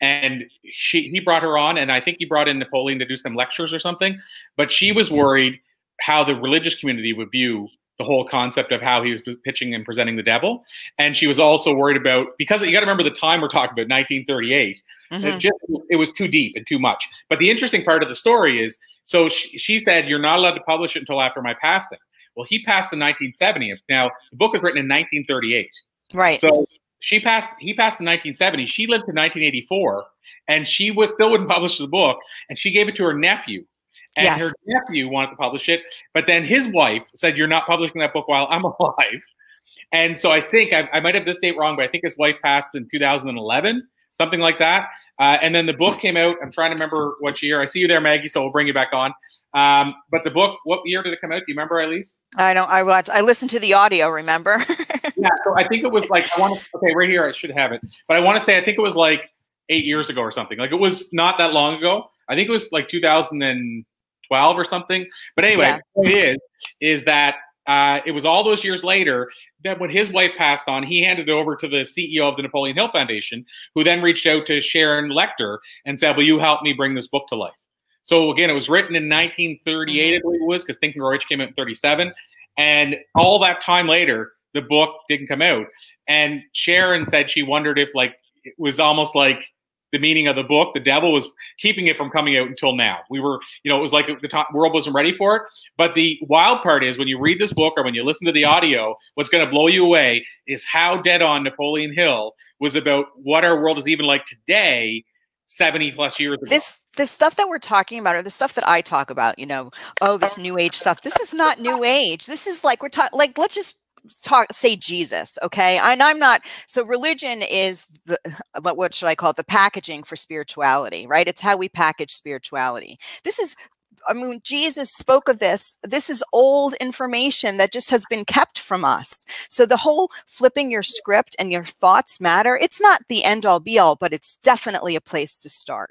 and she he brought her on, and I think he brought in Napoleon to do some lectures or something. But she was worried how the religious community would view the whole concept of how he was pitching and presenting the devil, and she was also worried about because you got to remember the time we're talking about, 1938. Mhm. It just it was too deep and too much. But the interesting part of the story is so she, she said you're not allowed to publish it until after my passing. Well, he passed in 1970. Now the book was written in 1938. Right. So she passed. He passed in 1970. She lived to 1984, and she was still wouldn't publish the book, and she gave it to her nephew. And Yes. her nephew wanted to publish it, but then his wife said, "You're not publishing that book while I'm alive." And so I think I, I might have this date wrong, but I think his wife passed in 2011, something like that. Uh, and then the book came out. I'm trying to remember what year. I see you there, Maggie. So we'll bring you back on. Um, but the book, what year did it come out? Do you remember, Elise? I don't. I watched. I listened to the audio. Remember? Yeah. So I think it was like I want to. Okay, right here. I should have it. But I want to say I think it was like eight years ago or something. Like it was not that long ago. I think it was like 2012 or something. But anyway, Yeah. the point is, is that uh, it was all those years later that when his wife passed on, he handed it over to the CEO of the Napoleon Hill Foundation, who then reached out to Sharon Lechter and said, "Will you help me bring this book to life?" So again, it was written in 1938, I believe it was, because Think and Grow Rich came out in 37, and all that time later, the book didn't come out. And Sharon said she wondered if like it was almost like the meaning of the book, the devil was keeping it from coming out until now. We were, you know, it was like the top, world wasn't ready for it. But the wild part is when you read this book or when you listen to the audio, what's going to blow you away is how dead on Napoleon Hill was about what our world is even like today, 70 plus years ago. this this stuff that we're talking about or the stuff that i talk about you know oh this new age stuff this is not new age this is like we're talking like let's just talk say jesus okay? And i'm not so religion is the what should i call it? The packaging for spirituality right? It's how we package spirituality. This is I mean, Jesus spoke of this. This is old information that just has been kept from us. So the whole flipping your script and your thoughts matter, it's not the end all be all, but it's definitely a place to start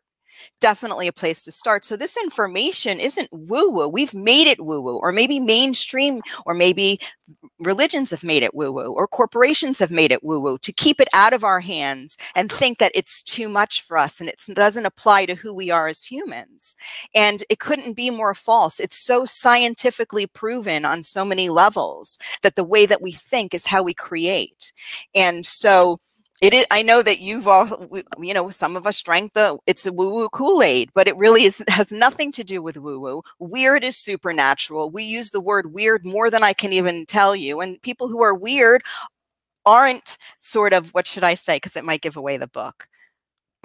definitely a place to start. So this information isn't woo woo. We've made it woo woo, or maybe mainstream, or maybe religions have made it woo woo, or corporations have made it woo woo to keep it out of our hands and think that it's too much for us and it doesn't apply to who we are as humans. And it couldn't be more false. It's so scientifically proven on so many levels that the way that we think is how we create. And so it is i know that you've all you know some of us drank the it's a woo woo kool-aid but it really is has nothing to do with woo woo weird is supernatural. We use the word weird more than i can even tell you and people who are weird aren't sort of what should i say because it might give away the book.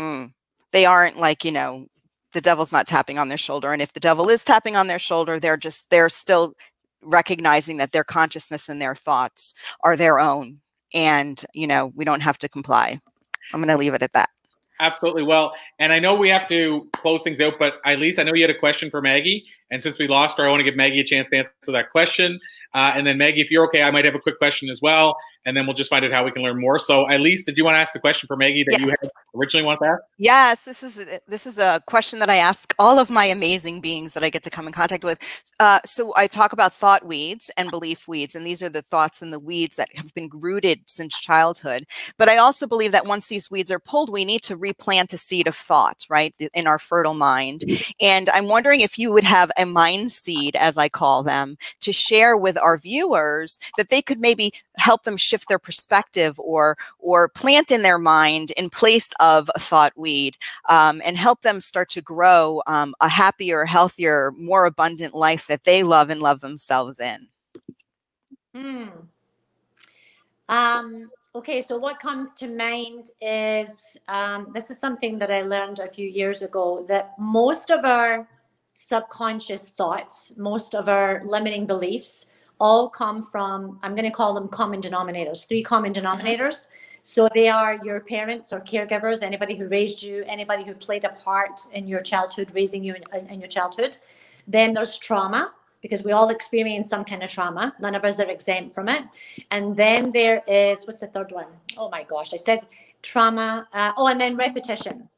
Mm. they aren't like you know the devil's not tapping on their shoulder and if the devil is tapping on their shoulder they're just they're still recognizing that their consciousness and their thoughts are their own and you know we don't have to comply i'm going to leave it at that Absolutely. Well, and I know we have to close things out, but Elise I know you had a question for Maggie. And since we lost her, I want to give Maggie a chance to answer that question. Uh, and then, Maggie, if you're okay, I might have a quick question as well. And then we'll just find out how we can learn more. So, Elise, did you want to ask the question for Maggie that you Yes. had originally wanted to ask? yes this is a- this is a question that i ask all of my amazing beings that i get to come in contact with uh, so i talk about thought weeds and belief weeds and these are the thoughts and the weeds that have been rooted since childhood but i also believe that once these weeds are pulled we need to replant a seed of thought right in our fertile mind and i'm wondering if you would have a mind seed as i call them to share with our viewers that they could maybe help them shift their perspective or or plant in their mind in place of a thought weed um, and help them start to grow um, a happier healthier more abundant life that they love and love themselves in Hmm. Um, okay, so what comes to mind is um, this is something that I learned a few years ago that most of our subconscious thoughts, most of our limiting beliefs, all come from, I'm going to call them common denominators, three common denominators. So they are your parents or caregivers, anybody who raised you, anybody who played a part in your childhood, raising you in, in your childhood. Then there's trauma, because we all experience some kind of trauma. None of us are exempt from it. And then there is, what's the third one? Oh my gosh, I said trauma. Uh, oh, and then repetition.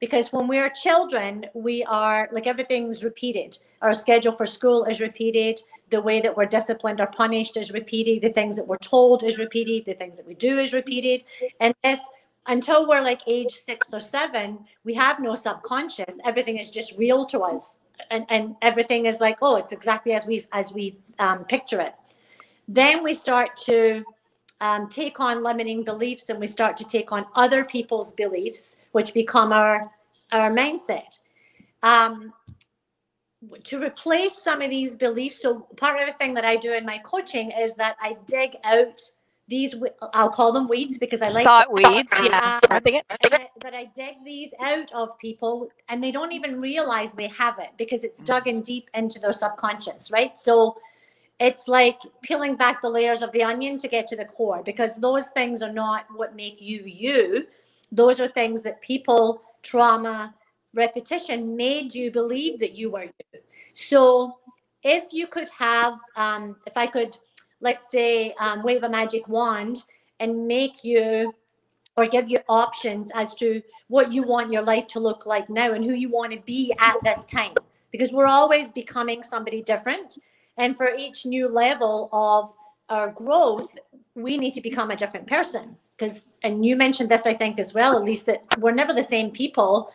Because when we're children, we are like everything's repeated. Our schedule for school is repeated. The way that we're disciplined or punished is repeated. The things that we're told is repeated. The things that we do is repeated. And this, until we're like age six or seven, we have no subconscious. Everything is just real to us and, and everything is like oh it's exactly as we as we um, picture it then we start to um, take on limiting beliefs and we start to take on other people's beliefs which become our our mindset um, to replace some of these beliefs so part of the thing that i do in my coaching is that i dig out these I'll call them weeds because i like thought weeds yeah Uh, but I, but I dig these out of people and they don't even realize they have it because it's dug in deep into their subconscious, right? So it's like peeling back the layers of the onion to get to the core because those things are not what make you you. Those are things that people, trauma, repetition made you believe that you were you. So if you could have, um, if I could, let's say, um, wave a magic wand and make you or give you options as to what you want your life to look like now and who you want to be at this time because we're always becoming somebody different. And for each new level of our growth, we need to become a different person. Because, and you mentioned this, I think, as well, Elise that we're never the same people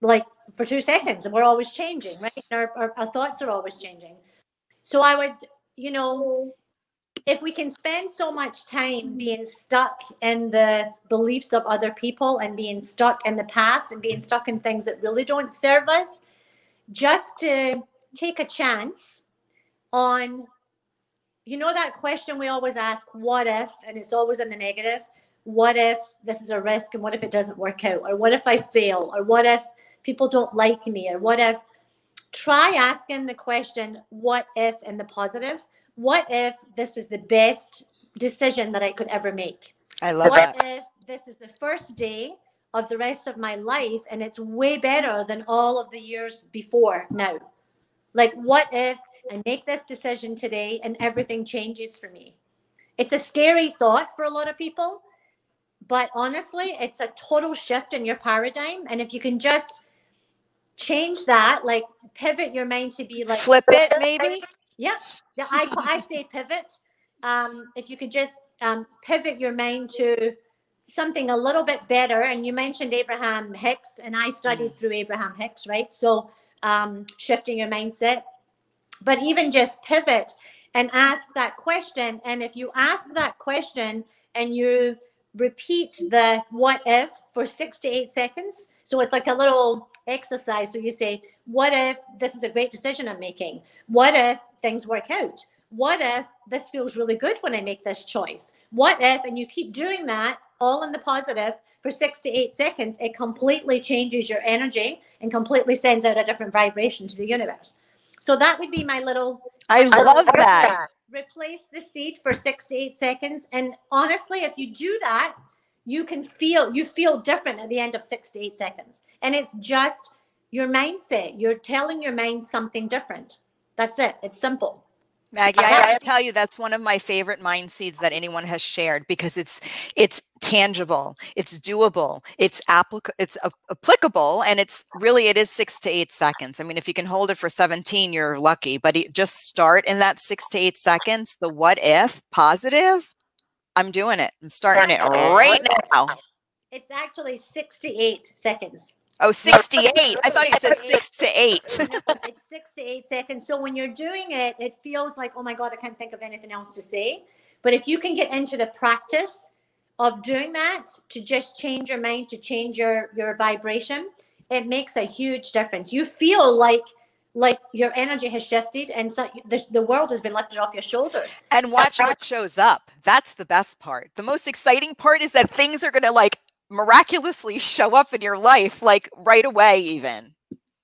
like for two seconds and we're always changing, right? Our, our, our thoughts are always changing. So I would, you know, if we can spend so much time being stuck in the beliefs of other people and being stuck in the past and being stuck in things that really don't serve us, just to take a chance on, you know, that question we always ask, what if? And it's always in the negative. What if this is a risk and what if it doesn't work out? Or what if I fail? Or what if people don't like me? Or what if? Try asking the question, what if in the positive? what if this is the best decision that I could ever make? I love what that. What if this is the first day of the rest of my life and it's way better than all of the years before now? Like, what if I make this decision today and everything changes for me? It's a scary thought for a lot of people, but honestly, it's a total shift in your paradigm. And if you can just change that, like pivot your mind to be like flip it, maybe Yep. Yeah, I, I say pivot. Um, if you could just um, pivot your mind to something a little bit better. And you mentioned Abraham Hicks, and I studied mm. through Abraham Hicks, right? So um, shifting your mindset. But even just pivot and ask that question. And if you ask that question and you repeat the what if for six to eight seconds, so it's like a little exercise. So you say, what if this is a great decision I'm making? What if things work out? What if this feels really good when I make this choice? What if, and you keep doing that all in the positive for six to eight seconds, it completely changes your energy and completely sends out a different vibration to the universe. So that would be my little. I love that. Replace the seed for six to eight seconds. And honestly, if you do that, you can feel you feel different at the end of six to eight seconds. And it's just your mindset. You're telling your mind something different. That's it. It's simple. Maggie, I have to tell you that's one of my favorite mind seeds that anyone has shared because it's it's tangible, it's doable, it's applic- it's a- applicable, and it's really it is six to eight seconds. I mean, if you can hold it for seventeen, you're lucky. But just start in that six to eight seconds. The what if positive. I'm doing it. I'm starting it right now. It's actually 68 seconds. Oh, 68. I thought you said six to eight. it's six to eight seconds. So when you're doing it, it feels like, oh my God, I can't think of anything else to say. But if you can get into the practice of doing that to just change your mind, to change your, your vibration, it makes a huge difference. You feel like like your energy has shifted and so the, the world has been lifted off your shoulders. And watch what shows up. That's the best part. The most exciting part is that things are going to like miraculously show up in your life like right away even.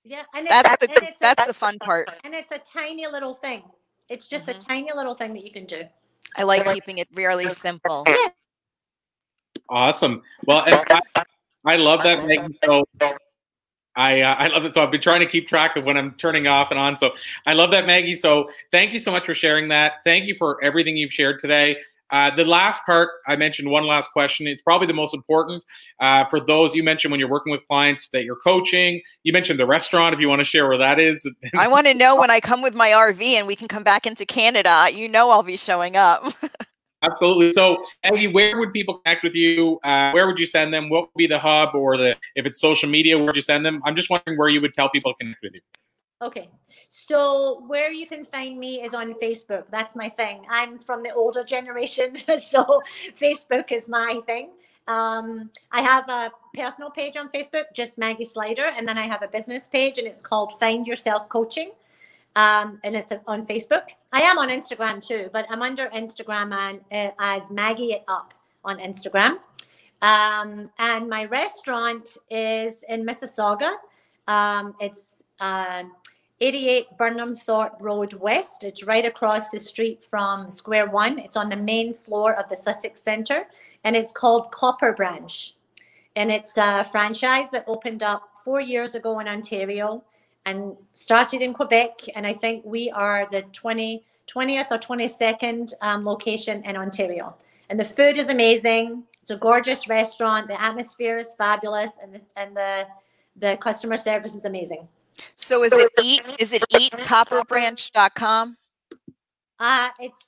Yeah and that's the and that's a, the fun part. and it's a tiny little thing. It's just mm-hmm. a tiny little thing that you can do. I like keeping it really simple. Yeah. awesome. Well I, I, love that Megan. so I uh, I love it. So I've been trying to keep track of when I'm turning off and on. So I love that, Maggie. So thank you so much for sharing that. Thank you for everything you've shared today. Uh, the last part, I mentioned one last question. It's probably the most important uh, for those you mentioned when you're working with clients that you're coaching. You mentioned the restaurant, if you want to share where that is. I want to know when I come with my RV and we can come back into Canada. You know, I'll be showing up. Absolutely. So, Aggie, where would people connect with you? Uh, where would you send them? What would be the hub or the if it's social media? Where would you send them? I'm just wondering where you would tell people to connect with you. Okay. So where you can find me is on Facebook. That's my thing. I'm from the older generation, so Facebook is my thing. Um, I have a personal page on Facebook, just Maggie Slider, and then I have a business page, and it's called Find Yourself Coaching, um, and it's on Facebook. I am on Instagram too, but I'm under Instagram and uh, as Maggie It Up on Instagram. Um, and my restaurant is in Mississauga. Um, it's uh, 88 Burnhamthorpe Road West. It's right across the street from Square One. It's on the main floor of the Sussex Centre, and it's called Copper Branch. And it's a franchise that opened up four years ago in Ontario and started in Quebec. And I think we are the 20, 20th or 22nd um, location in Ontario. And the food is amazing. It's a gorgeous restaurant. The atmosphere is fabulous, and the, and the the customer service is amazing. So is it eat? Is it eatcopperbranch.com? Uh, it's,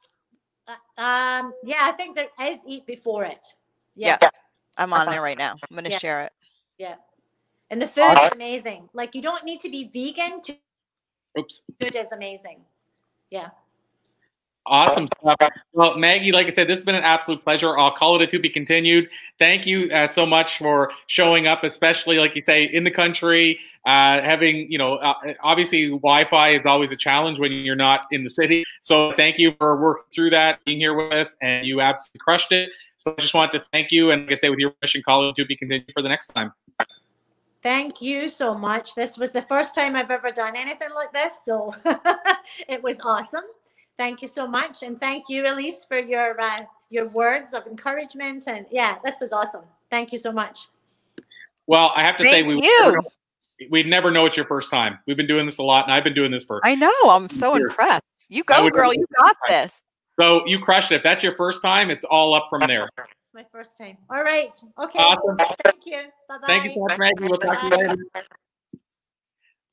uh, um, yeah, I think there is eat before it. Yeah. Yeah. I'm on there right now. I'm going to Yeah. share it. Yeah. And the food is amazing. Like you don't need to be vegan to Oops. food is amazing. Yeah. Awesome stuff. Well, Maggie, like I said, this has been an absolute pleasure. I'll call it a to be continued. Thank you uh, so much for showing up, especially like you say in the country. Uh, having you know, uh, obviously Wi-Fi is always a challenge when you're not in the city. So thank you for working through that, being here with us, and you absolutely crushed it. So I just want to thank you, and like I say, with your permission, call it to be continued for the next time. Thank you so much. This was the first time I've ever done anything like this, so it was awesome. Thank you so much, and thank you, Elise, for your uh, your words of encouragement. And yeah, this was awesome. Thank you so much. Well, I have to say Thank we you. never know, we never know it's your first time. We've been doing this a lot, and I've been doing this for I know. I'm so Here. impressed. You go, girl. You got this. so you crushed it. If that's your first time, it's all up from there. It's my first time. All right. Okay. Awesome. Thank you. Bye bye. Thank you so much, Maggie. We'll talk to you later.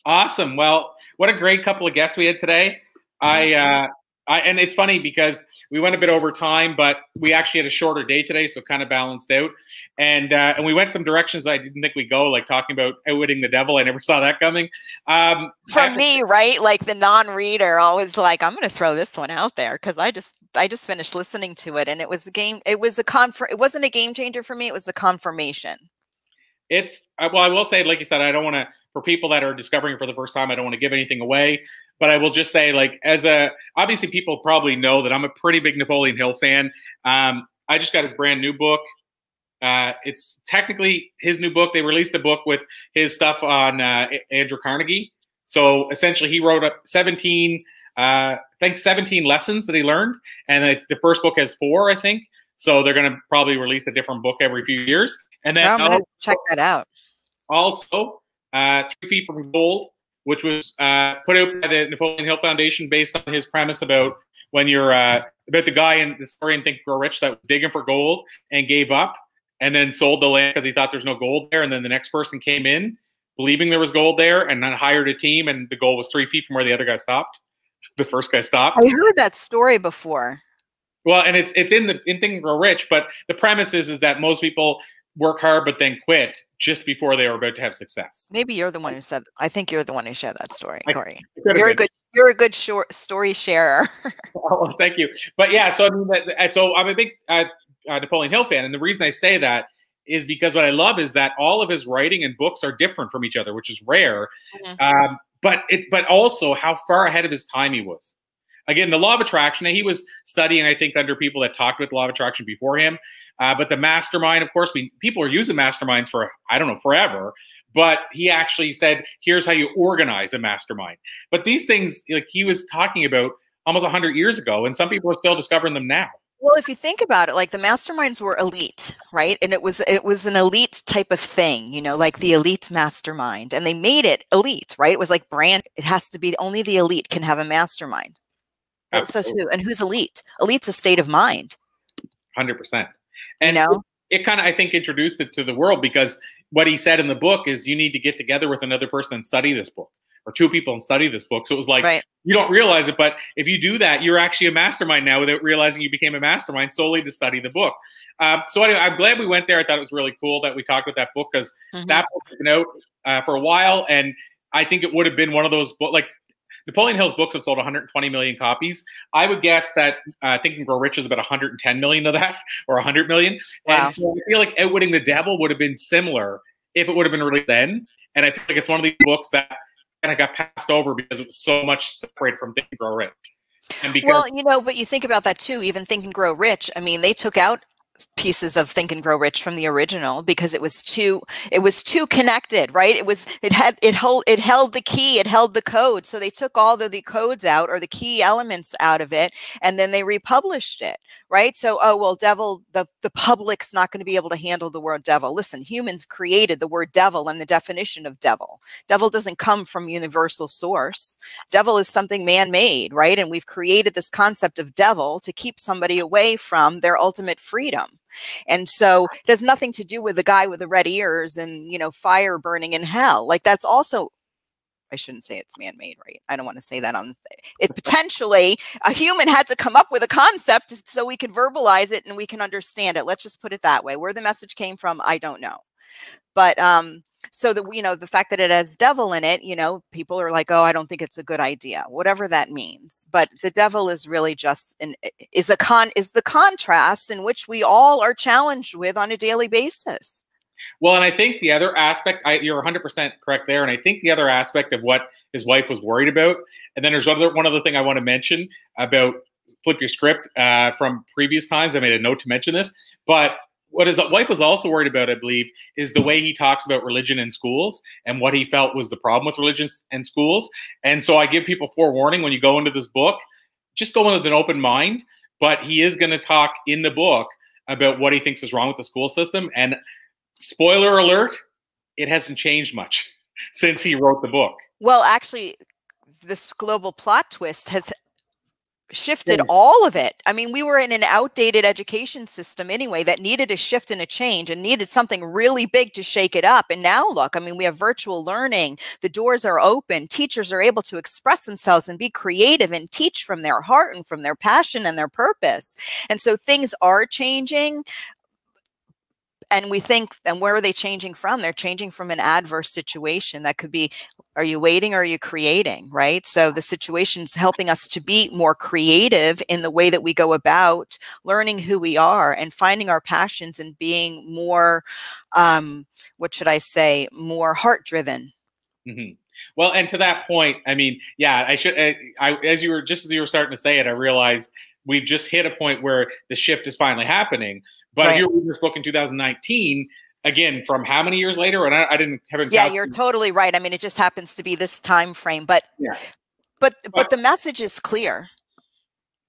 Awesome. Well, what a great couple of guests we had today. I, uh, I and it's funny because we went a bit over time, but we actually had a shorter day today, so kind of balanced out. And uh, and we went some directions that I didn't think we'd go, like talking about outwitting the devil. I never saw that coming. Um, I For me, right? Like the non-reader, always like, I'm going to throw this one out there because I just, I just finished listening to it, and it was a game. It was a confer. It wasn't a game changer for me. It was a confirmation. it's well, I will say, like you said, I don't want to. For people that are discovering for the first time, I don't want to give anything away, but I will just say, like, as a obviously people probably know that I'm a pretty big Napoleon Hill fan. Um, I just got his brand new book. Uh, it's technically his new book. They released the book with his stuff on uh, Andrew Carnegie. So essentially, he wrote up 17, uh, I think 17 lessons that he learned, and I, the first book has four, I think. So they're going to probably release a different book every few years. And then Now I'm going check that out. also uh, Three Feet from Gold, which was uh, put out by the Napoleon Hill Foundation based on his premise about when you're uh, about the guy in the story in Think Grow Rich that was digging for gold and gave up and then sold the land because he thought there's no gold there. And then the next person came in believing there was gold there and then hired a team and the goal was three feet from where the other guy stopped. The first guy stopped. I heard that story before. Well, and it's it's in the in Think and Grow Rich, but the premise is is that most people work hard but then quit just before they were about to have success. Maybe you're the one who said. I think you're the one who shared that story, Corey. You're a good. You're a good short story sharer. Oh, thank you. But yeah, so I mean, so I'm a big uh, uh, Napoleon Hill fan, and the reason I say that is because what I love is that all of his writing and books are different from each other, which is rare. Mhm. Um, but it, but also how far ahead of his time he was. Again, the law of attraction. He was studying, I think, under people that talked with law of attraction before him. Uh, but the mastermind, of course, we, people are using masterminds for I don't know forever. But he actually said, "Here's how you organize a mastermind." But these things, like he was talking about almost 100 years ago and some people are still discovering them now Well, if you think about it, like the masterminds were elite, right? And it was it was an elite type of thing, you know, like the mm-hmm. elite mastermind, and they made it elite, right? It was like brand. It has to be only the elite can have a mastermind. It says who and who's elite? Elite's a state of mind, 100% you and know. it, it kind of i think introduced it to the world because what he said in the book is you need to get together with another person and study this book or two people and study this book so it was like Right. You don't realize it but if you do that you're actually a mastermind now without realizing you became a mastermind solely to study the book um, so anyway i'm glad we went there i thought it was really cool that we talked about that book because Mhm. that book has been out uh, for a while, and I think it would have been one of those book like Napoleon Hill's books have sold 120 million copies. I would guess that uh, Think and Grow Rich is about 110 million of that, or 100 million. Wow. And so I feel like Outwitting the Devil would have been similar if it would have been released then. And I feel like it's one of these books that kind of got passed over because it was so much separated from Think and Grow Rich. And because Well, you know, but you think about that too. Even Think and Grow Rich. I mean, they took out pieces of Think and Grow Rich from the original because it was too it was too connected, right? It was it had it hold it held the key, it held the code. So they took all the, the codes out or the key elements out of it, and then they republished it, right? So oh well, devil the the public's not going to be able to handle the word devil. Listen, humans created the word devil and the definition of devil. Devil doesn't come from universal source devil is something man made, right? And we've created this concept of devil to keep somebody away from their ultimate freedom. And so it has nothing to do with the guy with the red ears and, you know, fire burning in hell. Like that's also I shouldn't say it's man-made, right? I don't want to say that on it. Potentially, a human had to come up with a concept so we can verbalize it and we can understand it. Let's just put it that way. Where the message came from, I don't know. But um, so the you know the fact that it has devil in it, you know, people are like, oh, I don't think it's a good idea, whatever that means. But the devil is really just an is a con is the contrast in which we all are challenged with on a daily basis. Well, and I think the other aspect, I, you're 100% correct there. And I think the other aspect of what his wife was worried about, and then there's other one other thing I want to mention about flip your script uh, from previous times. I made a note to mention this, but what his wife was also worried about, I believe, is the way he talks about religion in schools and what he felt was the problem with religion and schools. And so I give people forewarning when you go into this book, just go in with an open mind. But he is going to talk in the book about what he thinks is wrong with the school system. And spoiler alert, it hasn't changed much since he wrote the book. Well, actually, this global plot twist has shifted all of it. I mean, we were in an outdated education system anyway that needed a shift and a change and needed something really big to shake it up. And now look, I mean, we have virtual learning. The doors are open. Teachers are able to express themselves and be creative and teach from their heart and from their passion and their purpose. And so things are changing and we think and where are they changing from? They're changing from an adverse situation that could be are you waiting or are you creating? right? So the situation's helping us to be more creative in the way that we go about learning who we are and finding our passions and being more um what should i say more heart driven mm-hmm. well and to that point i mean yeah i should I, I as you were just as you were starting to say it i realized we've just hit a point where the shift is finally happening but right. if you're reading this book in 2019, again, from how many years later? And I, I didn't have Yeah, you're totally right. I mean, it just happens to be this time frame, but yeah. but but, but the message is clear.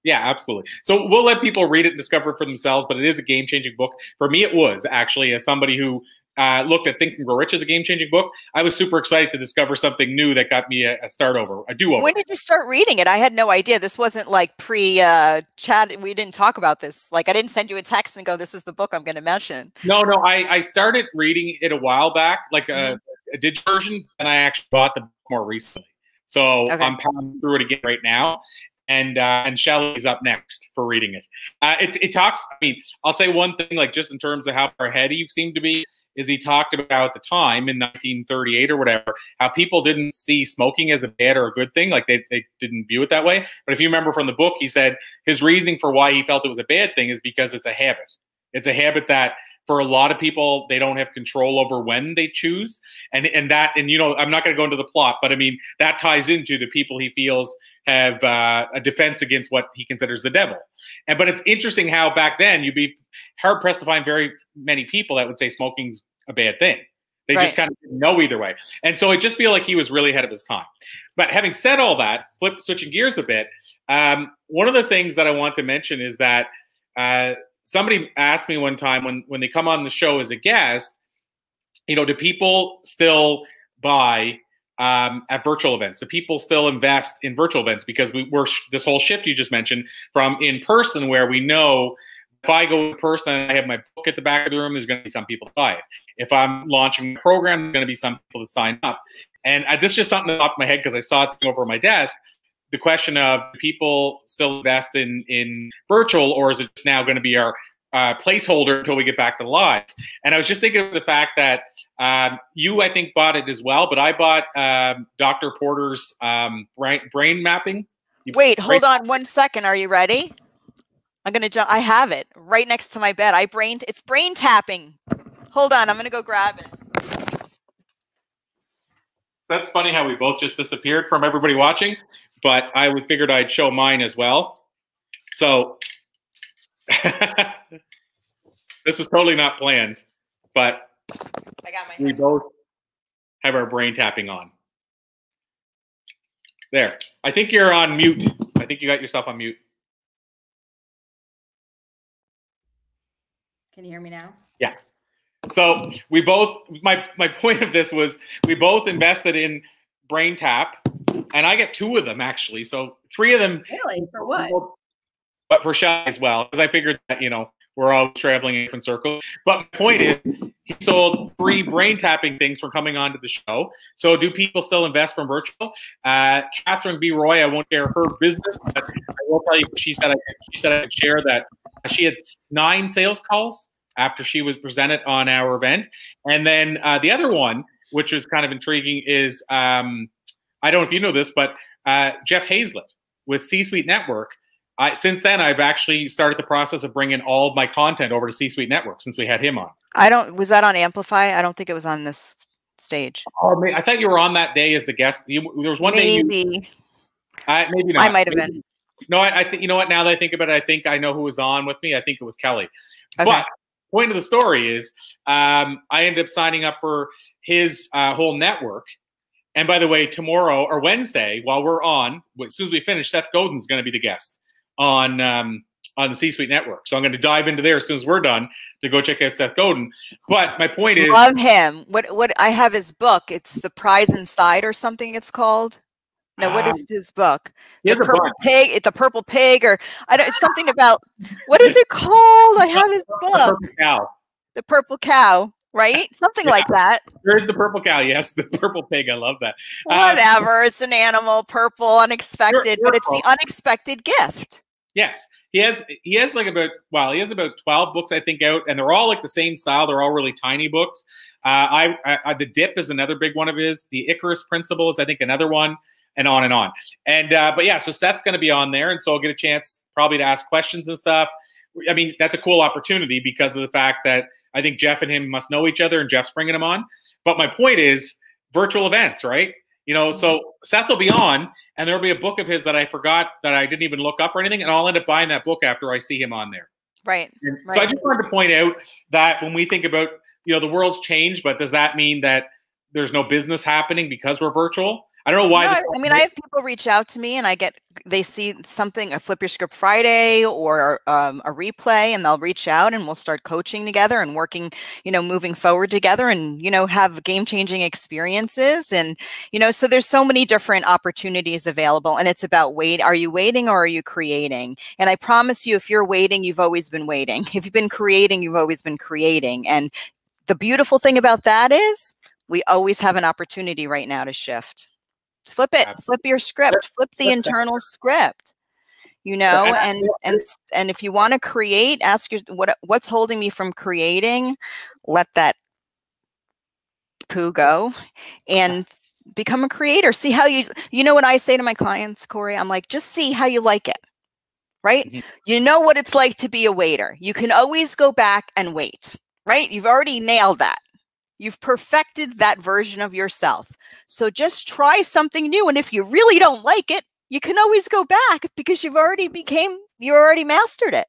Yeah, absolutely. So we'll let people read it and discover it for themselves, but it is a game changing book. For me, it was actually as somebody who uh, looked at Think and Grow Rich as a game changing book. I was super excited to discover something new that got me a, a start over, a do over. When did you start reading it? I had no idea. This wasn't like pre uh, chat. We didn't talk about this. Like I didn't send you a text and go, "This is the book I'm going to mention." No, no. I I started reading it a while back, like a, mm-hmm. a digital version, and I actually bought the book more recently. So okay. I'm pounding through it again right now and uh, and Shelley's up next for reading it. Uh, it. It talks. I mean, I'll say one thing, like just in terms of how far ahead you seem to be is he talked about the time in 1938 or whatever how people didn't see smoking as a bad or a good thing like they, they didn't view it that way but if you remember from the book he said his reasoning for why he felt it was a bad thing is because it's a habit it's a habit that for a lot of people they don't have control over when they choose. And and that and you know i'm not going to go into the plot but i mean that ties into the people he feels have uh, a defense against what he considers the devil. And but it's interesting how back then you'd be hard pressed to find very many people that would say smoking's a bad thing. They right. just kind of didn't know either way. And so i just feel like he was really ahead of his time. But having said all that flip switching gears a bit um, one of the things that i want to mention is that uh, somebody asked me one time when when they come on the show as a guest, you know, do people still buy um, at virtual events? Do people still invest in virtual events? Because we, we're this whole shift you just mentioned from in person, where we know if I go in person and I have my book at the back of the room, there's going to be some people buy it. If I'm launching a program, there's going to be some people to sign up. And I, this is just something that popped my head because I saw it over my desk the question of people still invest in in virtual, or is it now going to be our uh, placeholder until we get back to live? And I was just thinking of the fact that um, you, I think, bought it as well, but I bought um, Dr. Porter's um, brain, brain mapping. You Wait, hold on one second. Are you ready? I'm gonna jump. I have it right next to my bed. I brain. It's brain tapping. Hold on. I'm gonna go grab it. That's funny how we both just disappeared from everybody watching but I figured I'd show mine as well. So this was totally not planned, but we both have our brain tapping on. There. I think you're on mute. I think you got yourself on mute. Can you hear me now? Yeah. So we both my my point of this was we both invested in Brain Tap and I get two of them actually. So three of them. Really? For what? But for Shy as well, because I figured that you know we're all traveling in different circles. But my point is, he sold free brain tapping things for coming onto the show. So, do people still invest from virtual? Uh, Catherine B. Roy, I won't share her business, but I will tell you, she said I, she said I could share that she had nine sales calls after she was presented on our event, and then uh, the other one, which was kind of intriguing, is um, I don't know if you know this, but uh, Jeff Hayzlett with C Suite Network I, since then, I've actually started the process of bringing all of my content over to C Suite Network since we had him on. I don't. Was that on Amplify? I don't think it was on this stage. Oh, I thought you were on that day as the guest. You, there was one maybe. day. You, I, maybe not. I might have been. No, I, I think you know what. Now that I think about it, I think I know who was on with me. I think it was Kelly. Okay. But point of the story is, um, I ended up signing up for his uh, whole network. And by the way, tomorrow or Wednesday, while we're on, as soon as we finish, Seth Godin's going to be the guest on um, on the C Suite Network. So I'm going to dive into there as soon as we're done to go check out Seth Godin. But my point is, love him. What what I have his book. It's the Prize Inside or something. It's called. No, what is Um, his book? he the a purple bunch. pig. It's a purple pig, or I don't. It's something about what is it called? I have his book. The book. purple cow. The purple cow, right? Something Yeah. like that. There's the purple cow. Yes, the purple pig. I love that. Uh, Whatever. it's an animal, purple, unexpected, but it's the unexpected gift. Yes, he has. He has like about well, he has about twelve books I think out, and they're all like the same style. They're all really tiny books. Uh, I, I, I the Dip is another big one of his. The Icarus Principle is I think another one, and on and on. And uh, but yeah, so Seth's going to be on there, and so I'll get a chance probably to ask questions and stuff. I mean, that's a cool opportunity because of the fact that I think Jeff and him must know each other, and Jeff's bringing him on. But my point is virtual events, right? You know, so mm-hmm. Seth will be on, and there'll be a book of his that I forgot that I didn't even look up or anything, and I'll end up buying that book after I see him on there. Right. And So I just wanted to point out that when we think about, you know, the world's changed, but does that mean that there's no business happening because we're virtual? I don't know why. No, I mean, I have people reach out to me and I get, they see something, a Flip Your Script Friday or um, a replay, and they'll reach out and we'll start coaching together and working, you know, moving forward together and, you know, have game changing experiences. And, you know, so there's so many different opportunities available. And it's about wait. Are you waiting or are you creating? And I promise you, if you're waiting, you've always been waiting. If you've been creating, you've always been creating. And the beautiful thing about that is we always have an opportunity right now to shift flip it flip your script flip the flip that internal script. you know and and and and if you want to create ask your what what's holding me from creating let that poo go and become a creator. See how you you know what i say to my clients corey? I'm like just see how you like it right? Mhm. you know what it's like to be a waiter. You can always go back and wait right? You've already nailed that you've perfected that version of yourself so just try something new. And if you really don't like it, you can always go back because you've already became, you already mastered it.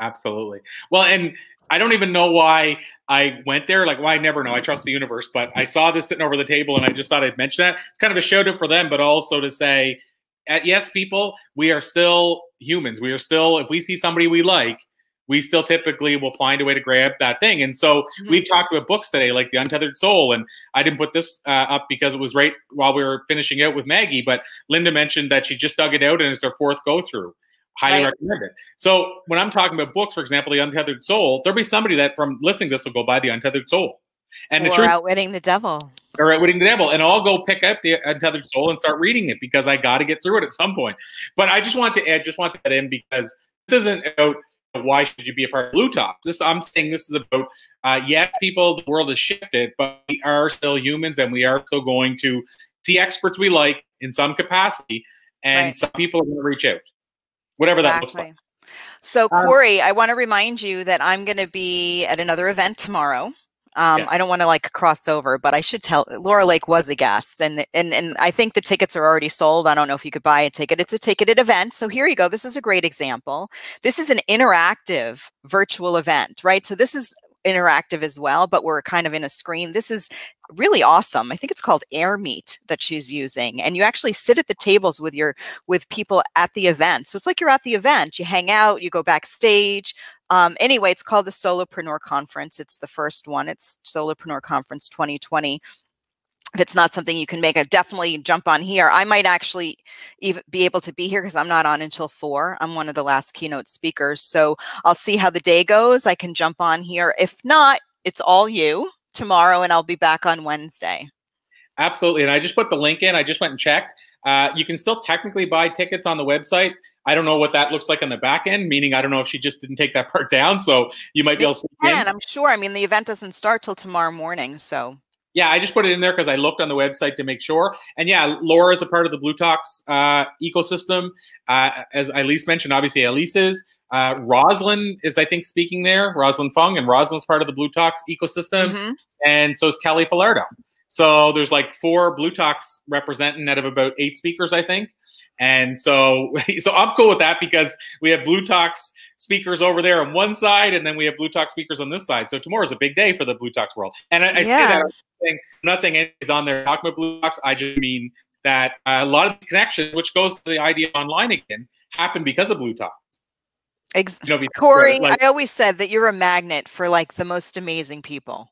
Absolutely. Well, and I don't even know why I went there. Like, well, I never know. I trust the universe, but I saw this sitting over the table, and I just thought I'd mention that. It's kind of a shout out for them, but also to say, uh, yes, people, we are still humans. We are still, if we see somebody we like, we still typically will find a way to grab that thing. And so Mhm. we've talked about books today, like The Untethered Soul. And I didn't put this uh, up because it was right while we were finishing out with Maggie, but Linda mentioned that she just dug it out and it's her fourth go through. Highly Right. recommend it. So when I'm talking about books, for example, The Untethered Soul, there'll be somebody that from listening to this will go buy The Untethered Soul. And the or truth outwitting the devil. or Outwitting the Devil, and I'll go pick up the Untethered Soul and start reading it because I got to get through it at some point. But I just want to add, just want that in because this isn't about why should you be a part of bLU Talks. This I'm saying this is about uh, yes, people, the world has shifted, but we are still humans, and we are still going to see experts we like in some capacity, and Right. some people are going to reach out, whatever that looks like. So, Um, Corey, I want to remind you that I'm going to be at another event tomorrow. Um, Yes. I don't want to like cross over, but I should tell Laura Lake was a guest, and and and I think the tickets are already sold. I don't know if you could buy a ticket. It's a ticketed event, so here you go. This is a great example. This is an interactive virtual event, right? So this is interactive as well, but we're kind of in a screen. This is really awesome. I think it's called Airmeet that she's using, and you actually sit at the tables with your with people at the event. So it's like you're at the event. You hang out, you go backstage. Um, anyway, it's called the Solopreneur Conference. It's the first one. It's Solopreneur Conference 2020. If it's not something you can make, I definitely jump on here. I might actually even be able to be here because I'm not on until four. I'm one of the last keynote speakers. So I'll see how the day goes. I can jump on here. If not, it's all you tomorrow and I'll be back on Wednesday. Absolutely. And I just put the link in. I just went and checked. Uh, you can still technically buy tickets on the website. I don't know what that looks like on the back end, meaning I don't know if she just didn't take that part down. So you might be able to. And I'm sure. I mean, the event doesn't start till tomorrow morning. So yeah, I just put it in there because I looked on the website to make sure. And yeah, Laura is a part of the bLU Talks uh, ecosystem. Uh, as Elise mentioned, obviously Elise is. Uh, Roslyn is, I think, speaking there. Roslyn Fung, and Roslyn's part of the bLU Talks ecosystem. Mm-hmm. And so is Kelly Falardo. So there's like four bLU Talks representing out of about eight speakers, I think. And so, so I'm cool with that because we have bLU Talks speakers over there on one side, and then we have bLU Talk speakers on this side. So tomorrow's a big day for the bLU Talks world. And I, I yeah. say that I'm, saying, I'm not saying anybody's on there talking about bLU Talks. I just mean that uh, a lot of the connections, which goes to the idea online again, happen because of bLU Talks. Ex- you know, Corey, like, I always said that you're a magnet for like the most amazing people.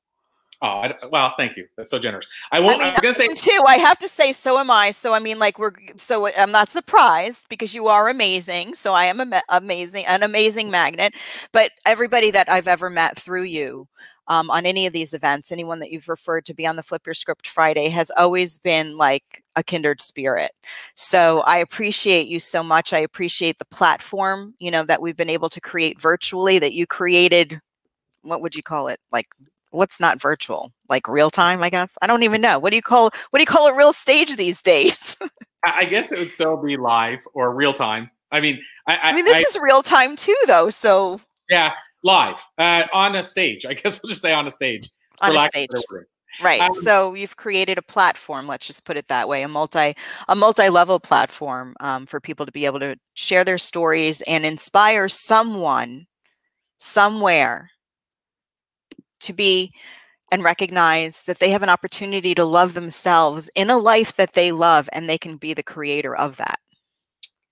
Oh, I, well, thank you. That's so generous. I won't. I mean, I'm gonna say too. I have to say, so am I. So I mean, like we're. So I'm not surprised because you are amazing. So I am a, amazing, an amazing magnet. But everybody that I've ever met through you, um, on any of these events, anyone that you've referred to be on the Flip Your Script Friday has always been like a kindred spirit. So I appreciate you so much. I appreciate the platform, you know, that we've been able to create virtually. That you created. What would you call it? Like what's not virtual? Like real time i guess? I don't even know. What do you call what do you call a real stage these days? I guess it would still be live or real time. I mean i, I, I mean this I, is real time too though so yeah live uh, on a stage i guess we'll just say on a stage on a stage. right um, so you've created a platform let's just put it that way a multi a multi-level platform um, for people to be able to share their stories and inspire someone somewhere to be and recognize that they have an opportunity to love themselves in a life that they love and they can be the creator of that.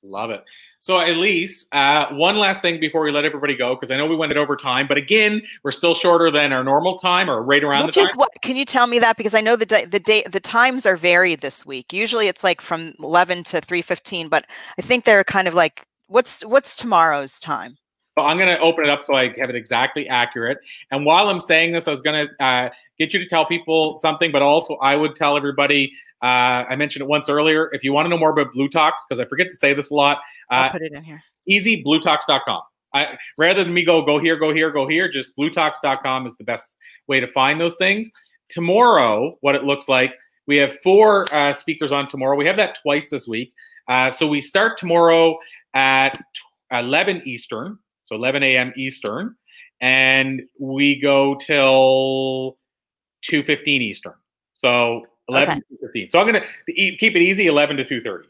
Love it. So, Elise, uh, one last thing before we let everybody go, because I know we went over time, but again, we're still shorter than our normal time, or right around Which the time. what? Can you tell me that? Because I know the day, the day, the times are varied this week. Usually, it's like from eleven to three fifteen, but I think they're kind of like, what's what's tomorrow's time? So I'm going to open it up so I have it exactly accurate. And while I'm saying this, I was going to uh, get you to tell people something, but also I would tell everybody. Uh, I mentioned it once earlier. If you want to know more about bLU Talks, because I forget to say this a lot, uh, I'll put it in here. EasyBlueTalks.com. I, rather than me go go here, go here, go here, just blutalks.com is the best way to find those things. Tomorrow, what it looks like, we have four uh, speakers on tomorrow. We have that twice this week. Uh, so we start tomorrow at 11 Eastern so 11 a.m. Eastern, and we go till 2:15 Eastern. So 11 okay. to 15. So I'm gonna keep it easy, 11 to 2:30.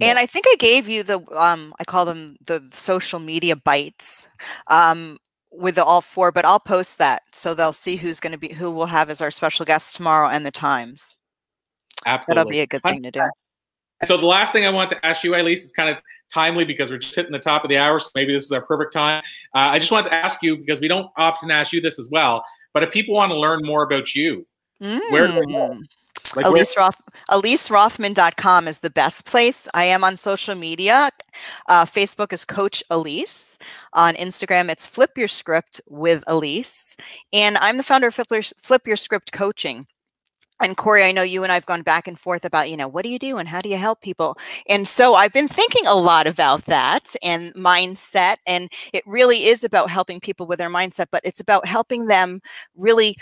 And I think I gave you the um, I call them the social media bites um, with the all four, but I'll post that so they'll see who's going to be who we'll have as our special guest tomorrow and the times. Absolutely, that'll be a good thing to do. So the last thing I want to ask you, Elise, is kind of timely because we're just hitting the top of the hour, so maybe this is our perfect time. Uh, I just want to ask you because we don't often ask you this as well, but if people want to learn more about you, mm. where do they go? Like Elise, Roth, EliseRothman.com is the best place. I am on social media. Uh, Facebook is Coach Elise. On Instagram, it's Flip Your Script with Elise. And I'm the founder of Flip Your, Flip Your Script Coaching and Corey, I know you and I've gone back and forth about, you know, what do you do and how do you help people? And so I've been thinking a lot about that and mindset. And it really is about helping people with their mindset, but it's about helping them really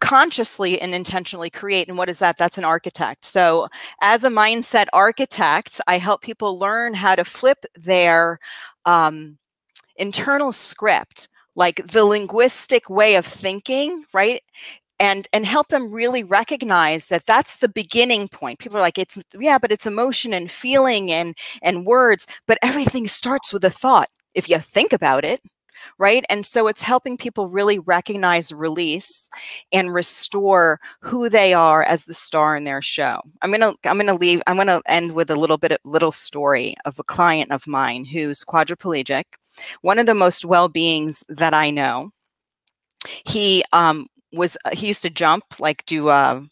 consciously and intentionally create. And what is that? That's an architect. So, as a mindset architect, I help people learn how to flip their um, internal script like the linguistic way of thinking right and and help them really recognize that that's the beginning point. People are like it's yeah but it's emotion and feeling and and words but everything starts with a thought if you think about it right? And so it's helping people really recognize release and restore who they are as the star in their show. I'm gonna i'm gonna leave i'm gonna end with a little bit of little story of a client of mine who's quadriplegic one of the most well-beings that i know. He um, was uh, he used to jump like do uh,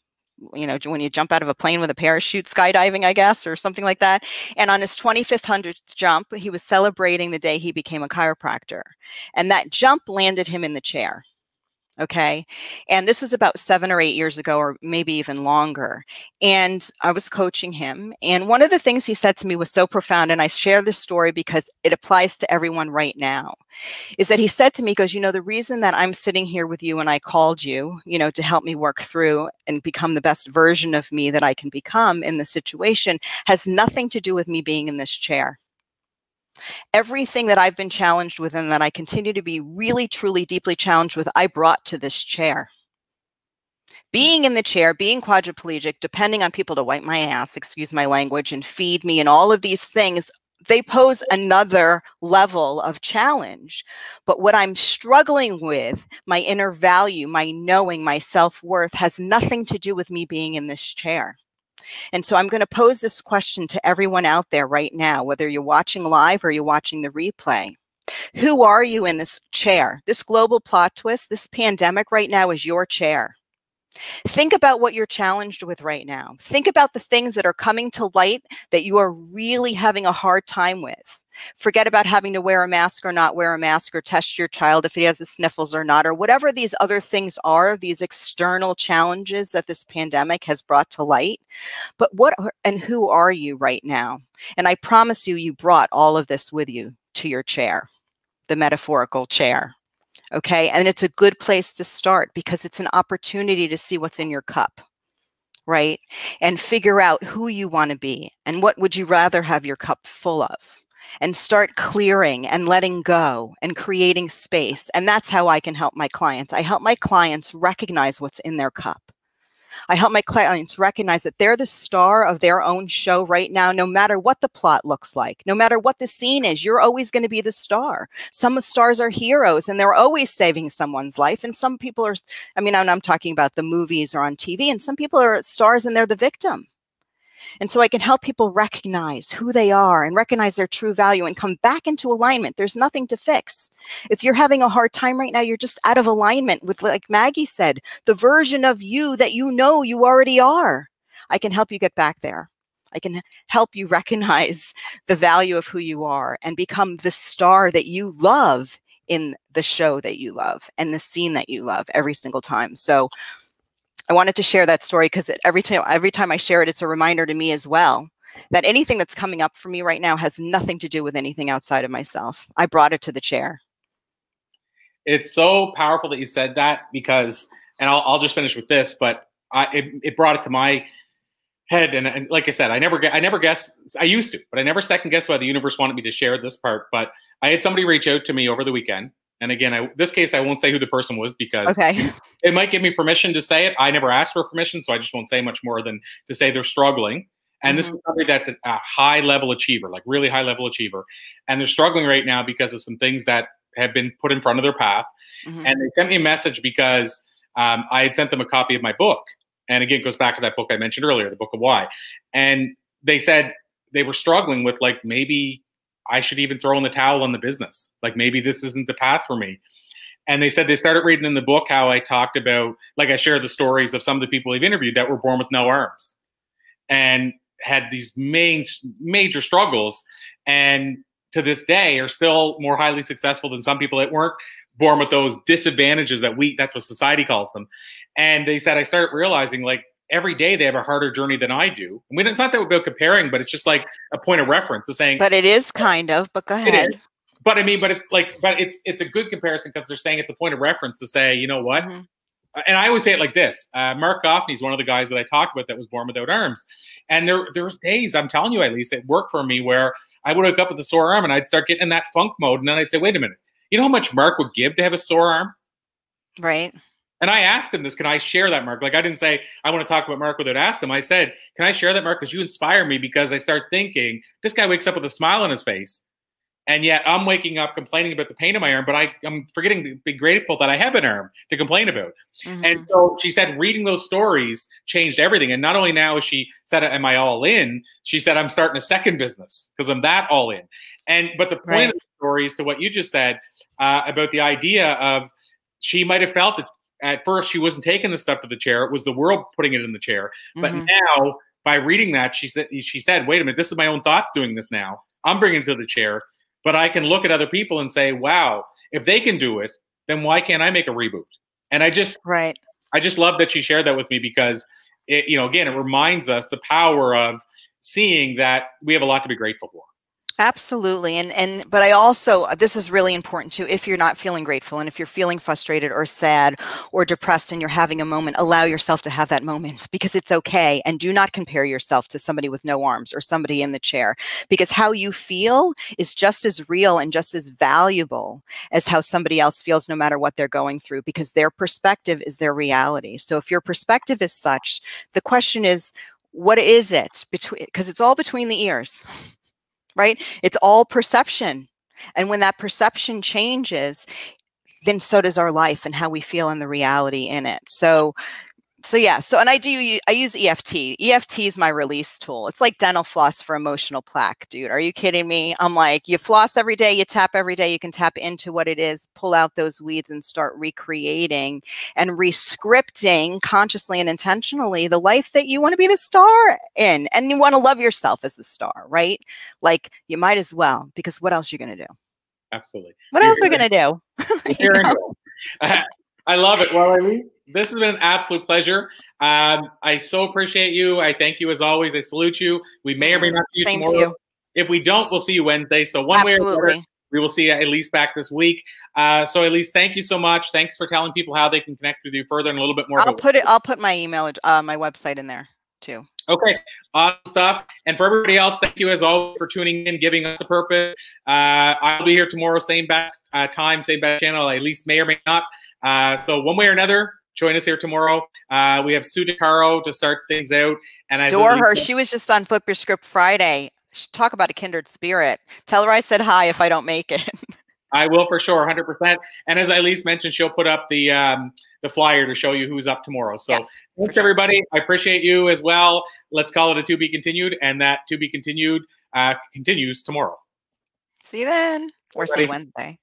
you know, when you jump out of a plane with a parachute, skydiving, I guess, or something like that. And on his 25th hundredth jump, he was celebrating the day he became a chiropractor. And that jump landed him in the chair. Okay. And this was about seven or eight years ago, or maybe even longer. And I was coaching him. And one of the things he said to me was so profound. And I share this story because it applies to everyone right now is that he said to me, goes, you know, the reason that I'm sitting here with you and I called you, you know, to help me work through and become the best version of me that I can become in the situation has nothing to do with me being in this chair. Everything that I've been challenged with and that I continue to be really, truly, deeply challenged with, I brought to this chair. Mm. Being in the chair, being quadriplegic, depending on people to wipe my ass, excuse my language, and feed me, and all of these things, they pose another level of challenge. But what I'm struggling with, my inner value, my knowing, my self worth, has nothing to do with me being in this chair. And so I'm going to pose this question to everyone out there right now, whether you're watching live or you're watching the replay. Who are you in this chair? This global plot twist, this pandemic right now is your chair. Think about what you're challenged with right now. Think about the things that are coming to light that you are really having a hard time with. Forget about having to wear a mask or not wear a mask or test your child if he has the sniffles or not, or whatever these other things are, these external challenges that this pandemic has brought to light. But what and who are you right now? And I promise you, you brought all of this with you to your chair, the metaphorical chair. Okay. And it's a good place to start because it's an opportunity to see what's in your cup right? And figure out who you want to be and what would you rather have your cup full of and start clearing and letting go and creating space. And that's how I can help my clients. I help my clients recognize what's in their cup. I help my clients recognize that they're the star of their own show right now, no matter what the plot looks like, no matter what the scene is, you're always going to be the star. Some stars are heroes and they're always saving someone's life. And some people are, I mean, I'm, I'm talking about the movies or on TV, and some people are stars and they're the victim. And so I can help people recognize who they are and recognize their true value and come back into alignment. There's nothing to fix. If you're having a hard time right now, you're just out of alignment with, like Maggie said, the version of you that you know you already are. I can help you get back there. I can help you recognize the value of who you are and become the star that you love in the show that you love and the scene that you love every single time. So I wanted to share that story because every time every time I share it, it's a reminder to me as well that anything that's coming up for me right now has nothing to do with anything outside of myself. I brought it to the chair. It's so powerful that you said that because, and I'll, I'll just finish with this, but I, it, it brought it to my head. And, and, like I said, I never get, I never guess, I used to, but I never second guess why the universe wanted me to share this part. But I had somebody reach out to me over the weekend and again, I, this case, I won't say who the person was because okay. it might give me permission to say it. I never asked for permission, so I just won't say much more than to say they're struggling. And mm-hmm. this is somebody that's a, a high level achiever, like really high level achiever. And they're struggling right now because of some things that have been put in front of their path. Mm-hmm. And they sent me a message because um, I had sent them a copy of my book. And again, it goes back to that book I mentioned earlier, the book of why. And they said they were struggling with like maybe I should even throw in the towel on the business. Like maybe this isn't the path for me. And they said they started reading in the book how I talked about, like I shared the stories of some of the people they've interviewed that were born with no arms and had these main major struggles and to this day are still more highly successful than some people that weren't born with those disadvantages that we that's what society calls them. And they said I started realizing like every day they have a harder journey than I do. I mean, it's not that we're comparing, but it's just like a point of reference to saying. But it is kind of. But go ahead. But I mean, but it's like, but it's it's a good comparison because they're saying it's a point of reference to say, you know what? Mm-hmm. And I always say it like this: uh, Mark Goffney is one of the guys that I talked about that was born without arms, and there there's days I'm telling you at least it worked for me where I would wake up with a sore arm and I'd start getting in that funk mode, and then I'd say, wait a minute, you know how much Mark would give to have a sore arm? Right. And I asked him this, can I share that, Mark? Like I didn't say I want to talk about Mark without asking him. I said, can I share that, Mark? Because you inspire me because I start thinking this guy wakes up with a smile on his face. And yet I'm waking up complaining about the pain in my arm, but I, am forgetting to be grateful that I have an arm to complain about. Mm-hmm. And so she said reading those stories changed everything. And not only now is she said, Am I all in? She said, I'm starting a second business because I'm that all in. And but the point right. of the stories to what you just said uh, about the idea of she might have felt that at first she wasn't taking the stuff to the chair; it was the world putting it in the chair. But Mhm. now, by reading that, she said, she said, "Wait a minute, this is my own thoughts doing this now. I'm bringing it to the chair." But I can look at other people and say, "Wow, if they can do it, then why can't I make a reboot?" And I just Right. I just love that she shared that with me because it, you know, again, it reminds us the power of seeing that we have a lot to be grateful for. Absolutely. And and but I also uh, this is really important too if you're not feeling grateful and if you're feeling frustrated or sad or depressed and you're having a moment allow yourself to have that moment because it's okay and do not compare yourself to somebody with no arms or somebody in the chair because how you feel is just as real and just as valuable as how somebody else feels no matter what they're going through because their perspective is their reality. So if your perspective is such the question is what is it between because it's all between the ears right? It's all perception. And when that perception changes, then so does our life and how we feel and the reality in it. So so yeah, so and I do i use EFT. EFT is my release tool. It's like dental floss for emotional plaque, dude. Are you kidding me? I'm like, you floss every day, you tap every day, you can tap into what it is, pull out those weeds and start recreating and rescripting consciously and intentionally the life that you want to be the star in. And you want to love yourself as the star, right? Like you might as well, because what else are you going to do? Absolutely. What You're else are we going to do? Here You know? I love it. Well, Eileen, this has been an absolute pleasure. Um, I so appreciate you. I thank you as always. I salute you. We may or may not see you Same to tomorrow. you. If we don't, we'll see you Wednesday. So one way or another, we will see Elise back this week. Uh, so Elise, thank you so much. Thanks for telling people how they can connect with you further and a little bit more. I'll put it. I'll put my email, uh, my website in there too. Okay, awesome stuff. And for everybody else, thank you as always for tuning in, giving us a purpose. Uh, I'll be here tomorrow, same back uh, time, same back channel. Elise may or may not. Uh, so one way or another, join us here tomorrow. Uh, we have Sue DeCaro to start things out, and as Adore her. She was just on Flip Your Script Friday. Talk about a kindred spirit. Tell her I said hi if I don't make it. I will for sure, 100%. And as Elise mentioned, she'll put up the um, the flyer to show you who's up tomorrow. So Yes, thanks sure. everybody. I appreciate you as well. Let's call it a to be continued, and that to be continued uh, continues tomorrow. See you then. Or see Wednesday.